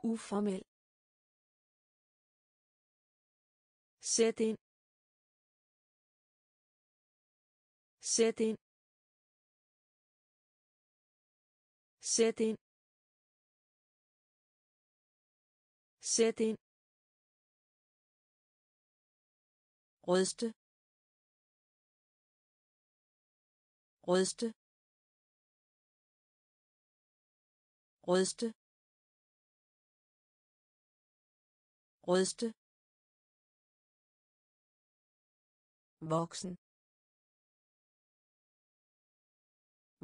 Uformel. Sæt ind. Sæt ind. Sæt ind. Sæt ind. Rødste. Rødste. Rødste. Rødste. Voksen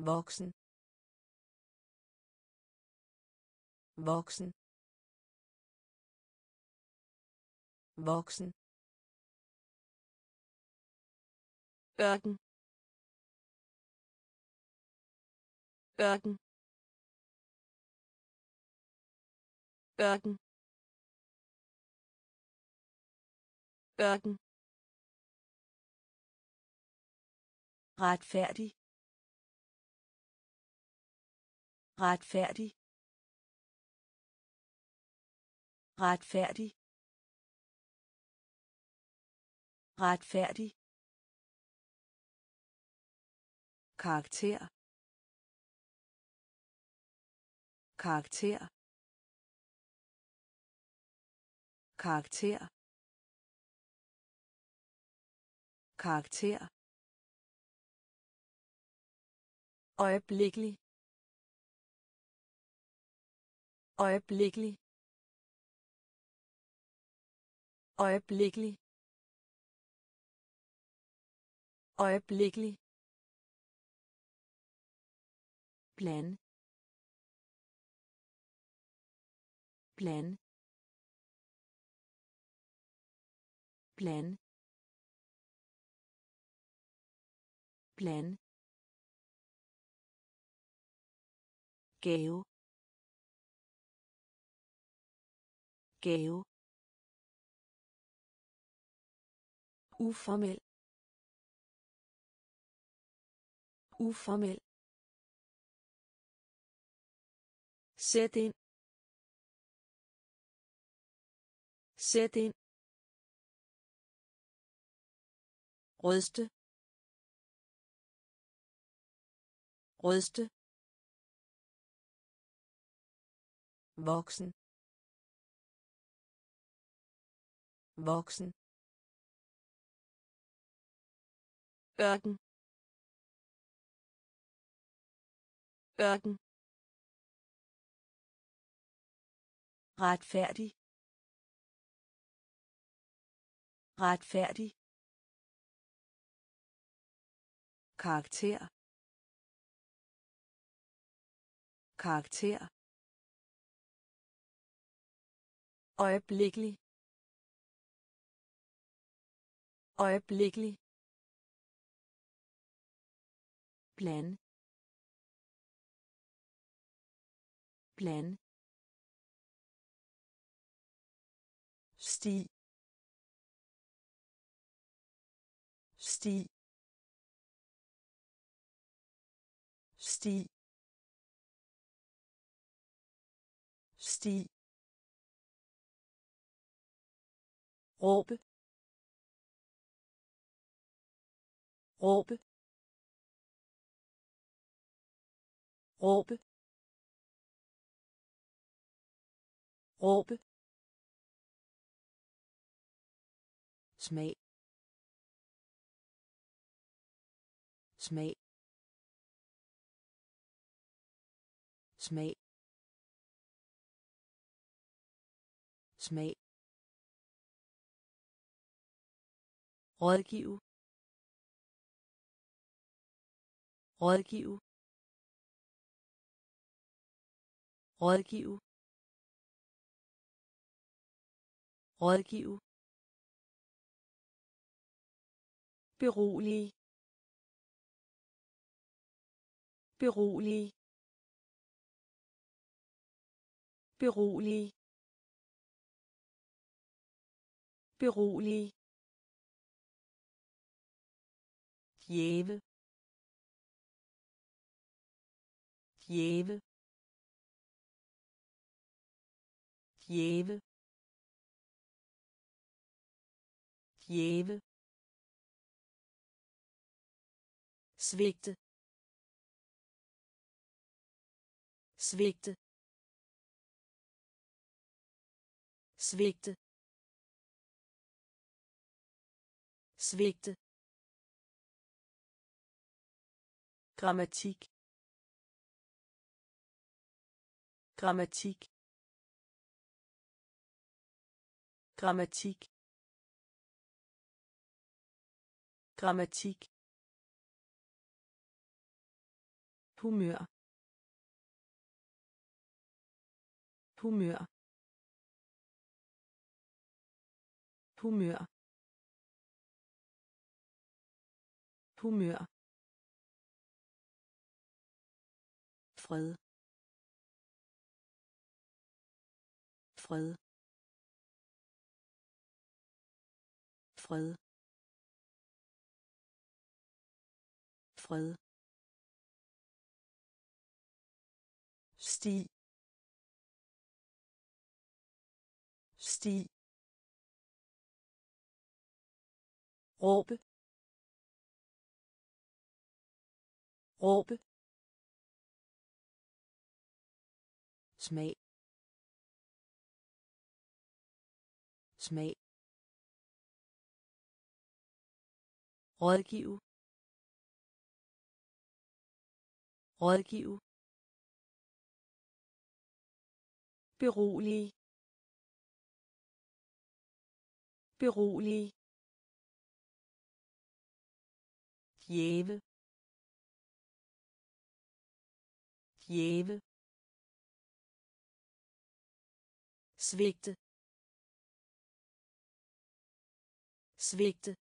voksen voksen voksen. Ørken. Ørken. Ørken. Ørken retfærdig. Retfærdig. Retfærdig. Retfærdig. Karakter. Karakter. Karakter. Karakter. Øjeblikkelig. Øjeblikkelig. Øjeblikkelig. Øjeblikkelig. Plan. Plan. Plan. Plan. Gave gave uformel uformel Sæt ind. Sæt ind. Ryste. Ryste. Voksen. Voksen. Ørken. Ørken. Retfærdig. Retfærdig. Karakter. Karakter. Øjeblikkelig. Øjeblikkelig. Plan. Plan. Sti sti sti sti råbe råbe råbe råbe smag smag smag smag rådgive. Rådgive. Rådgive. Rådgive. Berolige. Berolige. Berolige. Berolige. Djæve djæve djæve djæve svigte. Svigte. Svigte. Svigte grammatik grammatik grammatik grammatik humør. Humør. Humør. Humør fred. Fred. Fred. Fred. Sti. Sti. Råbe. Råbe. Smag. Smag. Rådgive. Rådgive. Berolige. Berolige. Djæve. Djæve. Svigte. Svigte.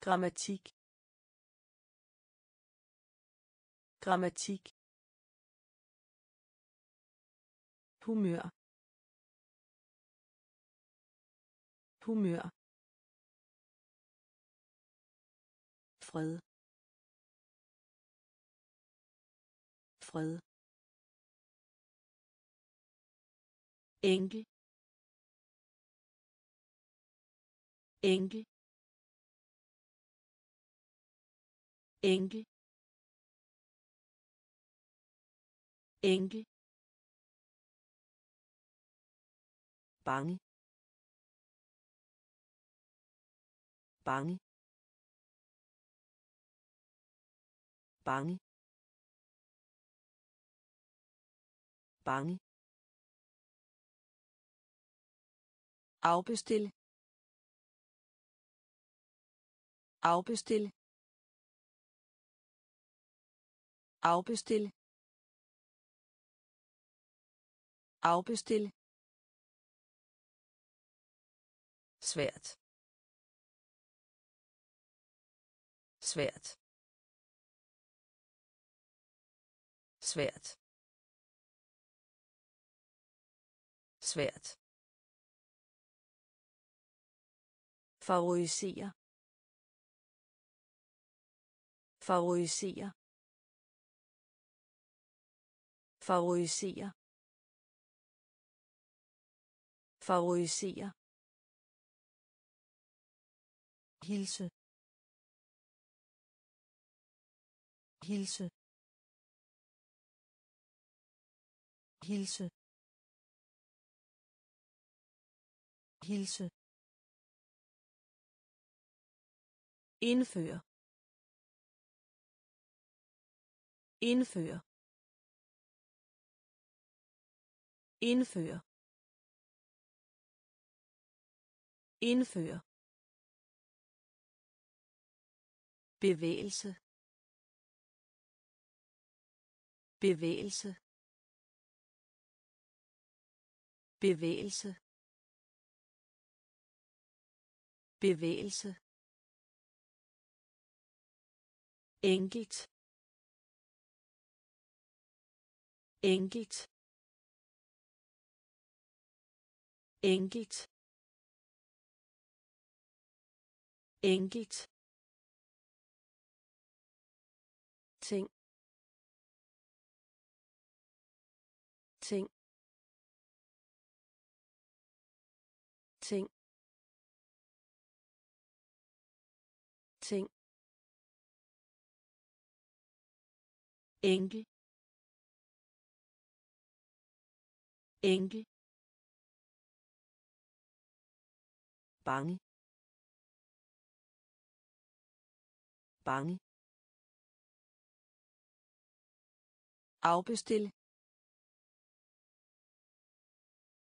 Grammatik. Grammatik. Humør. Humør. Fred. Fred. Enkel enkel enkel enkel bange. Bange. Bange. Bange. Afbestil. Afbestil. Afbestil. Afbestil. Svært. Svært. Svært. Svært. Favorisere favorisere favorisere favorisere hilse. Hilse. Hilse. Hilse. Indføre. Indføre. Indføre. Indføre. Bevægelse. Bevægelse. Bevægelse. Bevægelse. Enkelt. Enkelt. Enkelt. Enkelt. Ting. Enkel enkel bange. Bange. Afbestil.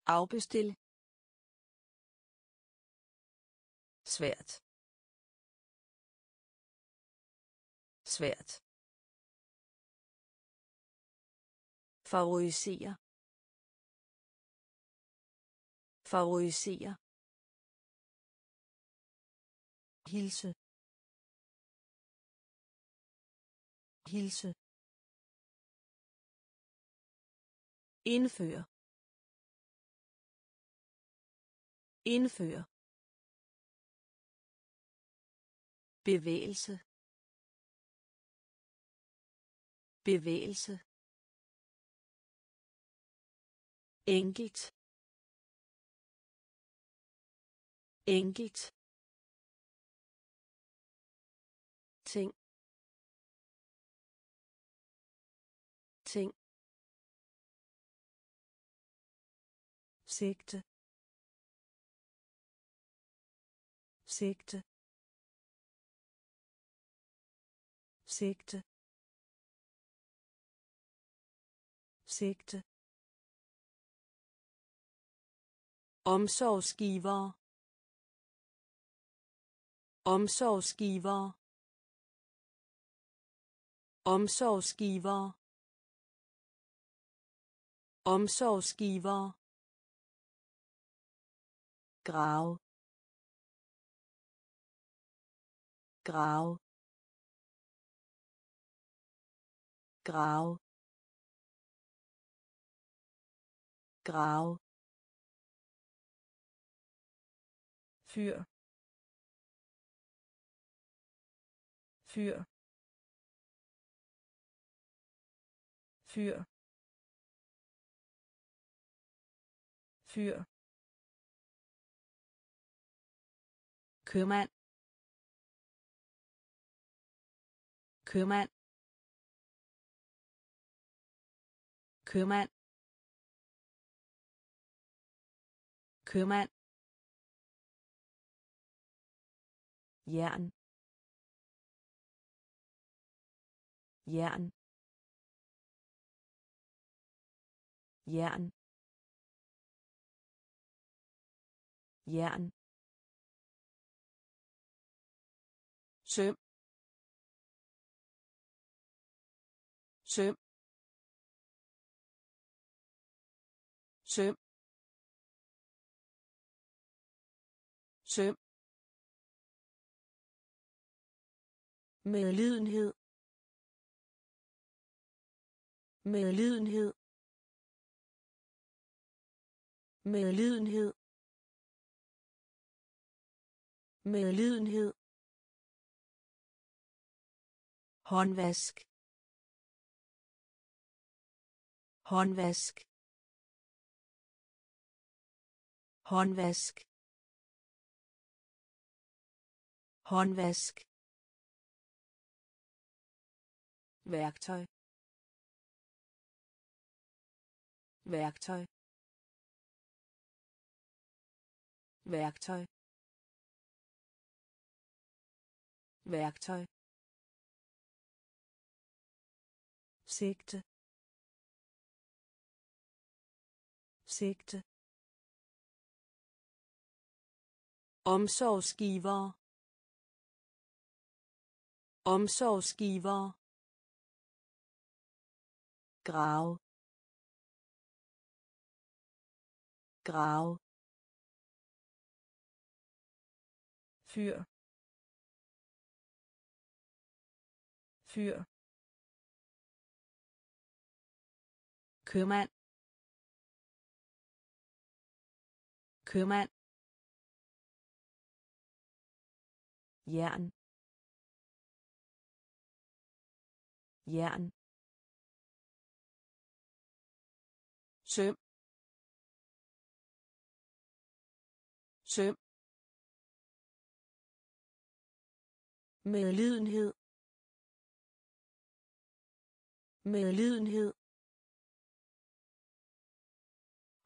Afbestil. Svært. Svært. Favorisere favorisere hilse. Hilse. Indføre. Indføre. Bevægelse. Bevægelse enkelt. Enkelt. Ting. Ting. Sigte. Sigte. Sigte. Sigte. Omsorgsgiver. Omsorgsgiver. Omsorgsgiver. Omsorgsgiver. Grav grav grav grav fyr. Fyr. Fyr. Fyr. Købmand. Købmand. Købmand. Købmand. Jern jern jern jern søm søm søm søm medlidenhed. Medlidenhed. Medlidenhed. Medlidenhed. Håndvask. Håndvask. Håndvask. Håndvask. Værktøj. Værktøj. Værktøj. Værktøj. Sigte. Sigte. Omsorgsgiver omsorgsgiver grav grav fyr fyr købmand købmand jern jern søm. Søm. Medlidenhed. Medlidenhed.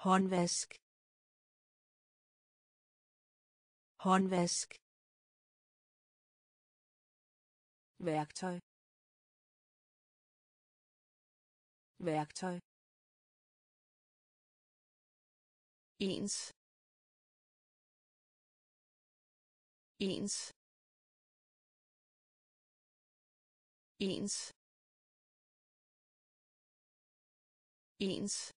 Håndvask. Håndvask. Værktøj. Værktøj. Ens ens ens ens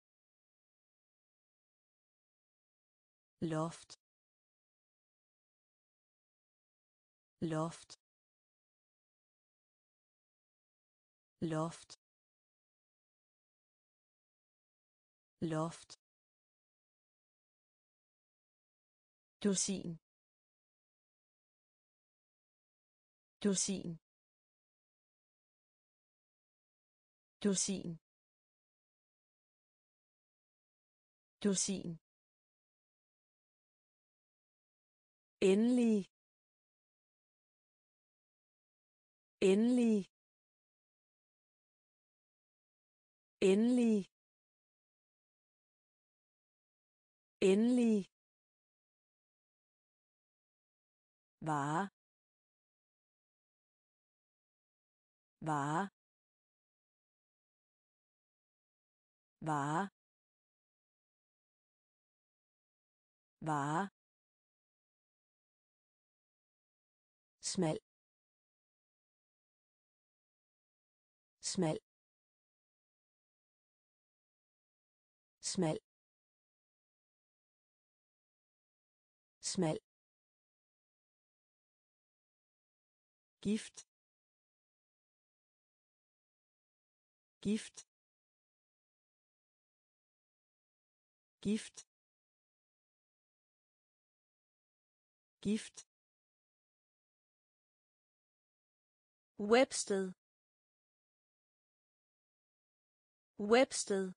loft. Loft. Loft. Loft dusin. Dusin. Dusin. Dusin. Endelig. Endelig. Endelig. Endelig. Vare vare vare vare smal smal smal smal gift. Gift. Gift. Gift. Websted. Websted.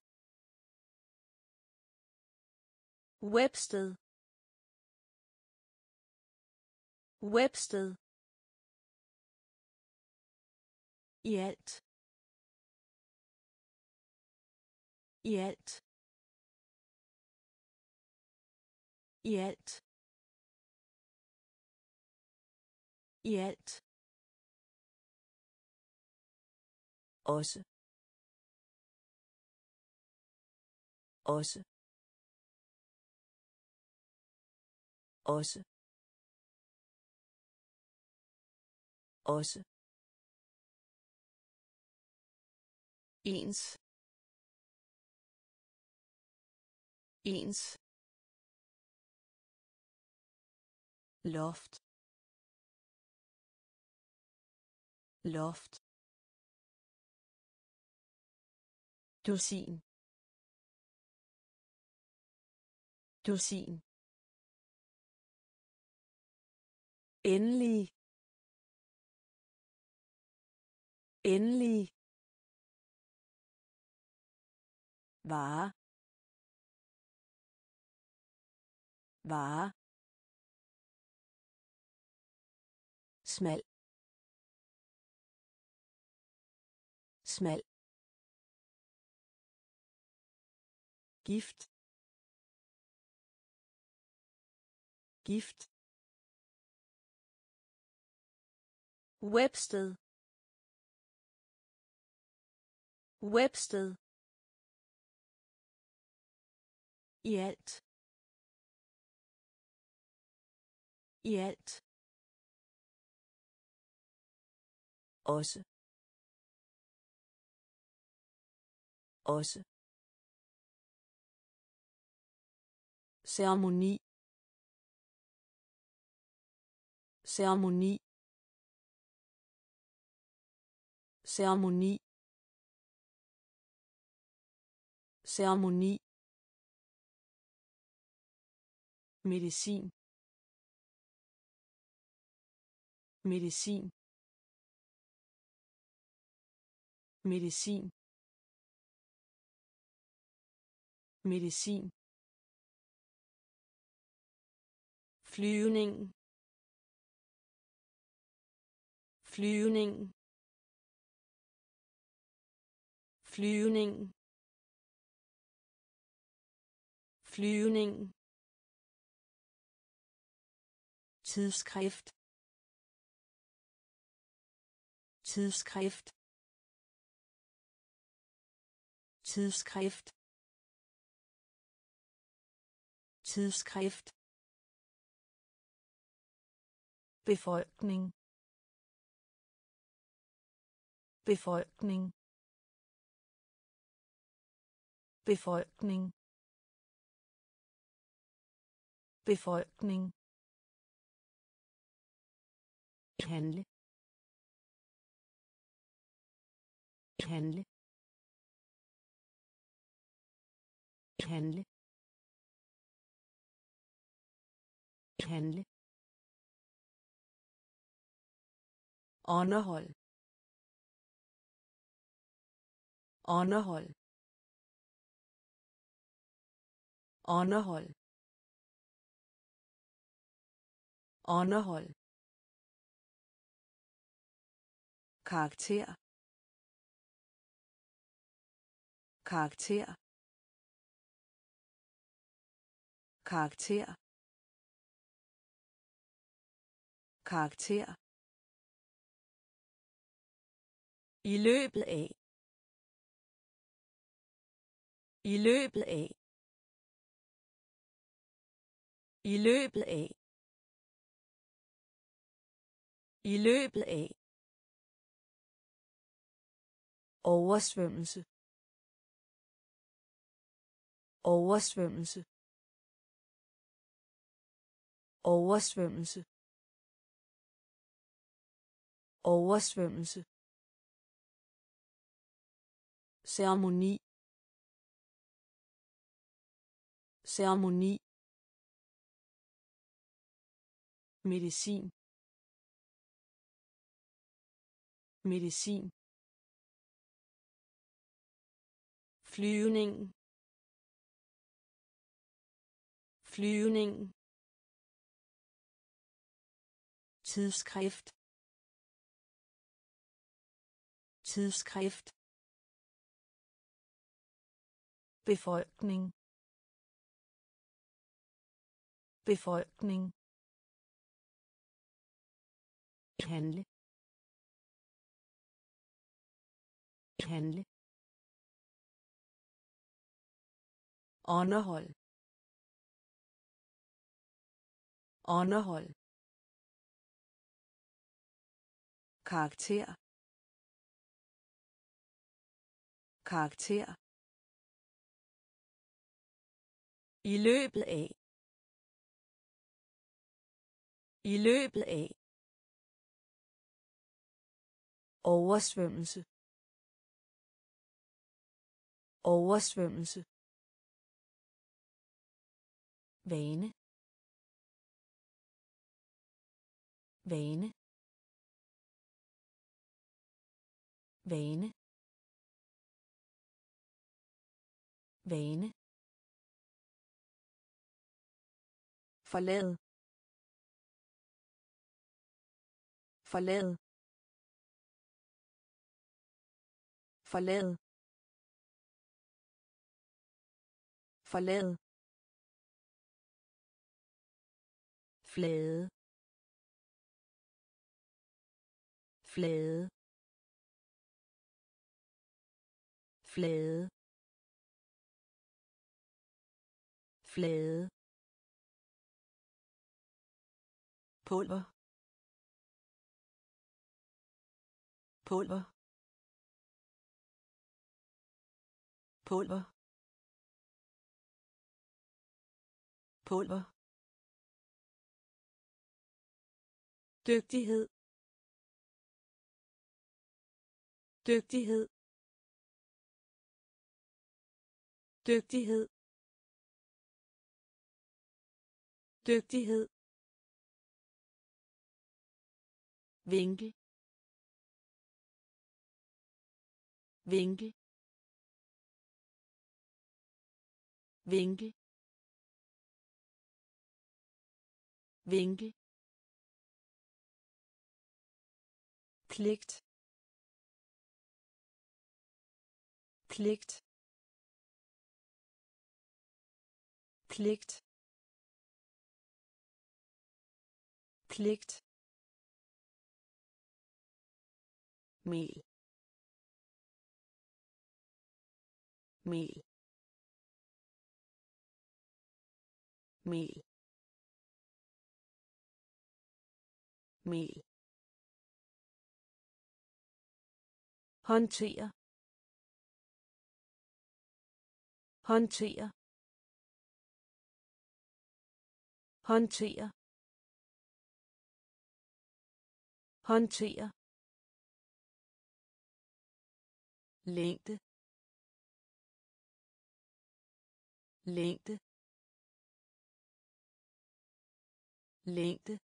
Websted. Websted i alt i alt i alt i alt ens. Ens. Loft. Loft. Dusin. Dusin. Endelig. Endelig. Vare. Vare. Smal. Smal. Gift. Gift. Websted. Websted. I alt. I alt. Også. Også. Ceremoni. Ceremoni. Ceremoni. Ceremoni. Medicin. Medicin. Medicin. Medicin. Flyvning. Flyvning. Flyvning. Flyvning. Tidsskrift. Tidsskrift. Tidsskrift. Tidsskrift. Befolkning. Befolkning. Befolkning. Befolkning handle. Handle. Handle. Handle. Underhold. Underhold. Underhold. Underhold. Karakter karakter karakter karakter I løbet af. I løbet af. I løbet af. I løbet af. Oversvømmelse. Oversvømmelse. Oversvømmelse. Oversvømmelse. Ceremoni. Ceremoni. Medicin. Medicin. Flyvning. Flyvning. Tidsskrift. Tidsskrift. Befolkning. Befolkning. Handle. Handle. Underhold underhold karakter karakter I løbet af. I løbet af. Oversvømmelse. Oversvømmelse. Vane. Vane. Vane. Vane. forlade forlade forlade forlade flade. Flade. Flade. Flade. Pulver. Pulver. Pulver. Pulver. Dygtighed. Dygtighed. Dygtighed. Dygtighed. Vinkel. Vinkel. Vinkel. Vinkel. Pligt. Pligt. Pligt. Pligt. Mel. Mel. Mel. Mel. Håndtere. Håndtere. Håndtere. Håndtere. Længde. Længde. Længde.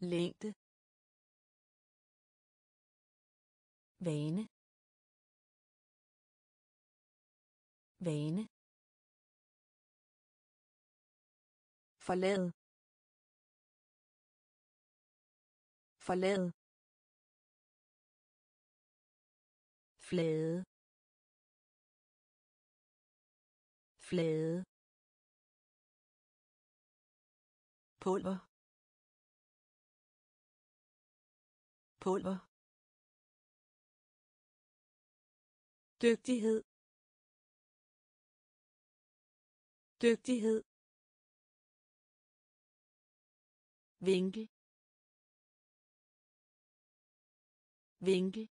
Længde. Vane. Vane. Forlade. Forlade. Flade. Flade. Pulver. Pulver. Dygtighed. Dygtighed. Vinkel. Vinkel.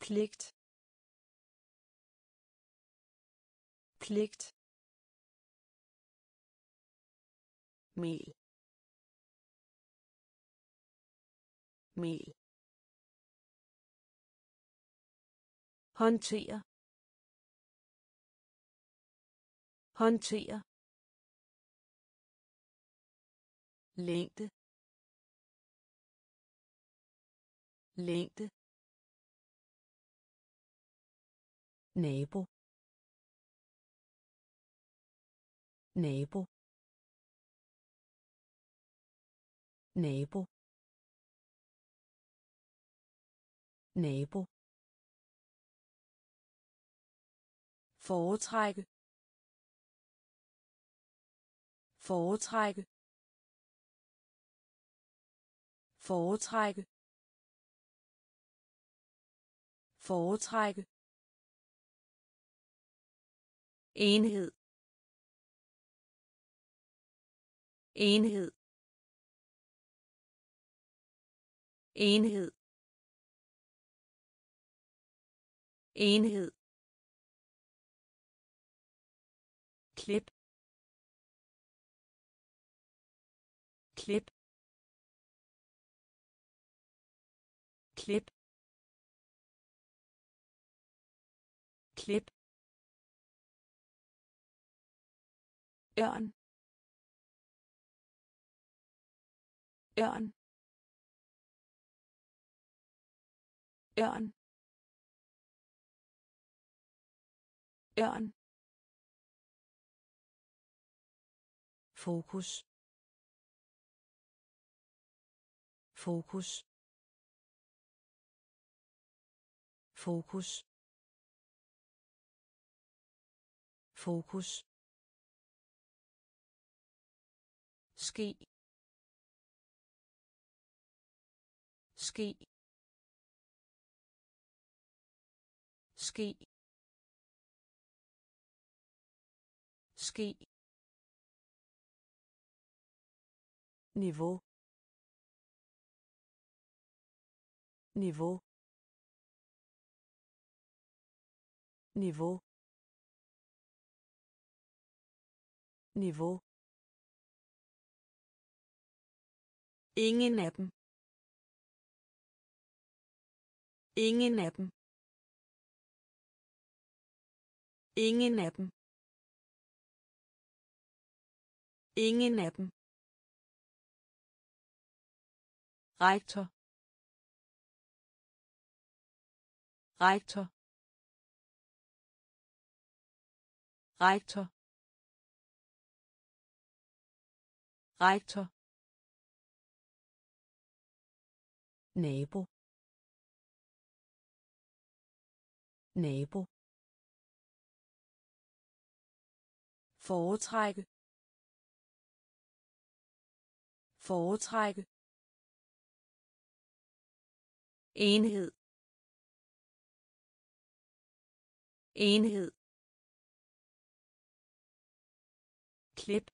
Pligt. Pligt. Mel. Mel. Håndtere. Håndtere. Længde. Længde. Nabo. Nabo. Nabo. Nabo. Foretrække. Foretrække. Foretrække. Foretrække. Enhed. Enhed. Enhed. Enhed. Klip klip klip klip ørn. Ørn. Ørn. Ørn fokus. Fokus. Fokus. Fokus. Ski ski ski ski niveau. Niveau. Niveau. Niveau. Ingen af dem. Ingen af dem. Ingen af dem. Ingen af dem rektor. Rektor. Rektor. Rektor. Nabo. Nabo. Foretrække. Foretrække enhed. Enhed. Klip.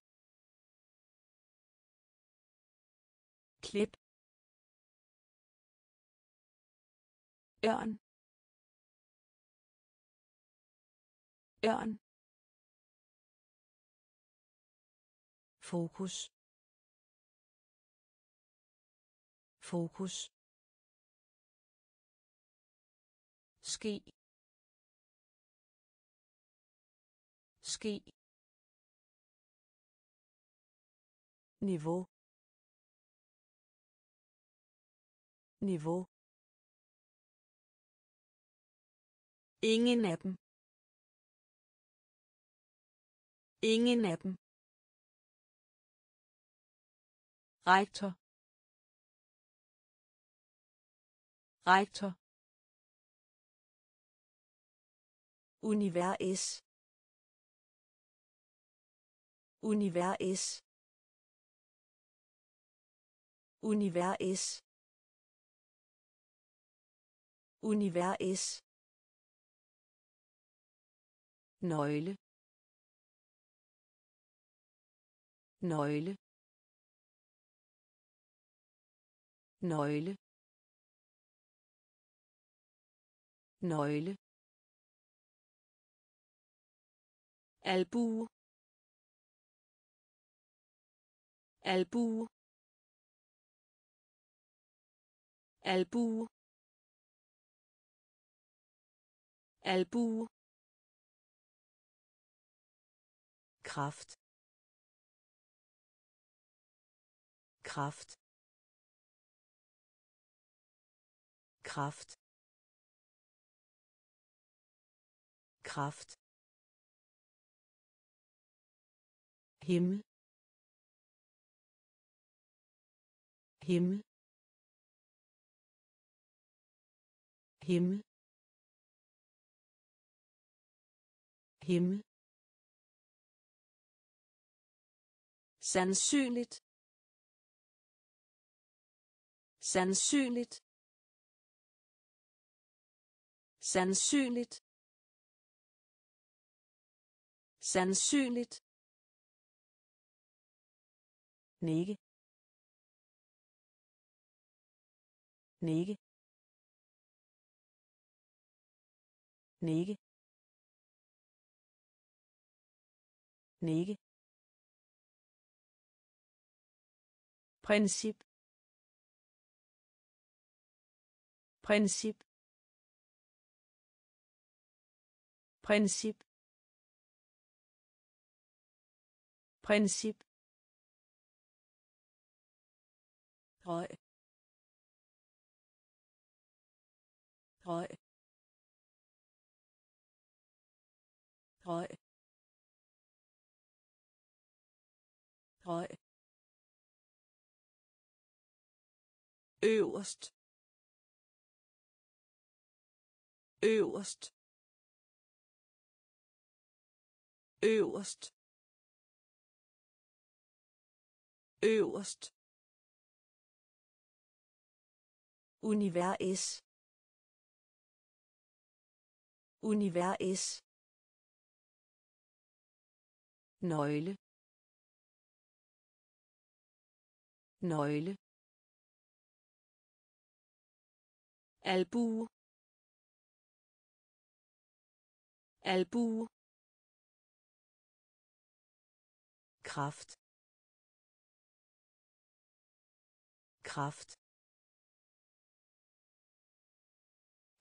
Klip. Ørn. Ørn. Fokus. Fokus. Ski ski niveau. Niveau. Ingen af dem. Ingen af dem. Rektor. Rektor. Univers univers univers univers nøgle. Nøgle. Nøgle. Nøgle. Albue albue albue albue kraft. Kraft. Kraft. Kraft himmel. Himmel. Himmel. Himmel. Sandsynligt. Sandsynligt. Sandsynligt. Sandsynligt nikke. Nikke. Nikke. Nikke. Princip. Princip. Princip. Princip. Høj høj høj høj øverst. Øverst. Øverst. Øverst univers univers nøgle. Nøgle. Albue albue kraft. Kraft.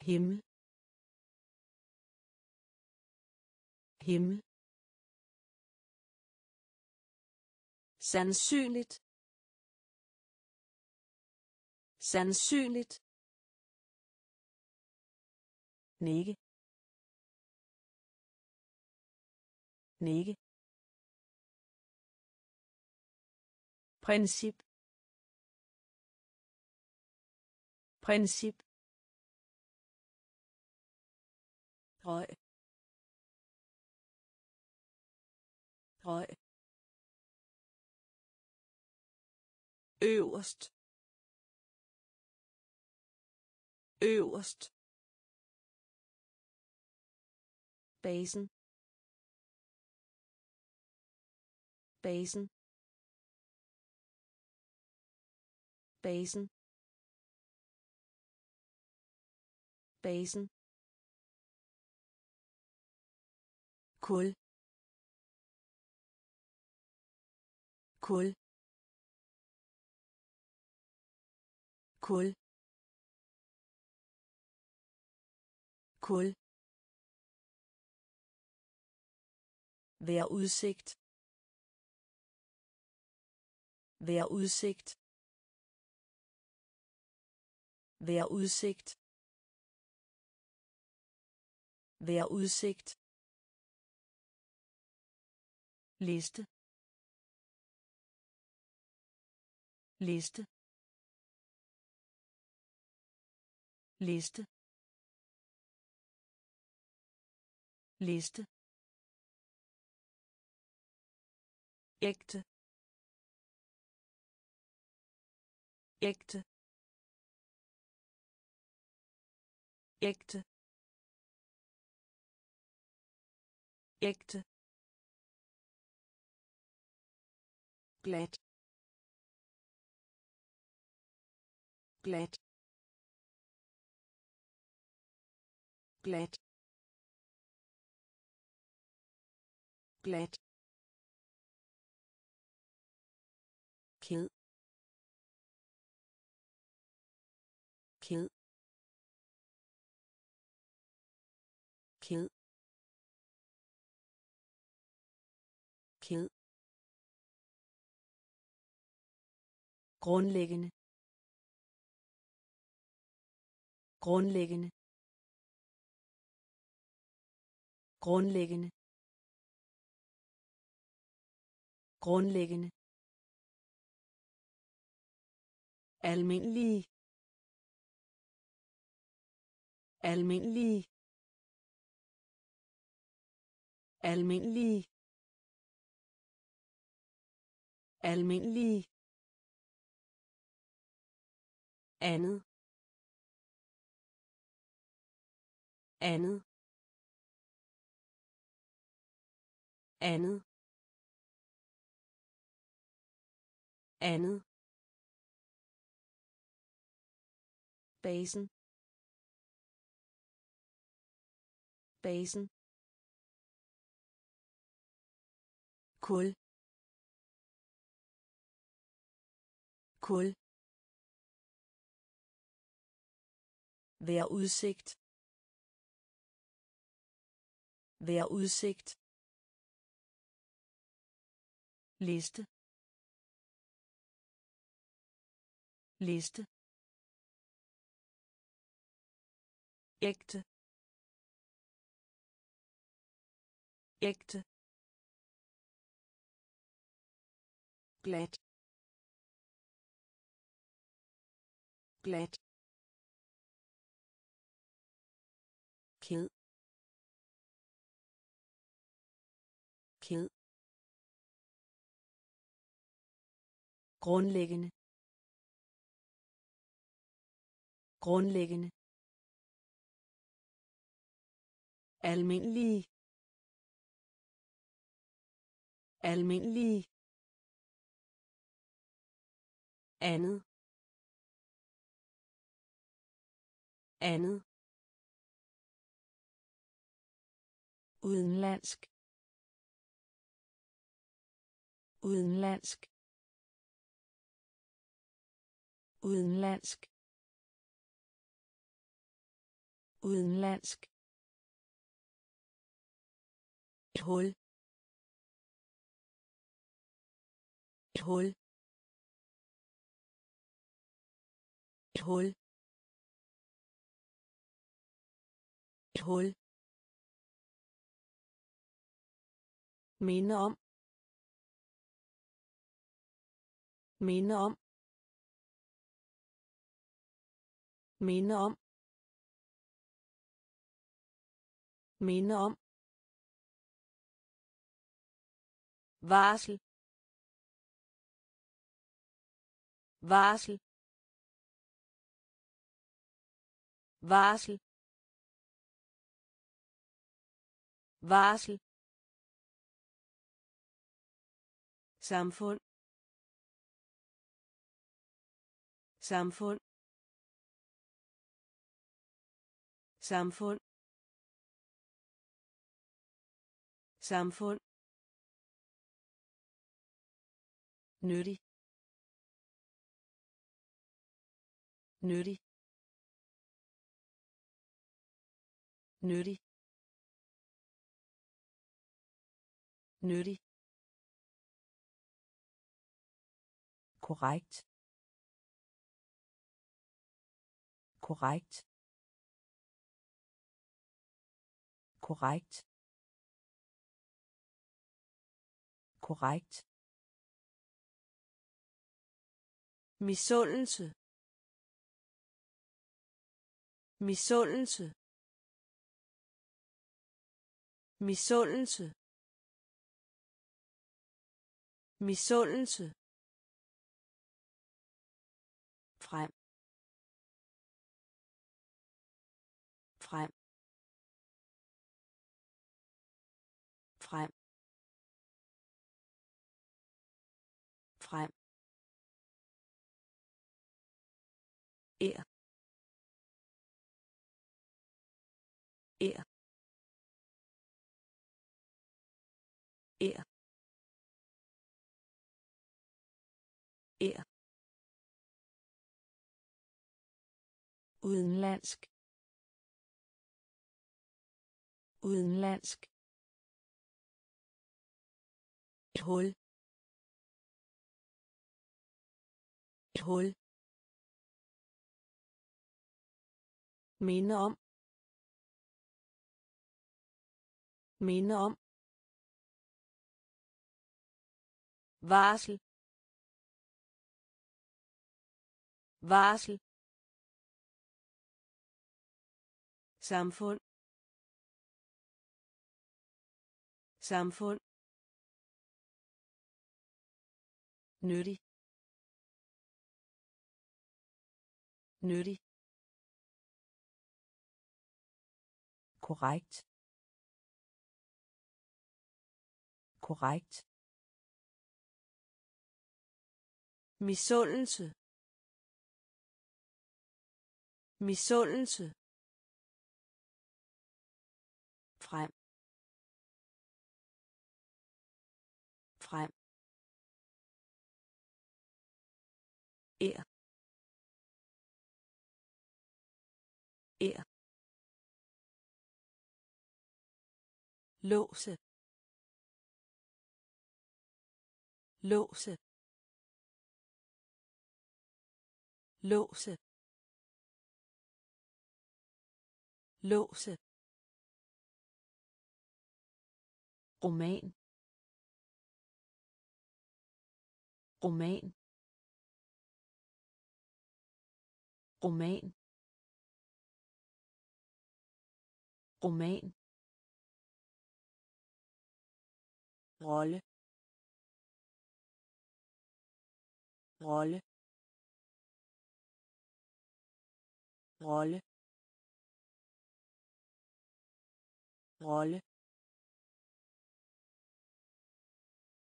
Himmel. Himmel. Sandsynligt. Sandsynligt. Nikke. Nikke. Princip. Princip. Høj høj øverst. Øverst. Basen. Basen. Basen. Basen. Kul kul kul kul Vær udsigt. Vær udsigt. Vær udsigt. Vær udsigt liste. Liste. Liste. Liste. Ægte. Ægte. Ægte. Ægte. Glat glat glat glat grundlæggende. Grundlæggende. Grundlæggende. Grundlæggende. Almindelige. Almindelige. Almindelige. Almindelige. Andet. Andet. Andet. Andet. Basen. Basen. Kul. Kul. Vær udsigt. Vær udsigt. liste. Liste. Ægte. Ægte. Glat. Glat. Grundlæggende. Grundlæggende. Almindelige. Almindelige. Andet. Andet. Udenlandsk. Udenlandsk. Udenlandsk. Udenlandsk. Et hul. Et hul. Et hul. Et hul. Minde om. Minde om. Minde om. Minde om. Varsel. Varsel. Varsel. Varsel. Samfund. Samfund. Samfund. Samfund. Nyttig. Nyttig. Nyttig. Nyttig. Korrekt. Korrekt. Korrekt. Korrekt. Misundelse. Misundelse. Misundelse. Misundelse udenlandsk. Udenlandsk. Et hul. Et hul. Minde om. Minde om. Varsel. Varsel. Samfund. Samfund. Nyttig. Nyttig. Korrekt. Korrekt. Misundelse. Misundelse. Er. Er. Låse. Låse. Låse. Låse. Roman. Roman. Roman. Roman. Rolle. Rolle. Rolle. Rolle.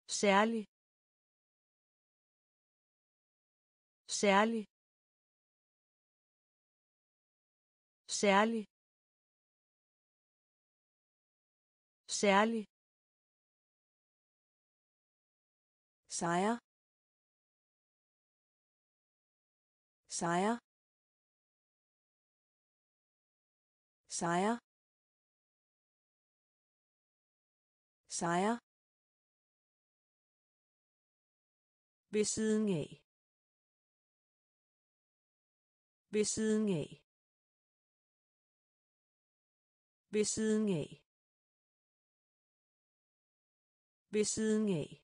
Særlig. Særlig. Særlig. Særlig. Sejr. Sejr. Sejr. Sejr. Ved siden af. Ved siden af ved siden af. Ved siden af.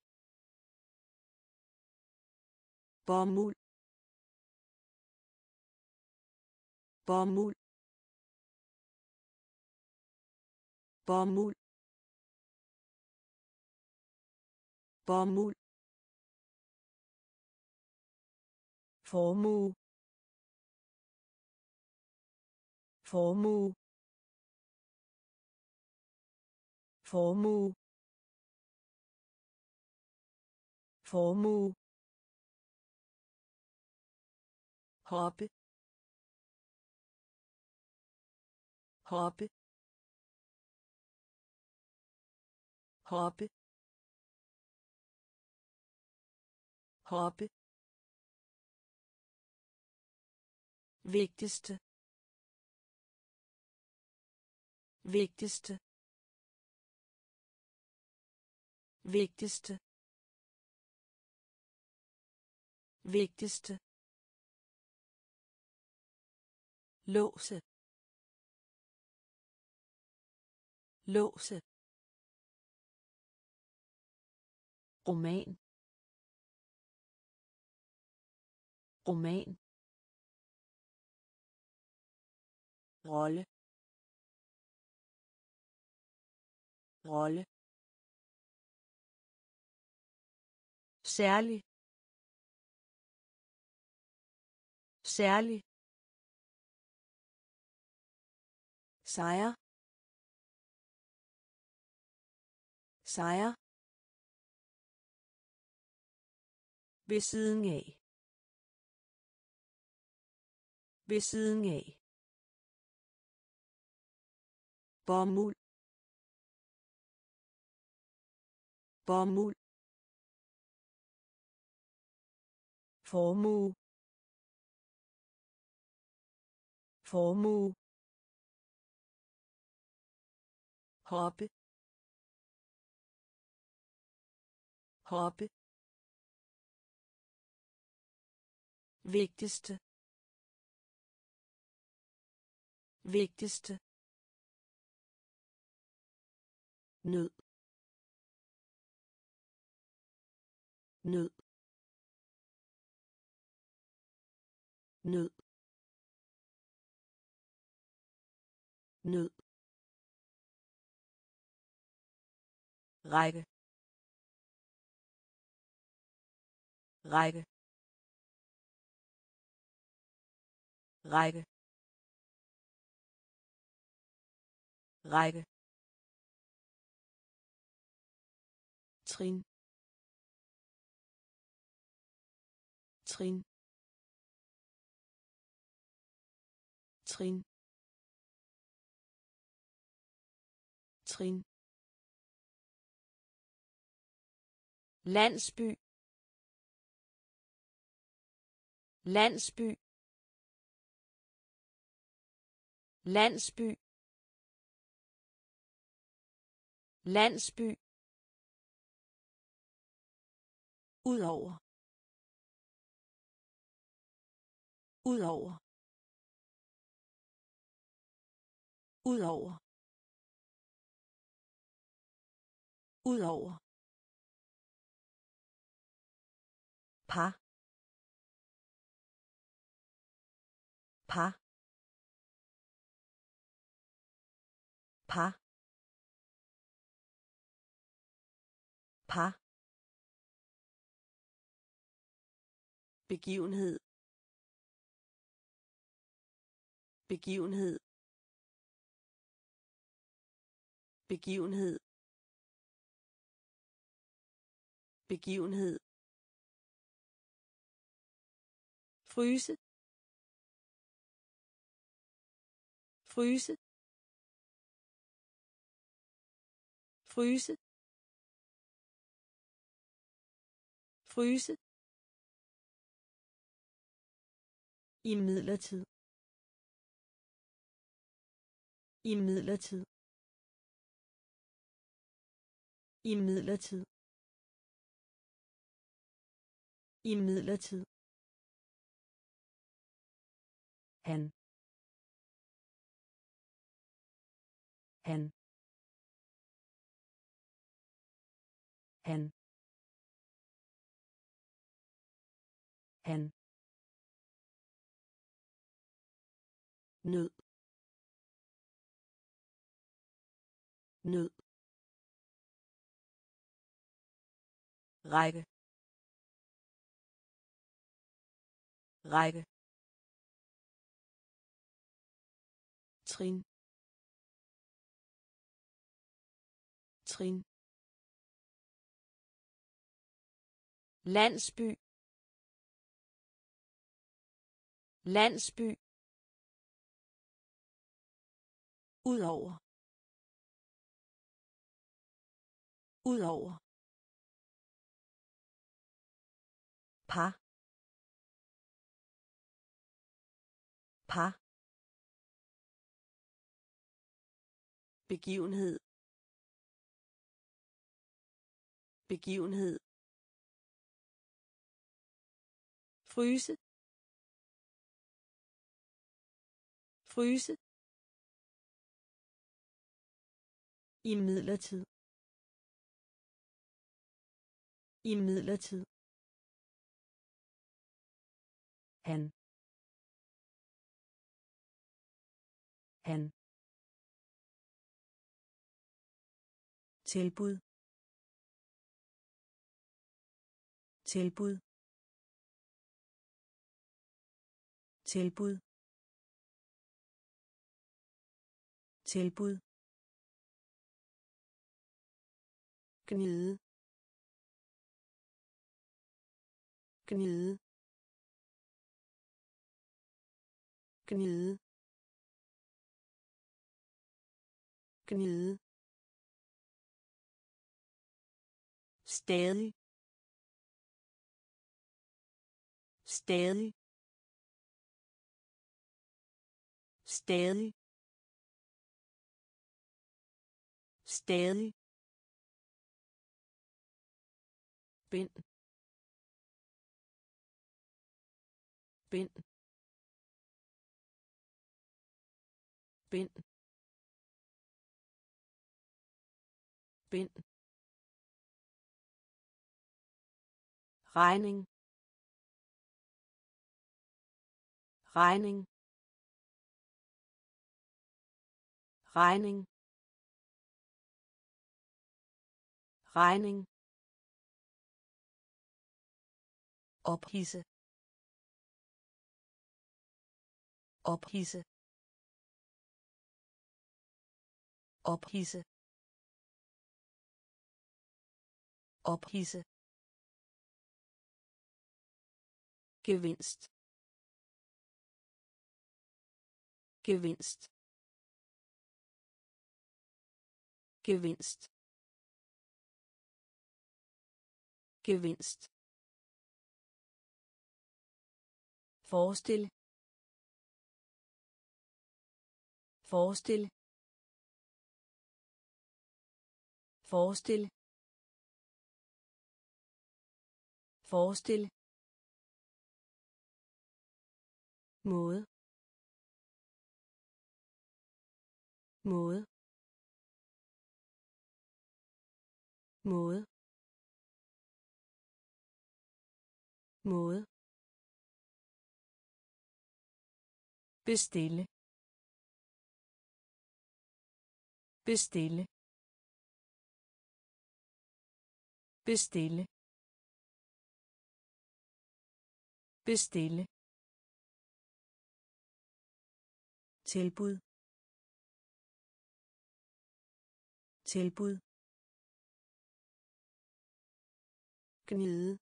Bomuld. Bomuld. Bomuld. Bomuld. Formue. Formue. Formue. Formue. Hoppe hoppe hoppe hoppe vigtigste. Vigtigste vigtigste. Vigtigste. Låse. Låse. Roman. Roman. Rolle. Rolle. Særlig. Særlig. Sejr. Sejr. Ved siden af. Ved siden af. Bomuld. Bomuld formue. Formue. Hoppe. Hoppe. Vigtigste. Vigtigste. Nød. Nød. Nød. Nød. Række. Række. Række. Række. Trin. Trin. Trin. Trin. Landsby. Landsby. Landsby. Landsby. Udover. Udover. Udover. Udover. Par. Par. Par. Par. Begivenhed. Begivenhed begivenhed. Begivenhed. Fryse. Fryse. Fryse. Fryse. Imidlertid imidlertid imidlertid imidlertid han. Han. Han. Han. Nød. Nød. Række. Række. Trin. Trin. Landsby. Landsby. Udover. Udover. Par par begivenhed. Begivenhed. Fryse. Fryse. I midlertid. Han. Han. Tilbud. Tilbud. Tilbud. Tilbud. Gnide. Gnide. Gnide. Gnide. Stadig. Stadig. Stadig. Stadig. Bind. Bind. Bind. Bind. Regning. Regning. Regning. Regning. Ophisse ophisse ophisse ophisse gevinst. Gevinst. Gevinst. Gevinst. Forestil. Forestil. Forestil. Forestil. Måde. Måde. Måde. Måde. Bestille. Bestille. Bestille. Bestille. Tilbud. Tilbud. Gnide.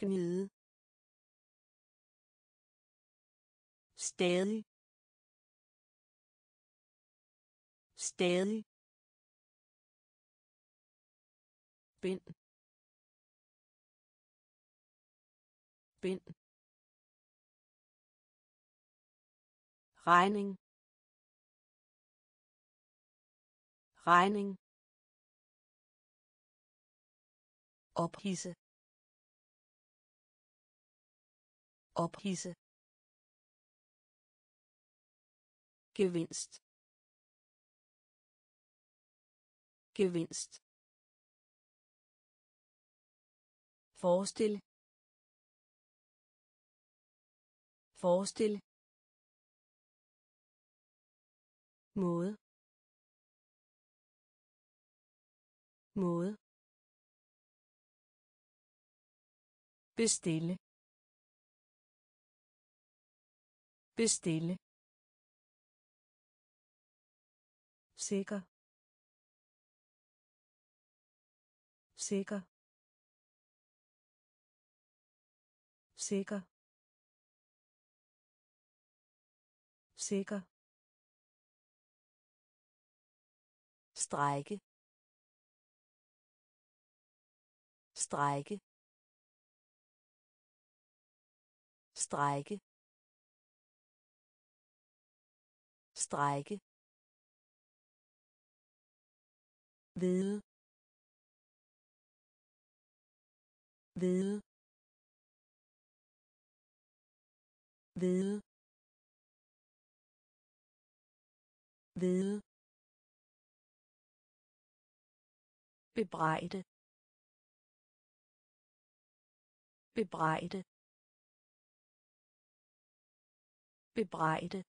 Gnide. Stadig. Stadig. Bind. Bind. Regning. Regning. Ophisse ophisse gevinst. Gevinst. Forestil. Forestil. Måde. Måde. Bestille. Bestille. Sikker. Sikker. Sikker. Sikker. Strække. Strække. Strække. Strække. Vide vide vide. Vide. Bebrejde. Bebrejde. Bebrejde.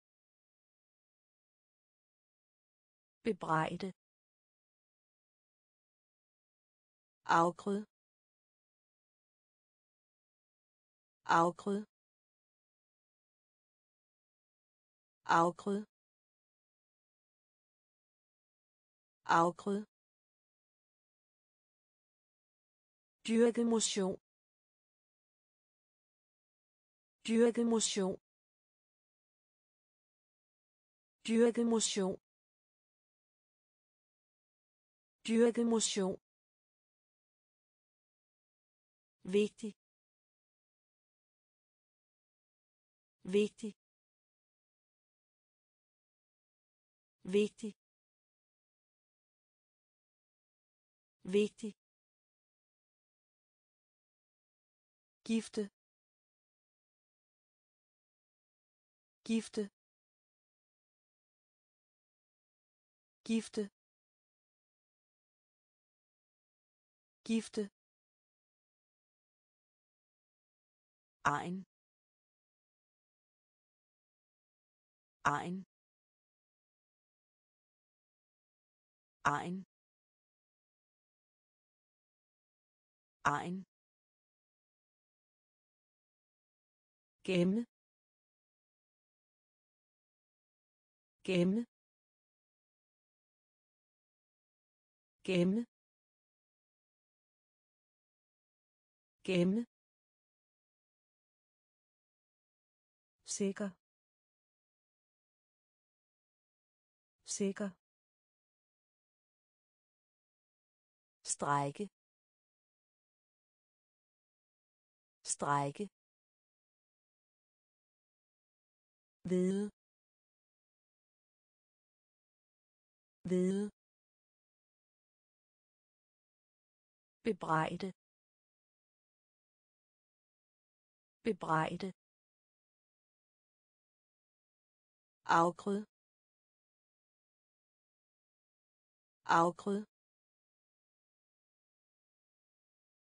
Bebrejde. Afgrød afgrød afgrød afgrød dyrke motion dyrke motion dyrke motion dyrke motion vigtig. Vigtig. Vigtig. Vigtig. Gifte. Gifte. Gifte. Gifte. Ein. Ein. Ein. Ein. Gemme. Gemme. Gemme. Gemme. Sikker. Sikker. Strække. Strække. Vide vide bebrejde bebrejde afgrød afgrød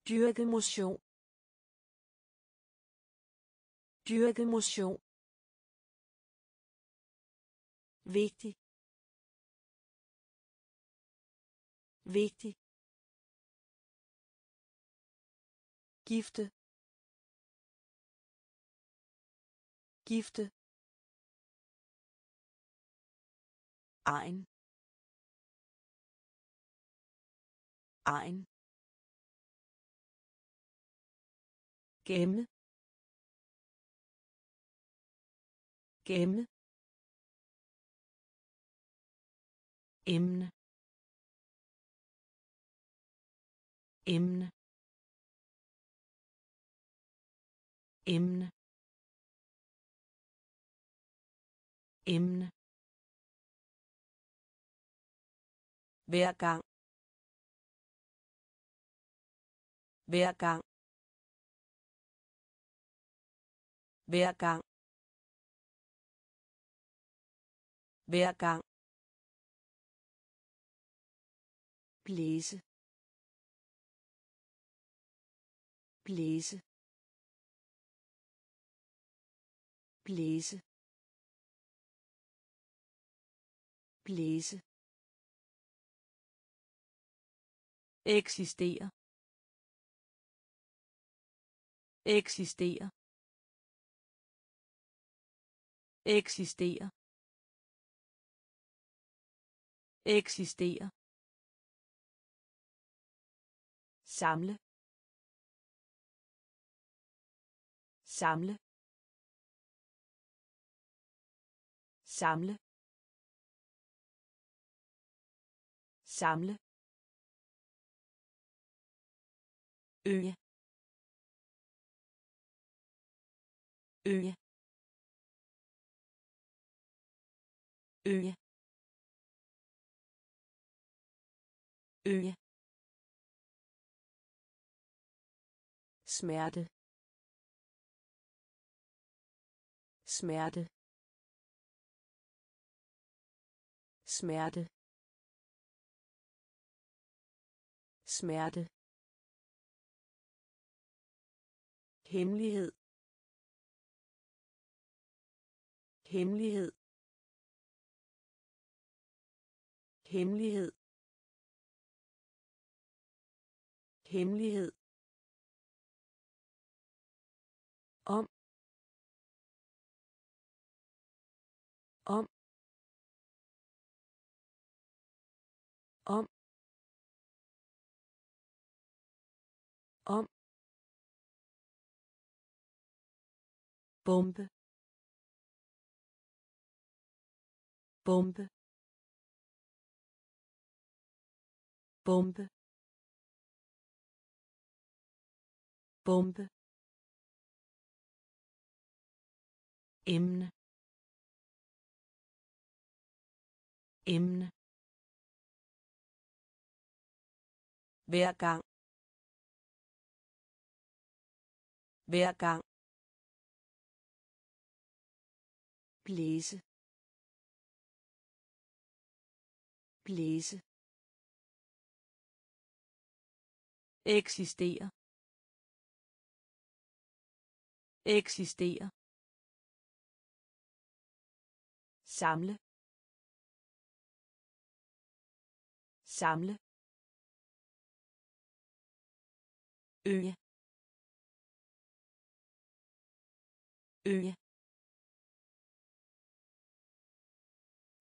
dyrke motion. Dyrke motion. Vigtig. Vigtig. Gifte. Gifte. Ein. Ein. Gemme gemme emne? Emne? Emne? Emne? Hver gang hver gang. Hver gang. Blæse. Blæse. Blæse. Blæse. Eksistere eksistere eksistere eksistere samle. Samle. Samle. Samle. Øje øje øje øje smerte. Smerte. Smerte. Smerte. Hemmelighed. Hemmelighed. Hemmelighed. Hemmelighed. Om. Om. Om. Om. Bombe. Bombe. Bombe. Bombe. Emne. Emne. Hver gang. Hver gang. Blæse. Blæse. Eksistere eksistere samle. Samle. Øje øje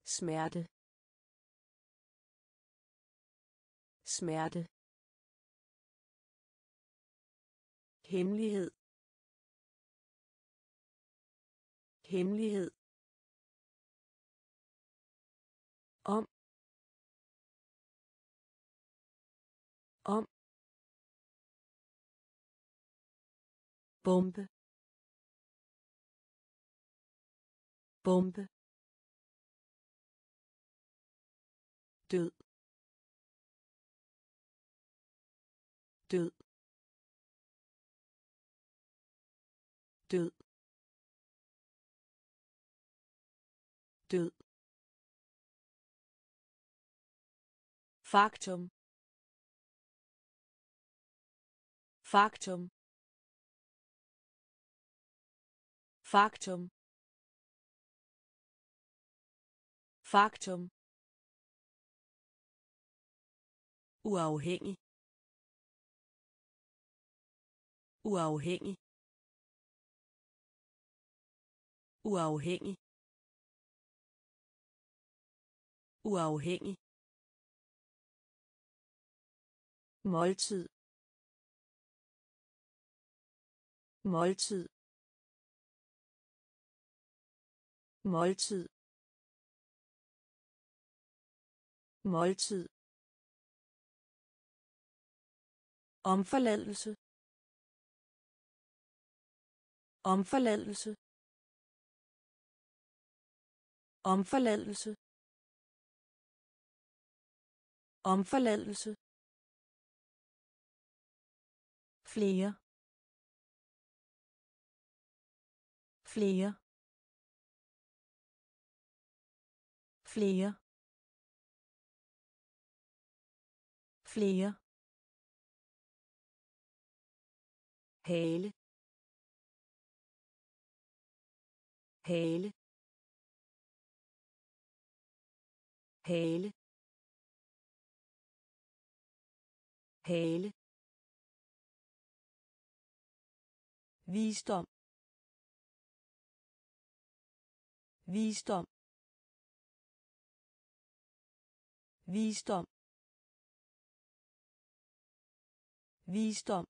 smerte. Smerte. Hemmelighed. Hemmelighed. Om. Om. Bombe. Bombe. Død. Død. Død. Død. Faktum. Faktum. Faktum. Faktum. Uafhængig. Uafhængig. Uafhængig. Uafhængig. Måltid. Måltid. Måltid. Måltid. Omforladelse. Omforladelse omforladelse. Omforladelse. Flere. Flere. Flere. Flere. Hale. Hale. Hale. Hale. Visdom. Visdom. Visdom. Visdom.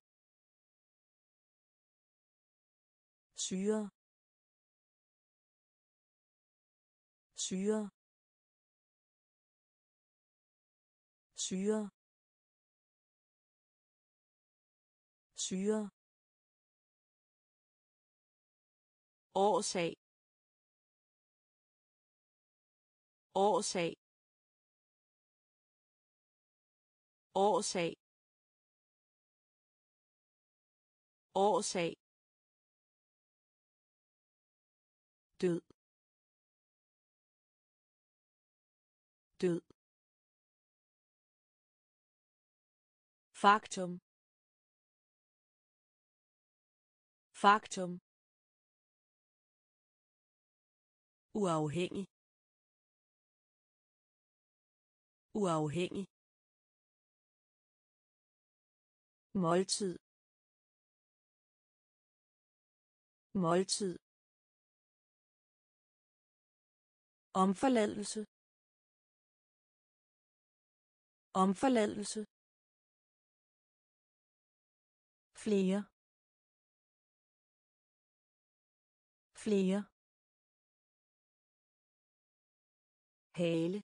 Syre. Syre. Syre. Syre. Årsag. Årsag. Årsag. Årsag. Død. Død. Faktum. Faktum. Uafhængig. Uafhængig. Måltid. Måltid. Omforladelse. Omforladelse flere. Flere. Hale.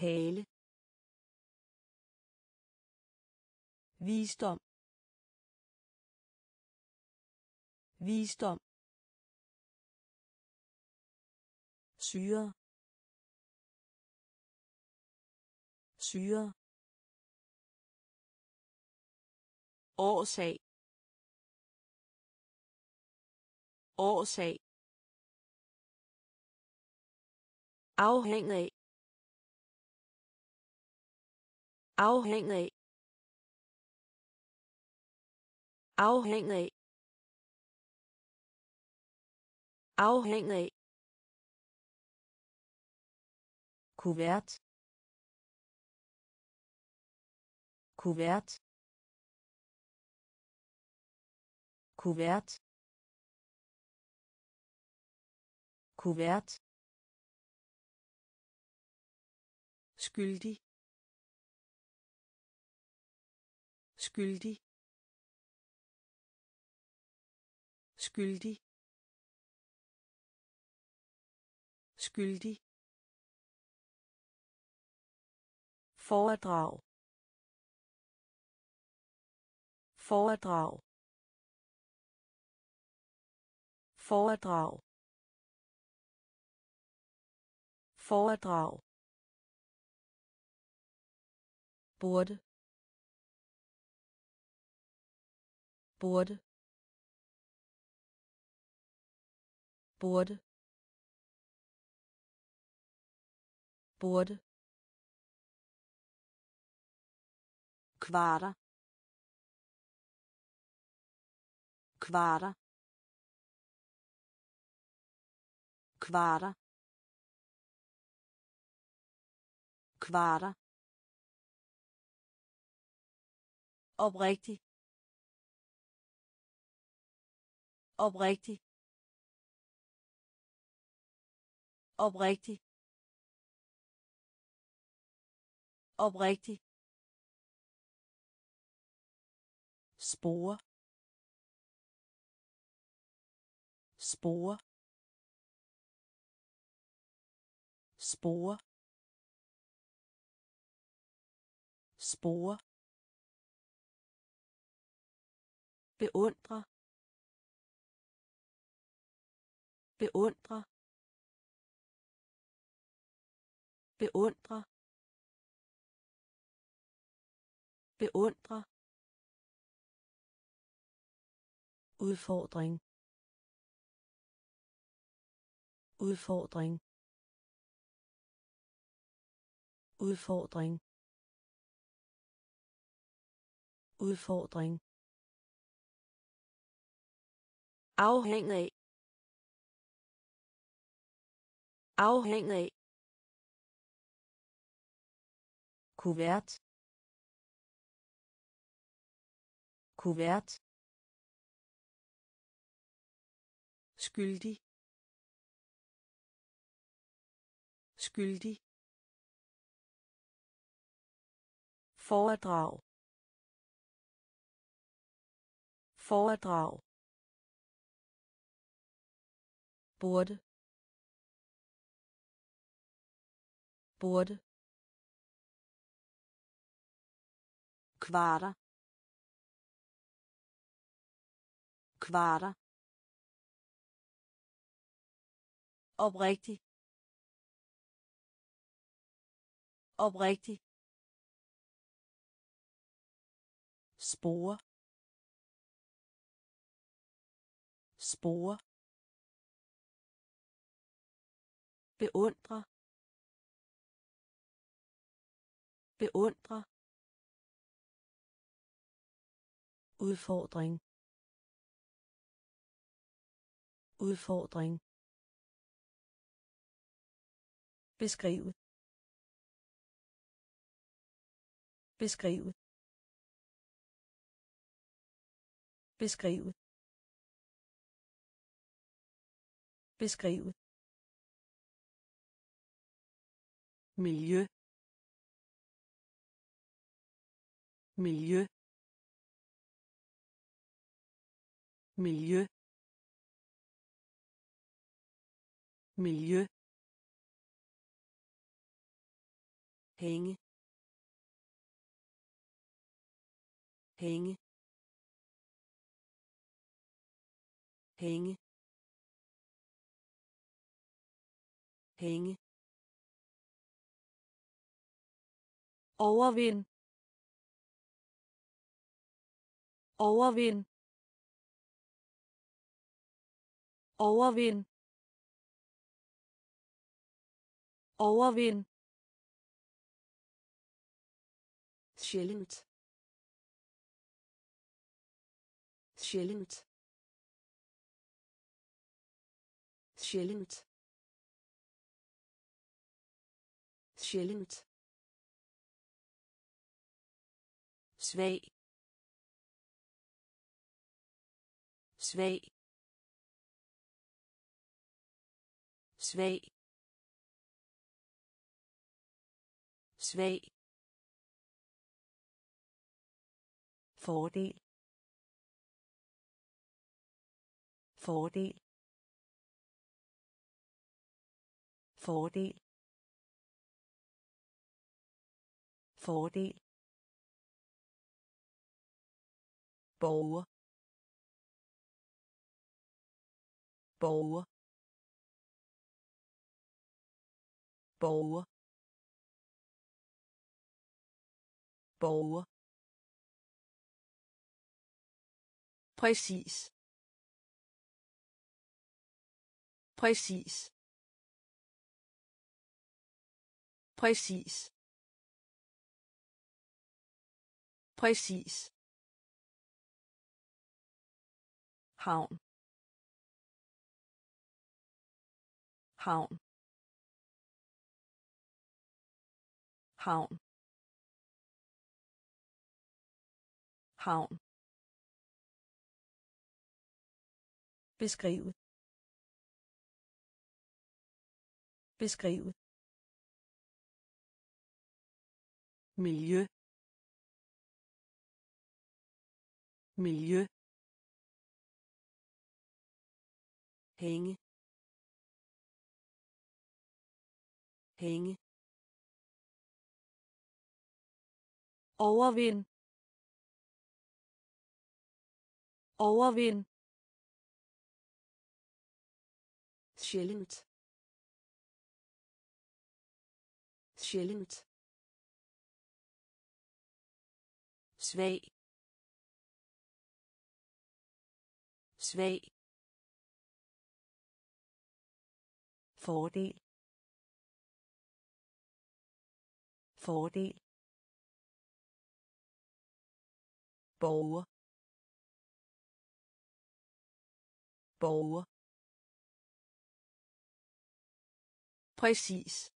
Hale. Visdom. Visdom. Syre. Syre. Årsag. Årsag. Afhængig af. Afhængig af. Afhængig af. Afhængig af. Kuvert. Kuvert. Kuvert. Kuvert. Skyldig. Skyldig. Skyldig. Skyldig. Foredrag. Foredrag. Foredrag. Foredrag. Burde. Burde. Burde. Burde. Kvarter. Kvarter. Kvarter. Kvarter. Oprigtig. Oprigtig. Oprigtig. Oprigtig. Spore. Spore. Spore. Spore. Beundre. Beundre. Beundre. Beundre. Udfordring. Udfordring. Udfordring. Udfordring. Afhængig af. Afhængig af. Kuvert. Kuvert. Skyldig. Skyldig. Foredrag. Foredrag. Burde. Burde. Kvarter. Kvarter. Oprigtig. Oprigtig. Spore. Spore. Beundre. Beundre. Udfordring. Udfordring. Beskrive beskrive beskrive. Beskrive. Miljø. Miljø. Miljø. Miljø. Hænge. Hænge. Hænge hænge overvind. Overvind. Overvind. Overvind. Sjældent. Sjældent. Sjældent sjældent svag svag svag svag fordel fordel fordel. Fordel. Borger. Borger. Borger. Borger. Præcis. Præcis præcis. Præcis. Havn. Havn. Havn. Havn. Beskrive beskrive miljø. Miljø. Hænge. Hænge. Overvind. Overvind. Sjældent. Sjældent. Svag. Svag. Fordel. Fordel. Borger. Borger. Præcis.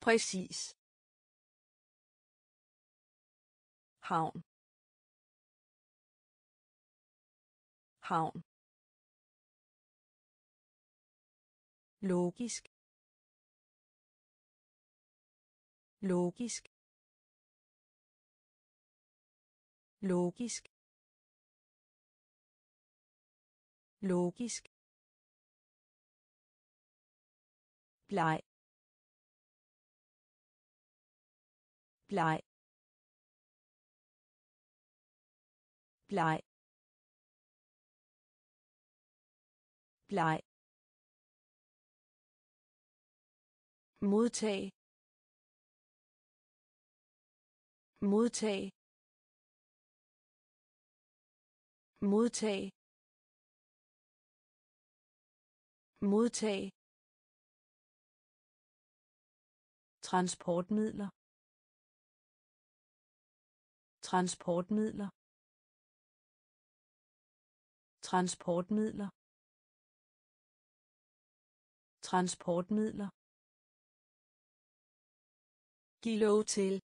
Præcis. Havn. Havn. Logisk. Logisk. Logisk. Logisk. Bleg. Bleg. Bleg bleg modtag. Modtag. Modtag. Modtag. Transportmidler. Transportmidler transportmidler transportmidler Giv lov til.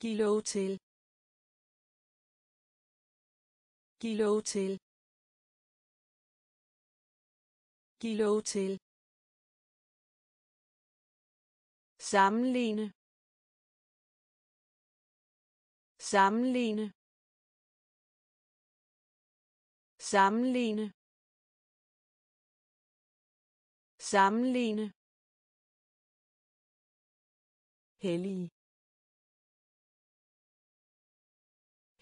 Giv lov til. Giv lov til. Giv lov til. Sammenligne. Sammenligne. Sammenligne. Sammenligne. hellig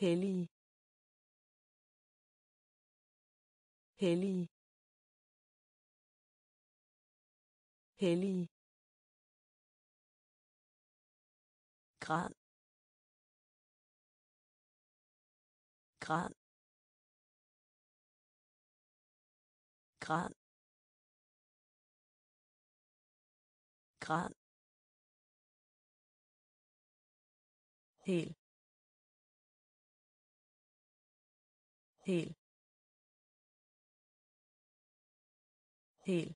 hellig hellig hellig grad. Grad. Grad. Grad. Hel hel hel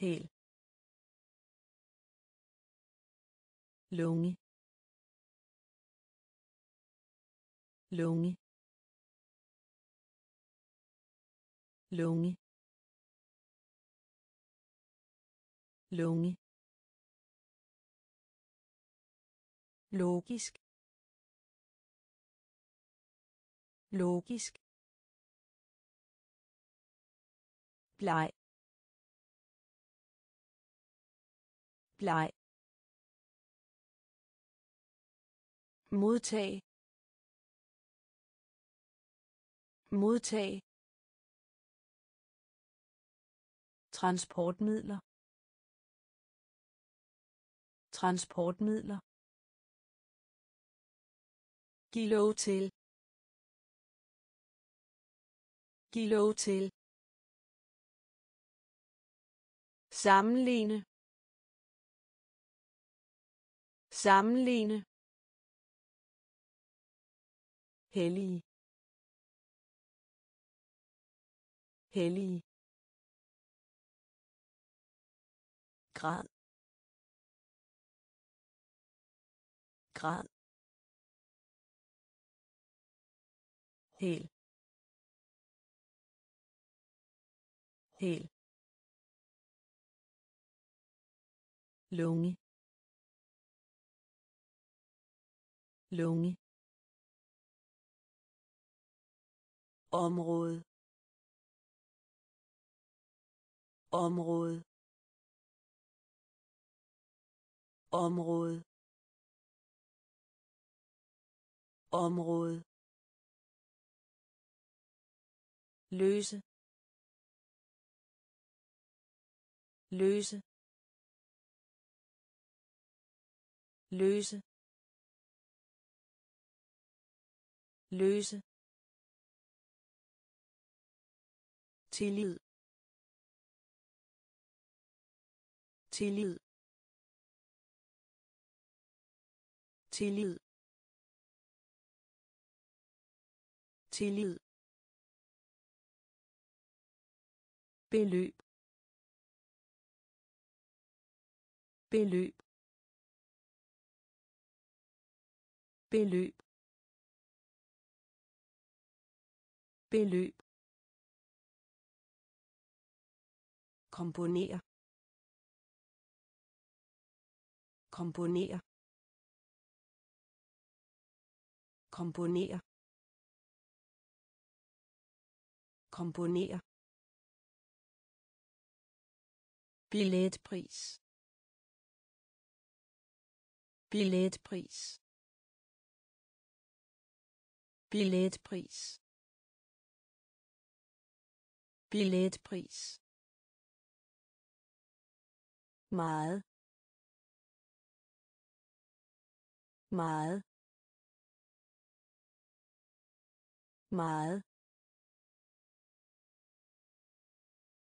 hel lunge. Lunge. Lunge. Lunge. Logisk. Logisk. Bleg. Bleg. Modtag. Modtag. Transportmidler transportmidler Giv lov til. Giv lov til. Sammenligne. Sammenligne. hellige hellige grad. Grad. Hel hel lunge. Lunge. Område. Område. Område. Område. Løse. Løse. Løse. Løse. Tillid. Tillid. Tillid tillid beløb beløb beløb beløb. Komponere komponere komponere. Komponere. Billetpris. Billetpris. Billetpris. Billetpris. Meget. Meget. Meget.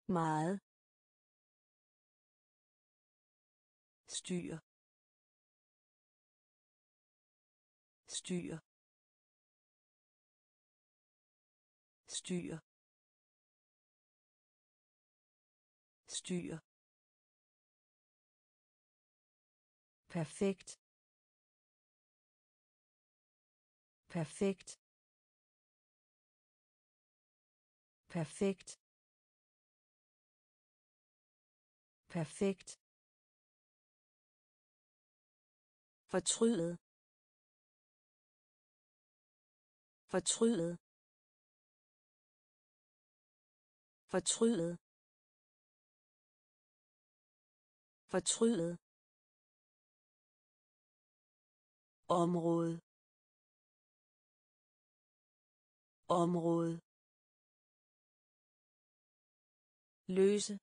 Meget. Styr. Styr. Styr. Styr. Perfekt. Perfekt. Perfekt. Perfekt. Fortrydet fortrydet fortrydet fortrydet område. Område. Løse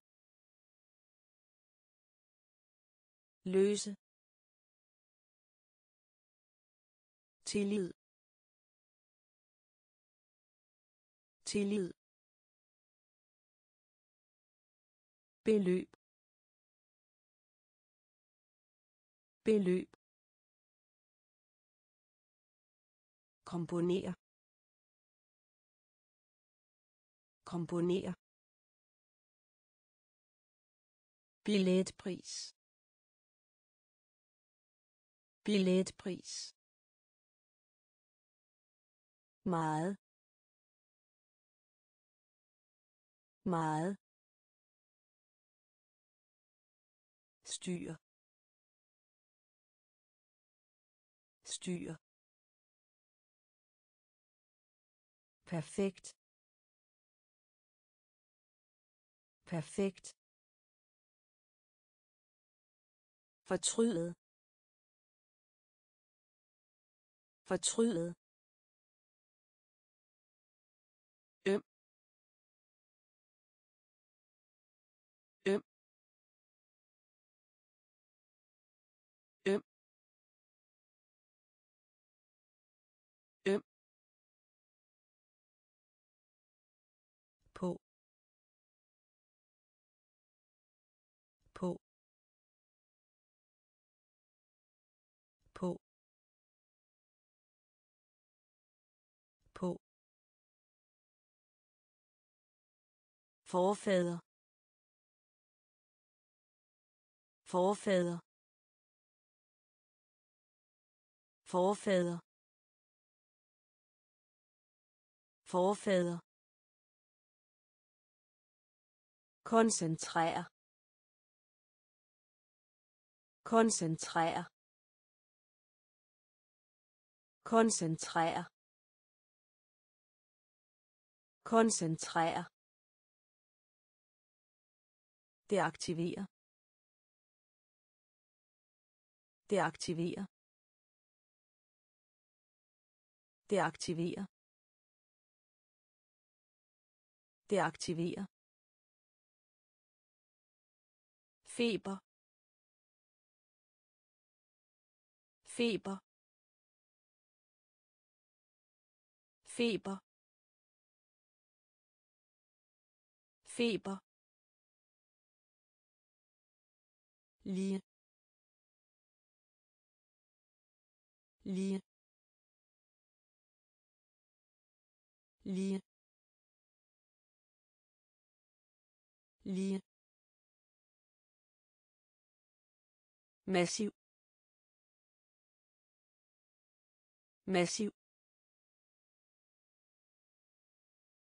løse tillid tillid beløb beløb komponere. Komponere. Billetpris. Billetpris. Meget. Meget. Styr. Styr. Perfekt. Perfekt. Fortrydet fortrydet forfader forfader forfader forfader koncentrere. Koncentrere. Koncentrere. Koncentrere deaktivere deaktivere deaktivere deaktivere feber. Feber. Feber. Feber. Lige lige lige lige massiv massiv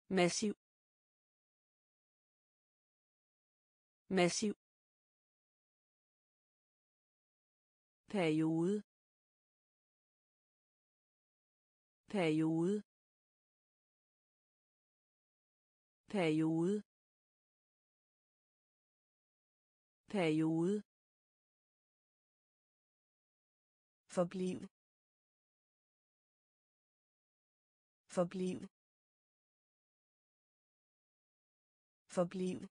massiv massiv periode. Periode. Periode. Periode. Forbliv. Forbliv. Forbliv.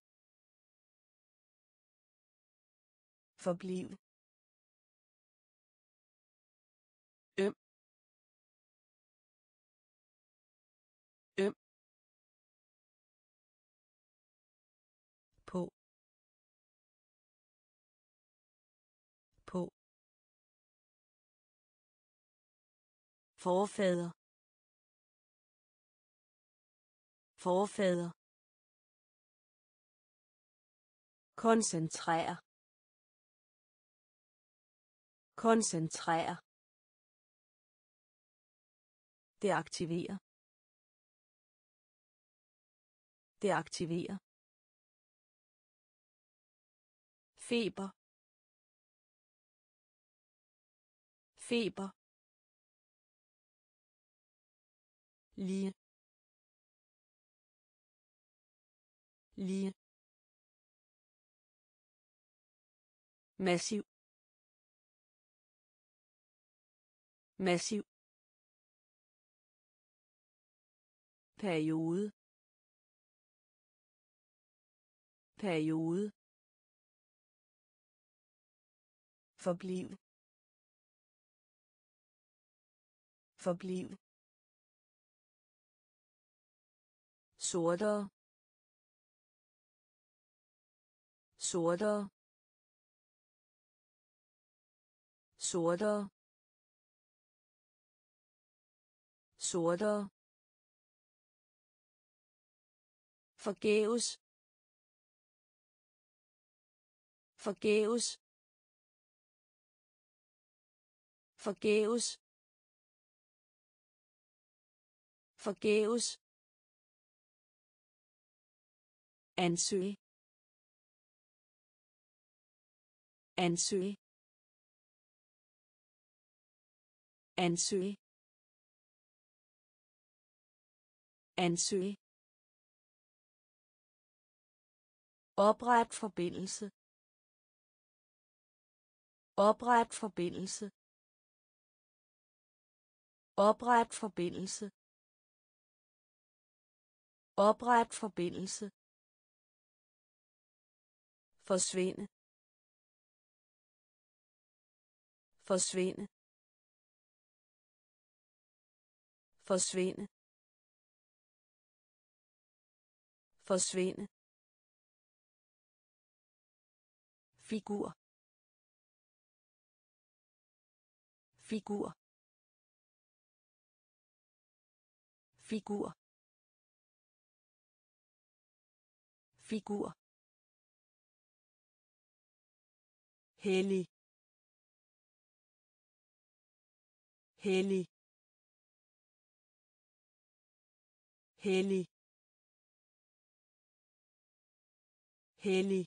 Forbliv. Forfader. Forfader. Koncentrere koncentrere deaktivere deaktivere feber. Feber. Lige. Lige. Massiv. Massiv. Periode. Periode. Forbliv. Forbliv. Sortere sortere sortere sortere forgæves. Forgæves. Forgæves. Forgæves. Ansøge ansøge ansøge ansøge Opret forbindelse. Opret forbindelse. Opret forbindelse. Opret forbindelse. Forsvinde. Forsvinde. Forsvinde. Forsvinde. figur figur figur figur hellig. Hellig. Hellig. Hellig.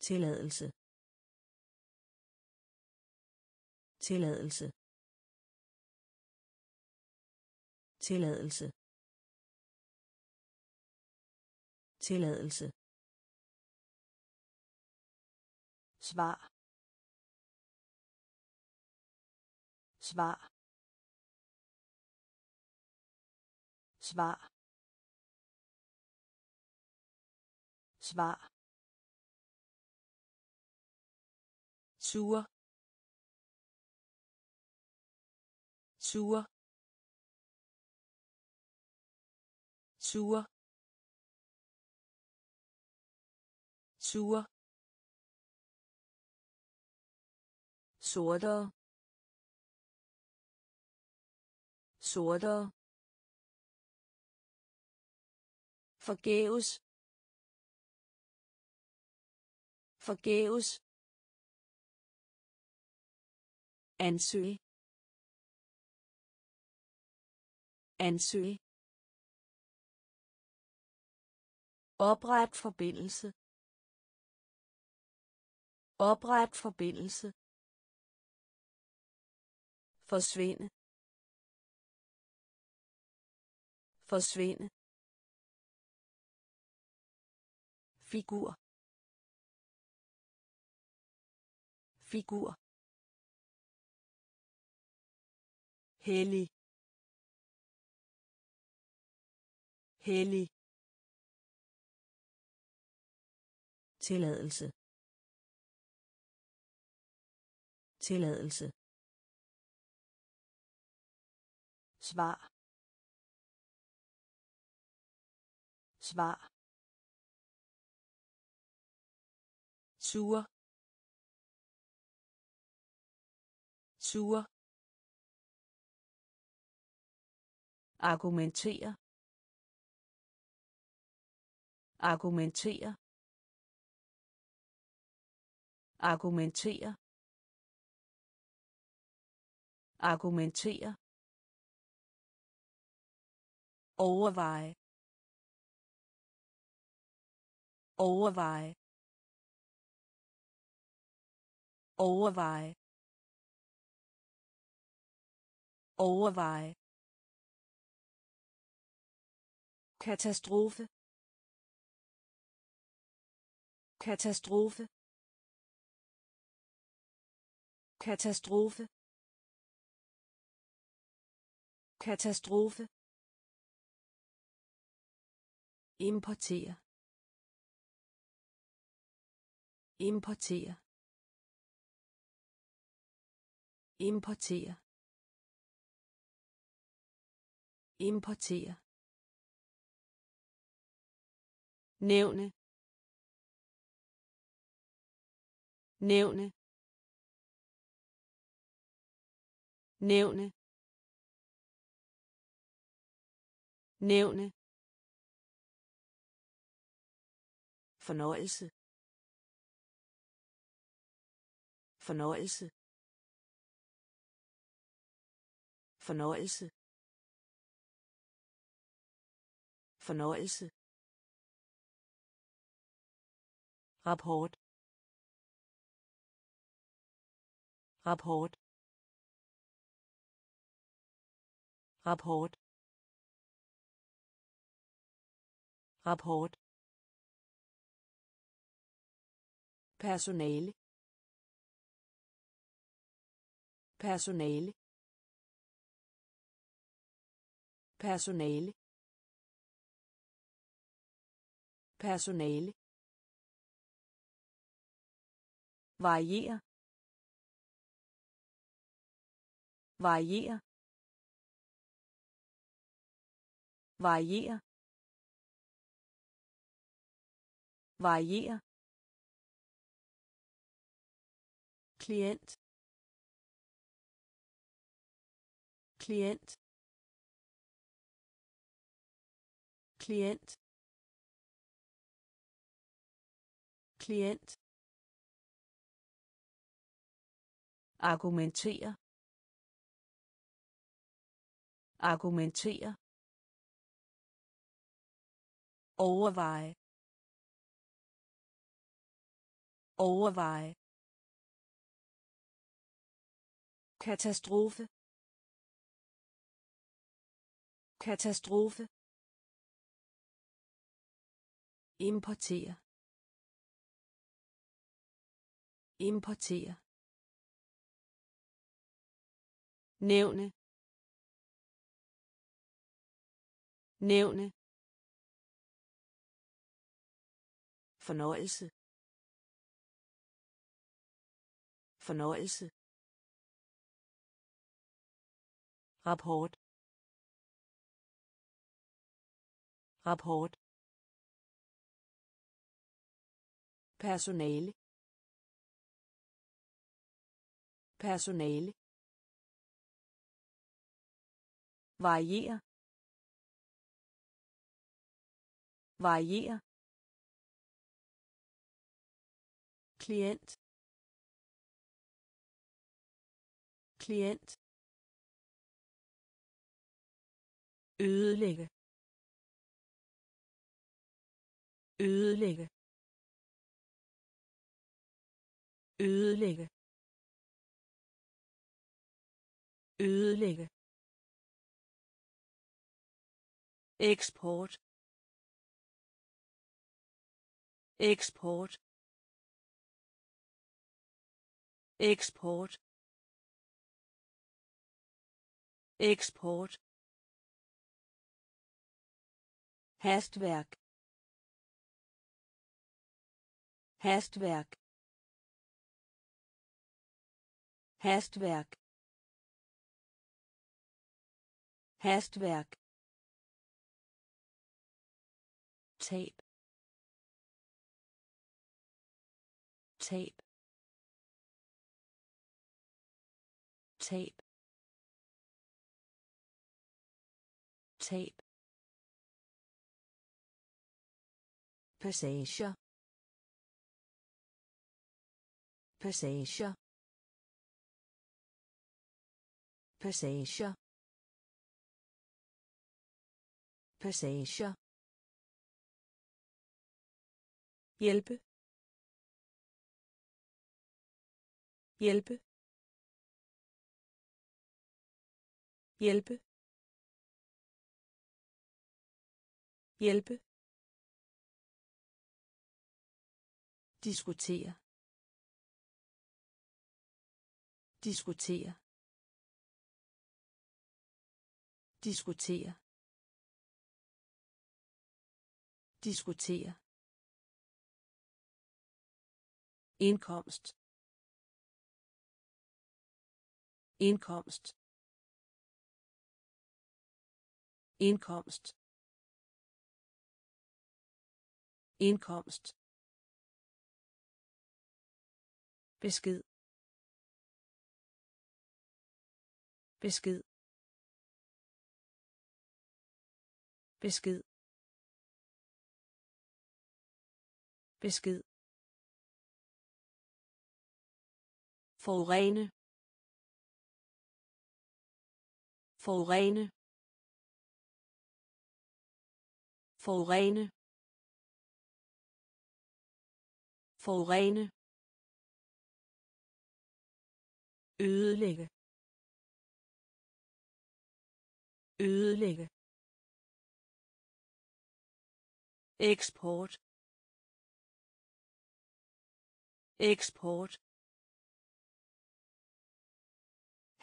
Tilladelse. Tilladelse. Tilladelse. Tilladelse. Svar. Svar. Svar. Svar. Sure. Sure. Sure. Sure. Sortere sortere forgæves. Forgæves. Ansøge ansøge Opret forbindelse. Opret forbindelse. Forsvinde. Forsvinde. Figur. Figur. Hellig. Hellig. tilladelse tilladelse svar. Svar. Sure. Sure. Argumentere. Argumentere. Argumentere. Argumentere overveje. Overveje. Overveje. Overveje. Katastrofe. Katastrofe. Katastrofe. Katastrofe importere. Importere. Importere. Importere. Nævne. Nævne. Nævne. Nævne. Fornøjelse. Fornøjelse. Fornøjelse. Fornøjelse. Rapport. Rapport. Rapport. Rapport. Personale. Personale. Personale. Personale. Variere variere variere variere klient. Klient. Klient. Klient. Argumentere. Argumentere. Overveje. Overveje. Katastrofe katastrofe importere importere nævne nævne fornøjelse fornøjelse rapport. Rapport. Personale. Personale. Variere. Variere. Klient. Klient. Ødelægge. Ødelægge. Ødelægge. Ødelægge. Eksport. Eksport. Eksport. Eksport. Hastværk. Hastværk. Hastværk. Hastværk. Tab. Tab. Tab. Tab passager. Passager. Passager. Passager. Hjælpe. Hjælpe. Hjælpe. Hjælpe. Diskutere. Diskutere. Diskutere. Diskutere. Indkomst. Indkomst. Indkomst. Indkomst. Besked. Besked. Besked. Besked. Forurene. Forurene. Forurene. Forurene. Ødelægge. Ødelægge. Eksport. Eksport.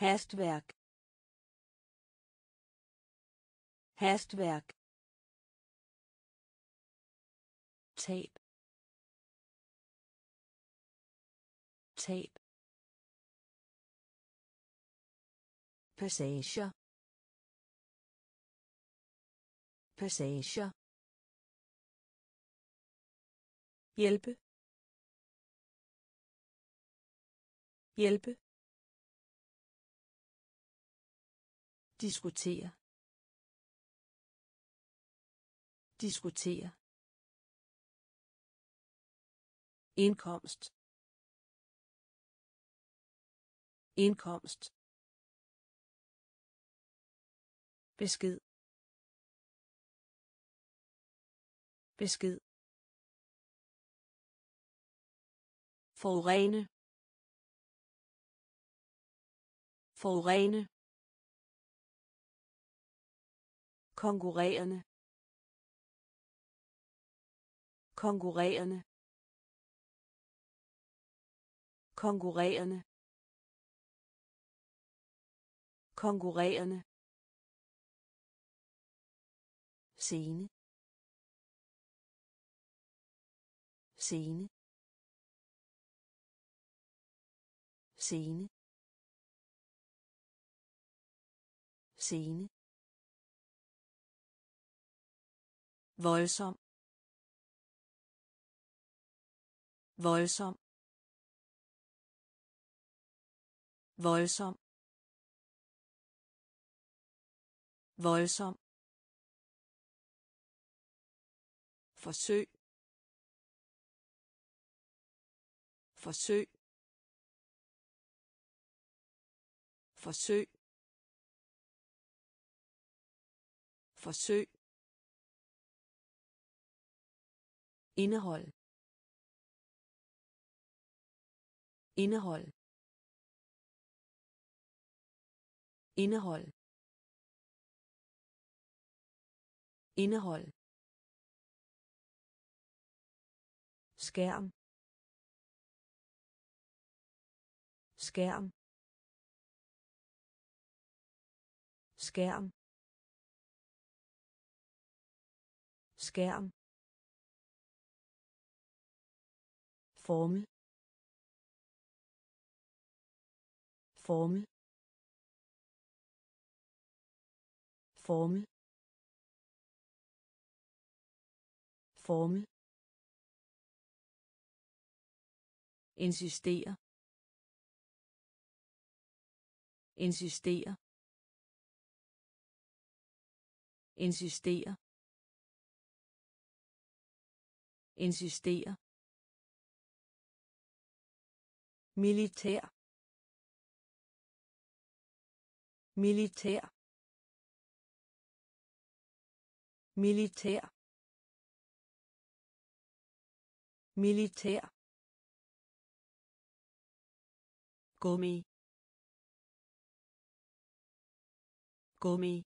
Hastværk. Hastværk. Tab. Tab. Passager. Passager. Hjælpe. Hjælpe. Diskutere. Diskutere. Indkomst. Indkomst. Besked. Besked. Forurene. Forurene. Konkurrerende. Konkurrerende. Konkurrerende. Konkurrerende. Scene. Scene. Scene. Scene. Voldsom. Voldsom. Voldsom. Voldsom. Forsøg. Forsøg. Forsøg. Forsøg. Indehold. Indehold. Indehold. Indehold. Skærm. Skærm. Skærm. Skærm. Formel. Formel. Formel. Formel. Insistere insistere insistere insistere militær. Militær. Militær. Militær. Gummi. Gummi.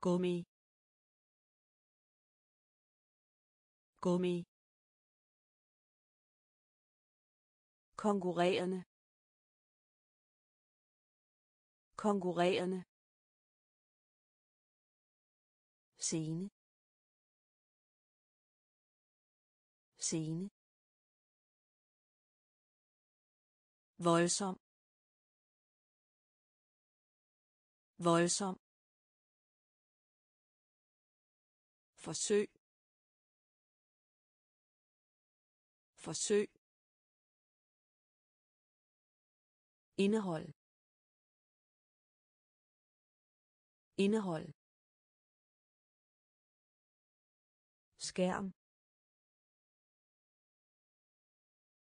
Gummi. Gummi. Konkurrerende. Konkurrerende. Scene. Scene. Voldsom. Voldsom. Forsøg. Forsøg. Indehold. Indehold. Skærm.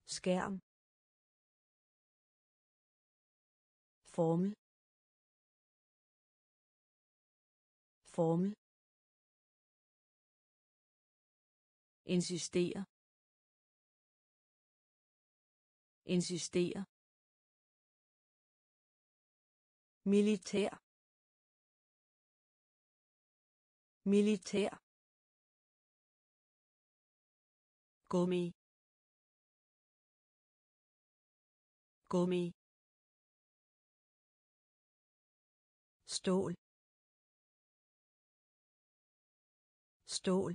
Skærm. Formel formel insistere. Insistere. Militær. Militær. Gummi. Gummi. Stål. Stål.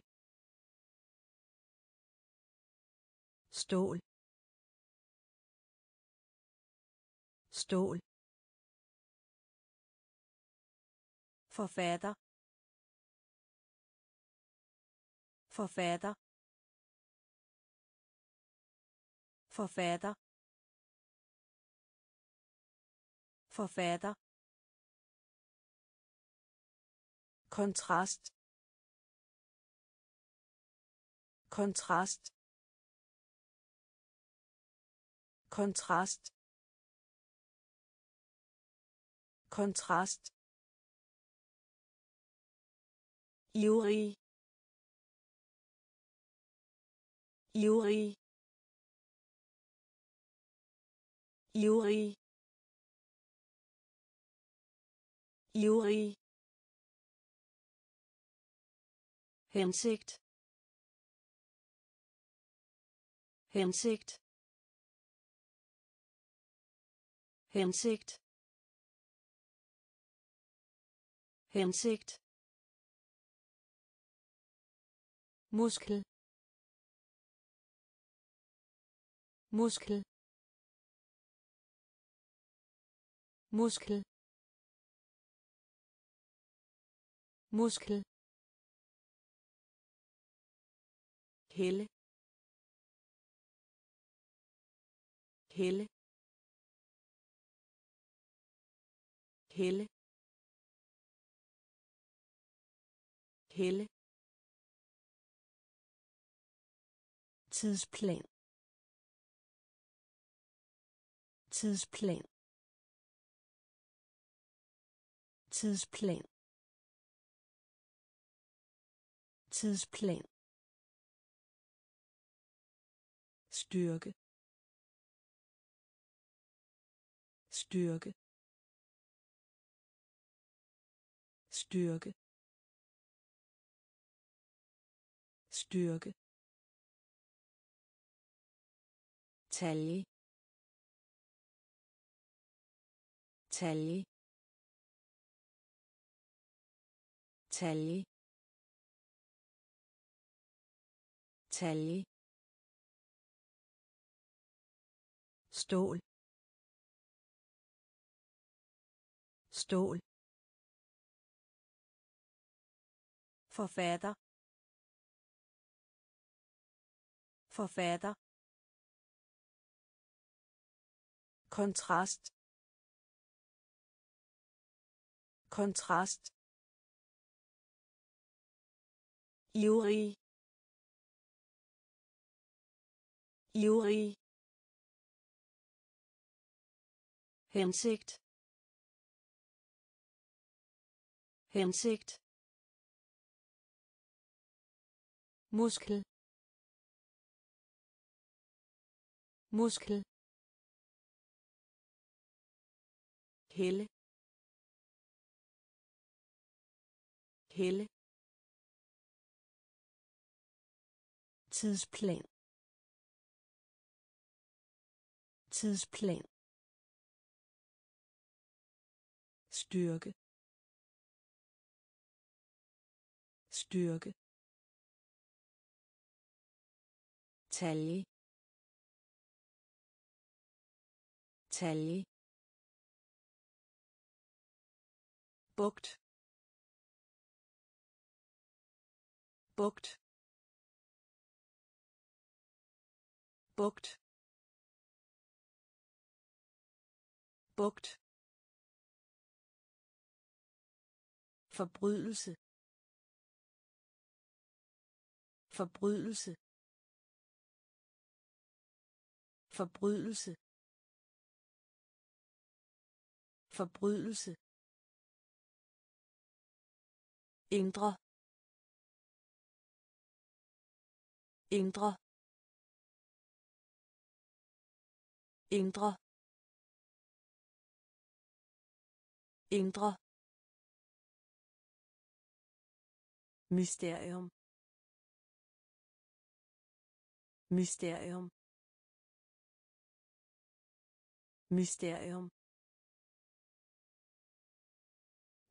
Stål. Stål. Forfatter. Forfatter. Forfatter. Forfatter. Kontrast. Kontrast. Kontrast. Kontrast. Ivrig ivrig ivrig ivrig hensigt. Hensigt. Hensigt. Hensigt. Muskel. Muskel. Muskel. Muskel helle. Helle. Helle. Helle. Tidsplan. Tidsplan. Tidsplan. Tidsplan. Styrke. Styrke. Styrke. Styrke. Talje. Talje. Talje. Talje. Stål. Stål. Forfatter. Forfatter. Kontrast. Kontrast. Ivrig ivrig hensigt. Hensigt. Muskel. Muskel. Helle. Helle. Tidsplan. Tidsplan. Styrke. Styrke. Talje. Talje. Bugt. Bugt. Bugt. Bugt. Forbrydelse. Forbrydelse. Forbrydelse. Forbrydelse. Indre. Indre. Indre. Indre. Mysterium. Mysterium. Mysterium.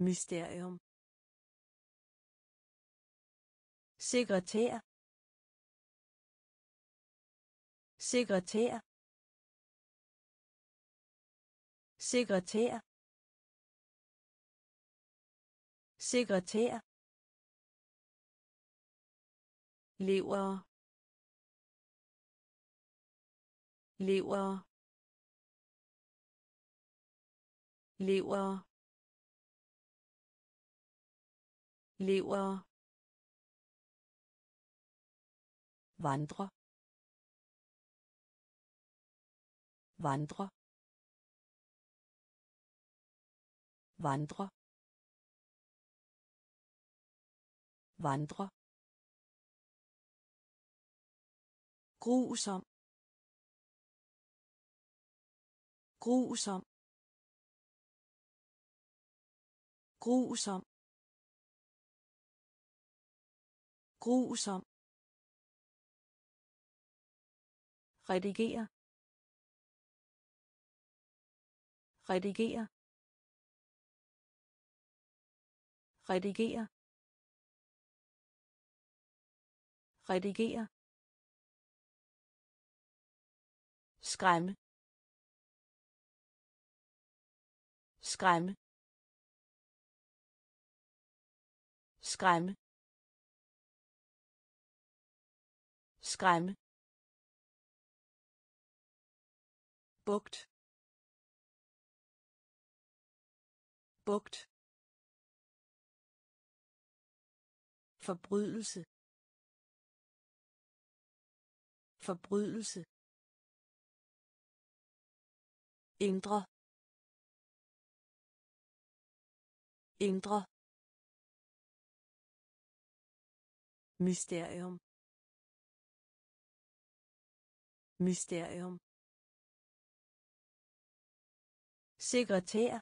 Mysterium. Sekretær. Sekretær. Sekretær. Sekretær. Lever. Lever. Lever. Lever. Vandre. Vandre. Vandre. Vandre. Grusom. Grusom. Grusom. Grusom. Redigere. Redigere. Redigere. Redigere. Skræmme. Skræmme. Skræmme. Skræmme. Bugt. Bugt. Forbrydelse. Forbrydelse. Indre. Indre. Mysterium. Mysterium. Sekretær.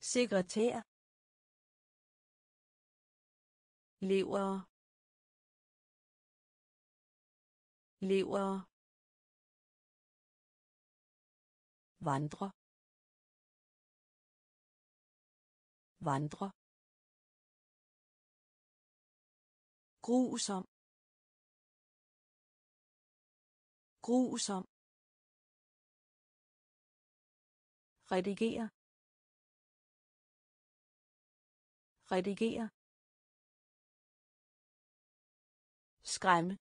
Sekretær. Lever. Lever. Vandre. Vandre. Grusom. Grusom. Redigere. Redigere. Skræmme.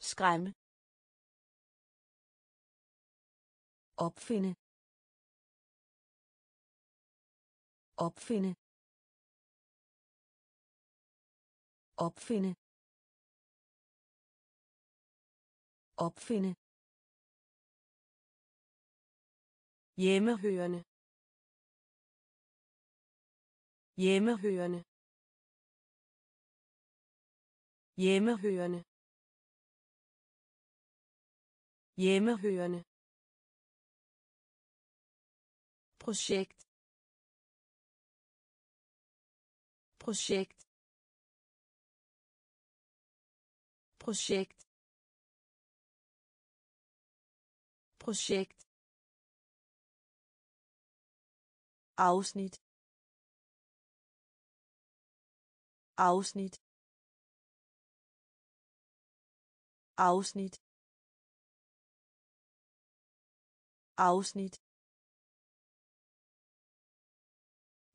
Skræmme. Opfinde. Opfinde. Opfinde. Opfinde. Hjemmehørende. Hjemmehørende. Hjemmehørende. Hjemmehørende projekt. Projekt. Projekt. Projekt. Afsnit afsnit afsnit afsnit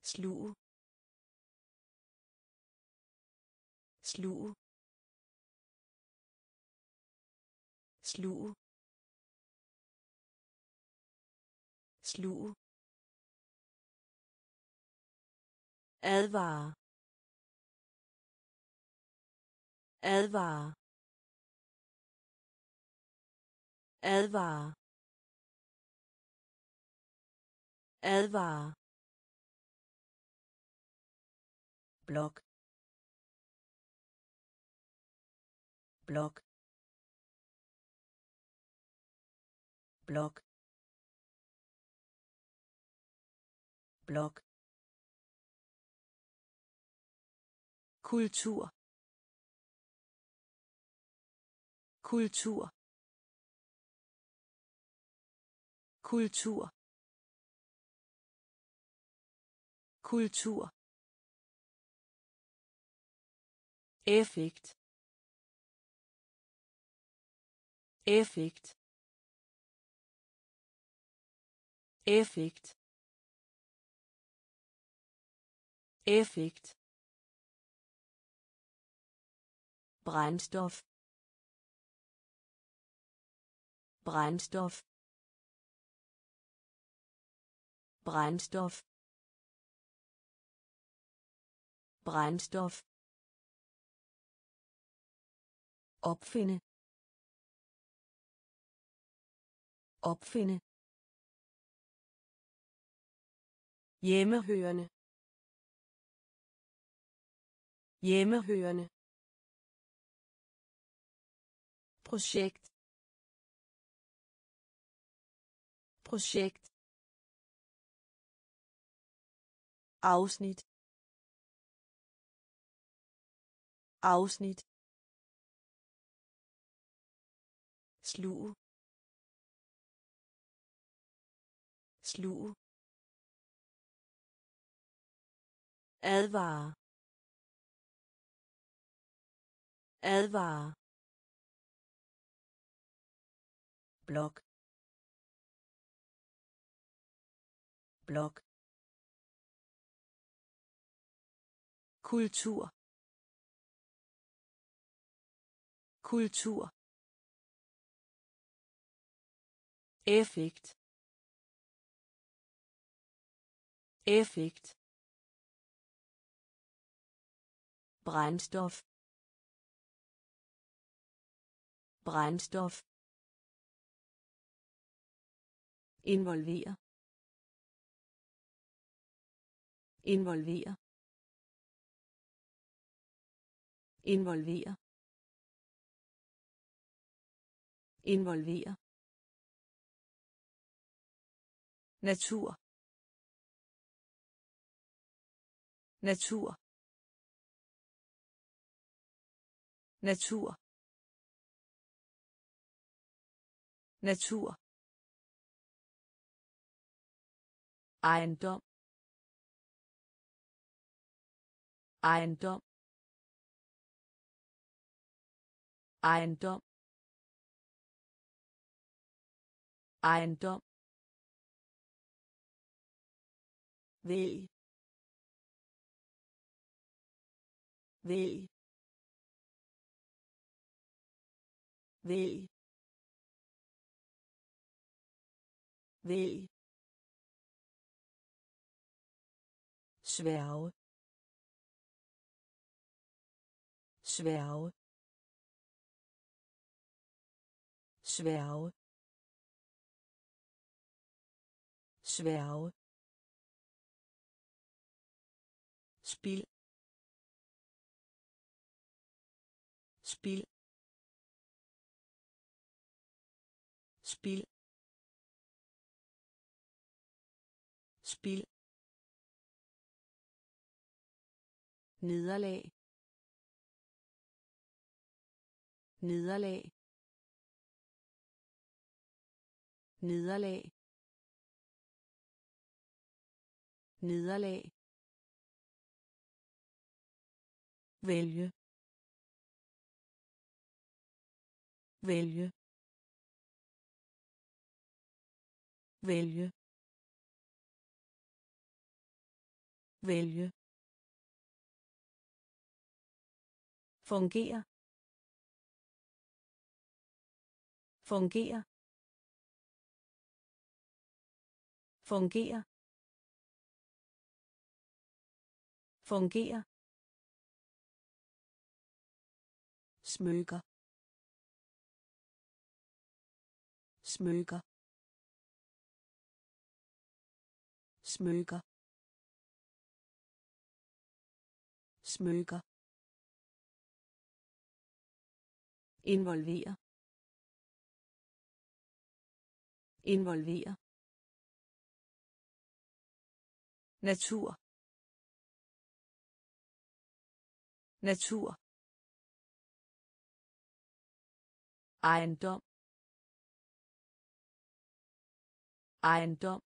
sluge. Sluge. Sluge. Sluge. Advare. Advare. Advare. Advare. Blok blok blok blok kultur. Kultur. Kultur. Kultur effekt effekt effekt effekt brændstof brændstof brændstof brændstof opfinde. Opfinde. Hjemmehørende. Hjemmehørende. Projekt. Projekt. Afsnit. Afsnit. Sluge. Sluge. Advare. Advare. Blok. Blok. Kultur. Kultur. Effekt. Effekt. Brændstof brændstof involvere involvere involvere involvere natur. Natur. Natur. Natur. Ejendom. Ejendom. Ejendom. Ejendom. Vælg vælg vælg vælg sværge. Sværge. Sværge. Sværge spil. Spil. Spil. Spil. Nederlag. Nederlag. Nederlag. Nederlag. Vælge. Vælge. Vælge. Vælge. Fungere. Fungere. Fungere. Fungere. Smykker smykker smykker smykker involvere involvere natur. Natur. Ejendom. Ejendom.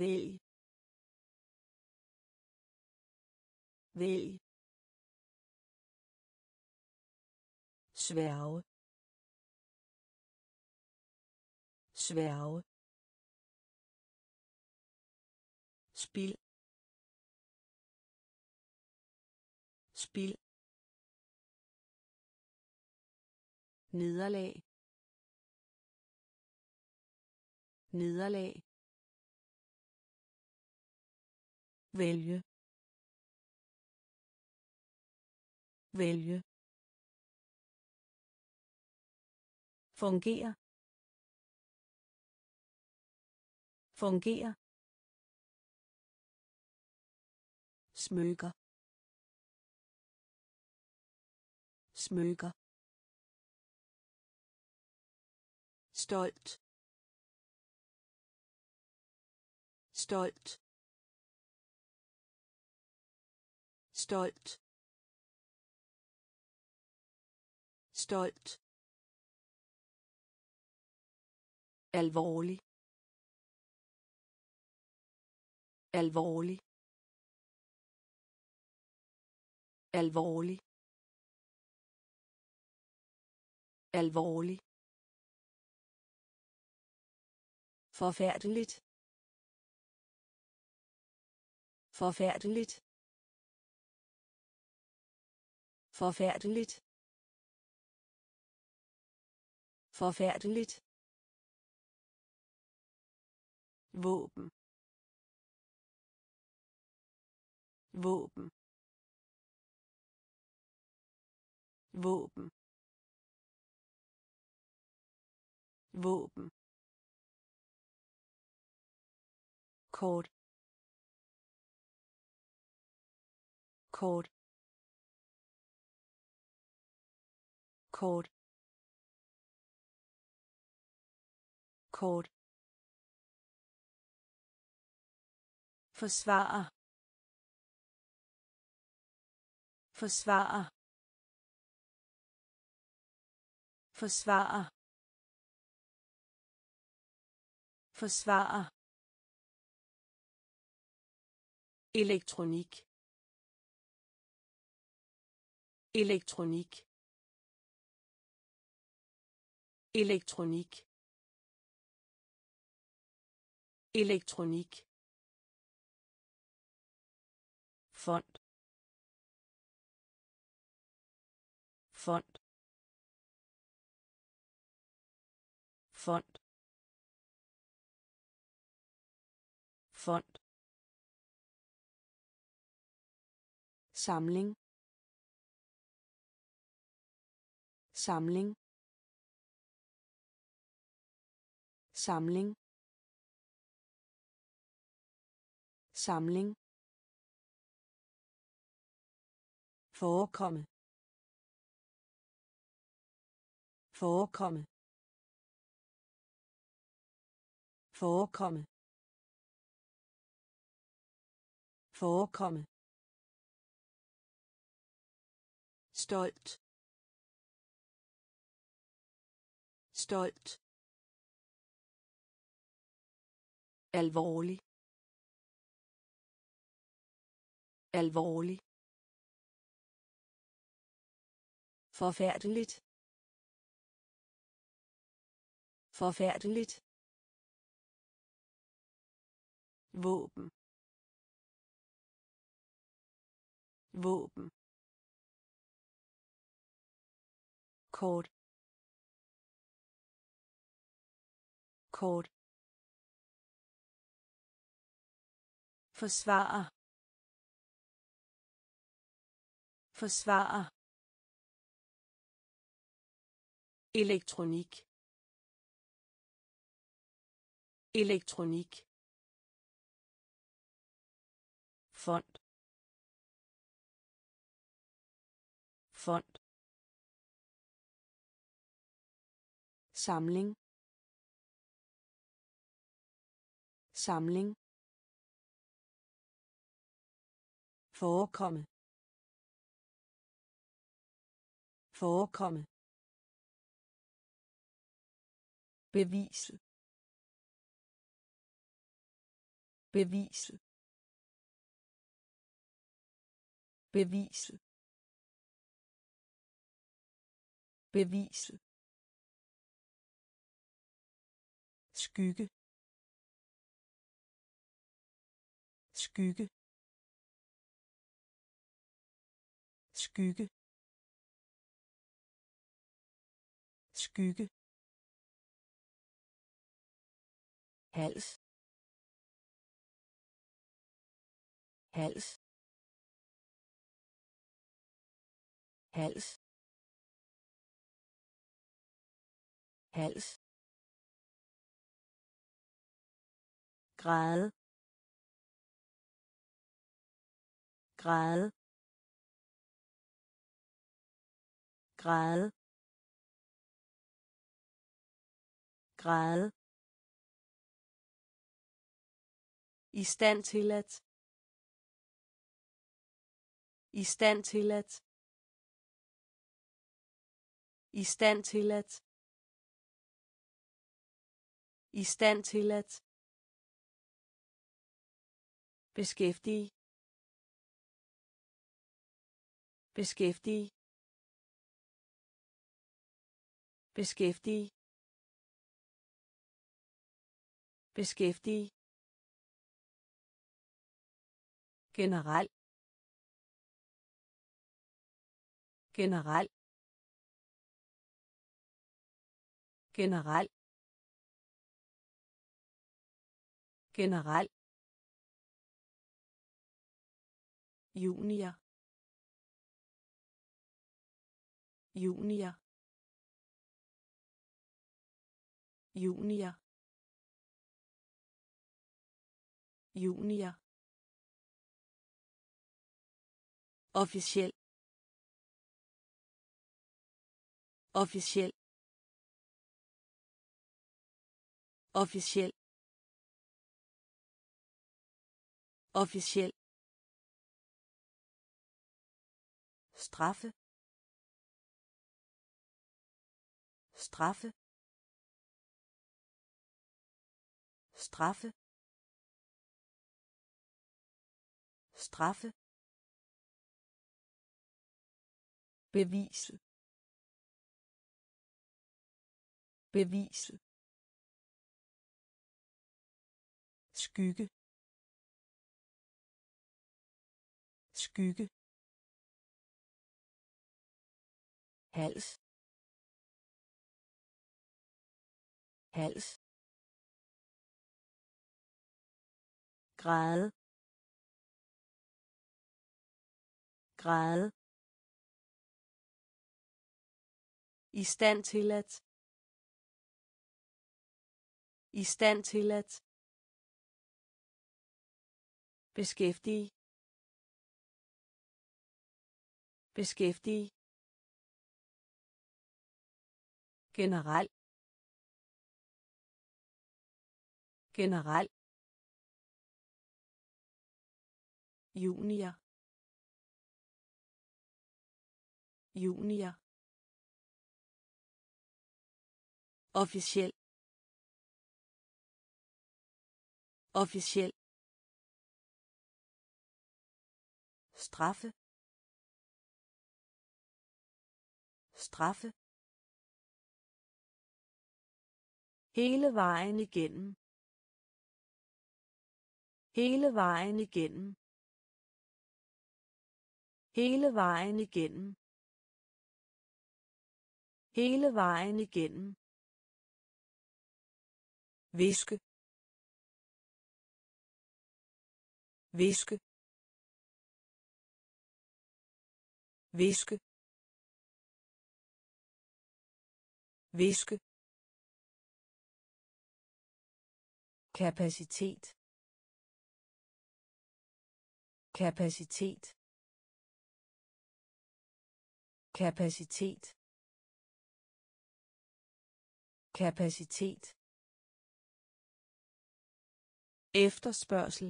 Vælg. Vælg. Sværge. Sværge. Spil. Spil. Nederlag. Nederlag. Vælge. Vælge. Fungere. Fungere. Smykker. Smykker. Stolt. Stolt. Stolt. Stolt. Alvorlig. Alvorlig. Alvorlig. Alvorlig. Forfærdeligt. Forfærdeligt. Forfærdeligt. Forfærdeligt. Våben. Våben. Våben. Våben. Kort. Kort. Kort. Kort. Forsvare forsvare forsvare forsvare elektronik elektronik elektronik elektronik fond fond fond fond samling. Samling. Samling. Samling. Forekomme. Forekomme. Forekomme. Forekomme. Stolt. Stolt. Alvorlig. Alvorlig. Forfærdeligt. Forfærdeligt. Våben. Våben. Kort. Kort. Forsvare forsvare elektronik. Elektronik. Fond. Fond. Samling. Samling. Forekomme. Forekomme. Bevise. Bevise. Bevise. Bevise. Skygge. Skygge. Skygge. Skygge. Hals. Hals. Hals. Hals. Grad grad grad grad i stand til at. I stand til at. I stand til at. I stand til at beskæftige beskæftige beskæftige beskæftige generel. Generel. Generel. Generel. Junior. Junior. Junior. Junior. Officiel. Officiel. Officiel. Officiel. Straffe. Straffe. Straffe. Straffe. Bevise. Bevise. Skygge. Skygge. Hals. Hals. Grad grad i stand til at. I stand til at. Beskæftige. Beskæftige. Generel generel junior. Junior. Officiel. Officiel. Straffe. Straffe. Hele vejen igennem. Hele vejen igennem. Hele vejen igennem. Hele vejen igennem. Viske. Viske. Viske. Viske. Kapacitet. Kapacitet. Kapacitet. Kapacitet. Efterspørgsel.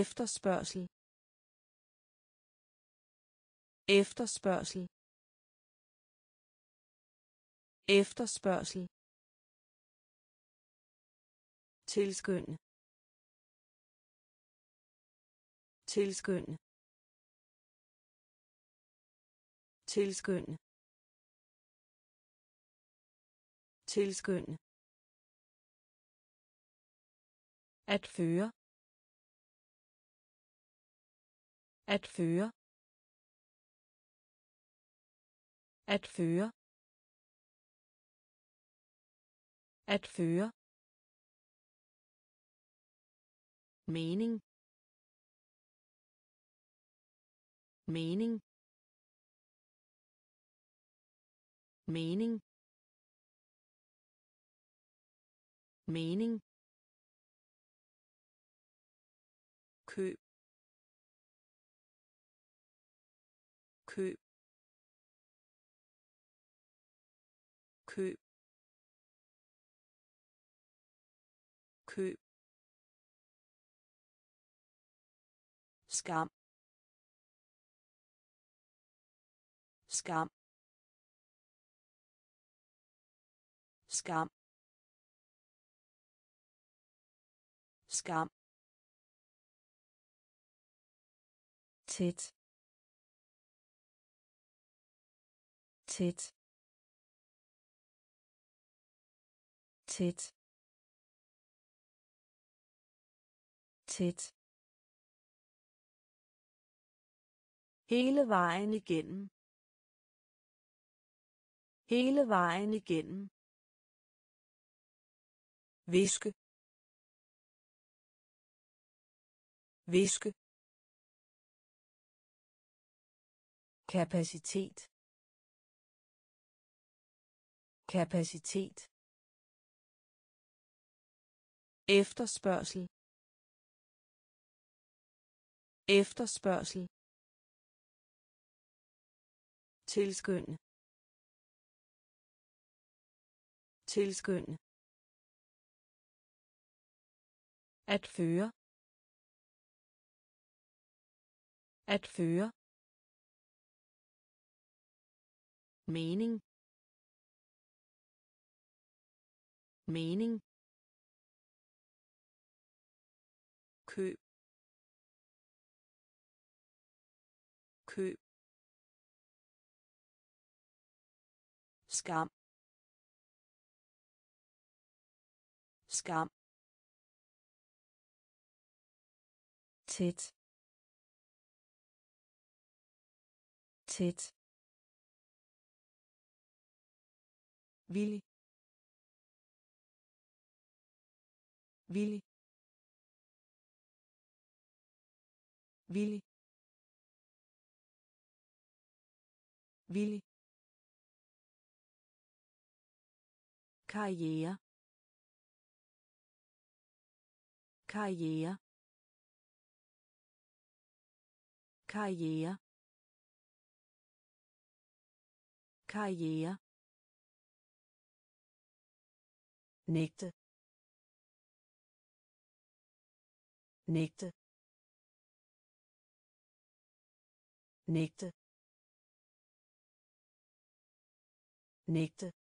Efterspørgsel. Efterspørgsel. Efterspørgsel tilskynde tilskynde tilskynde tilskynde at føre. At føre. At føre. At føre. Mening. Mening. Mening. Mening. Køb. Køb. Køb. Køb. Skam skam skam skam tæt tæt tæt tæt hele vejen igennem. Hele vejen igennem. Viske. Viske. Kapacitet. Kapacitet. Efterspørgsel. Efterspørgsel tilskynde tilskynde at føre. At føre. Mening. Mening. Køb. Køb. Skam. Skam. Tæt. Tæt. Villig. Villig. Villig. Villig. Karriere. Karriere. Karriere. Karriere. Nægte. Nægte. Nægte. Nægte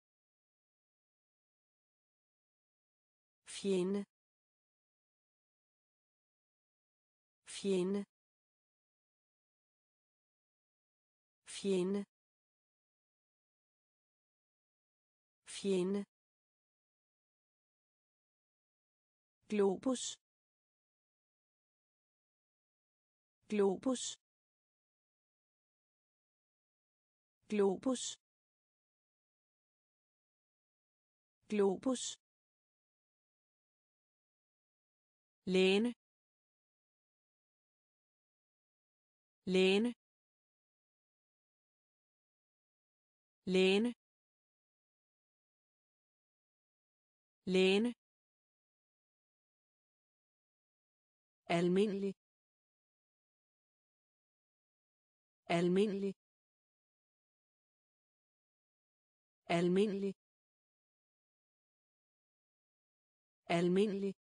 fjende. Fjende. Fjende. Fjende. Globus. Globus. Globus. Globus. Læne. Læne. Læne. Læne. Almindelig. Almindelig. Almindelig. Almindelig.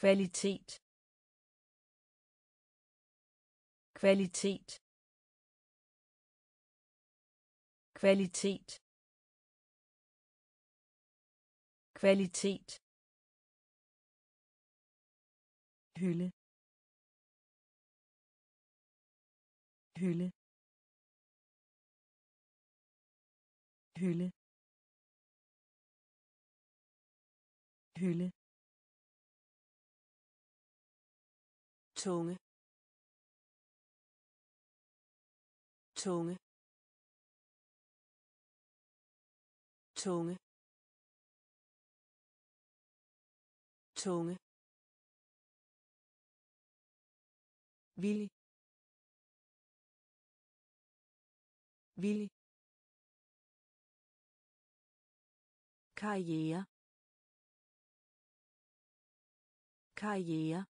Kvalitet. Kvalitet. Kvalitet. Kvalitet. Hylde. Hylde. Hylde. Hylde. Tunge. Tunge. Tunge. Tunge. Villig villig karriere. Karriere.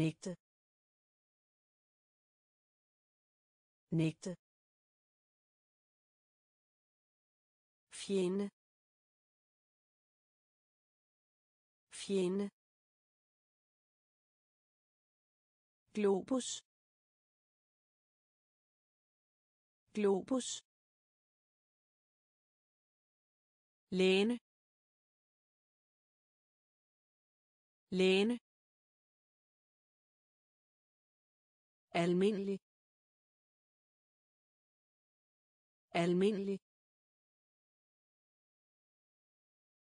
Nægte. Nægte. Fjende. Fjende. Globus. Globus. Læne. Læne. Almindelig. Almindelig.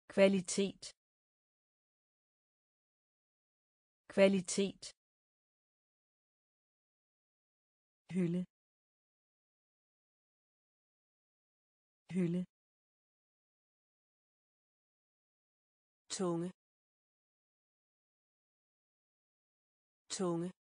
Kvalitet. Kvalitet. Hylde. Hylde. Tunge. Tunge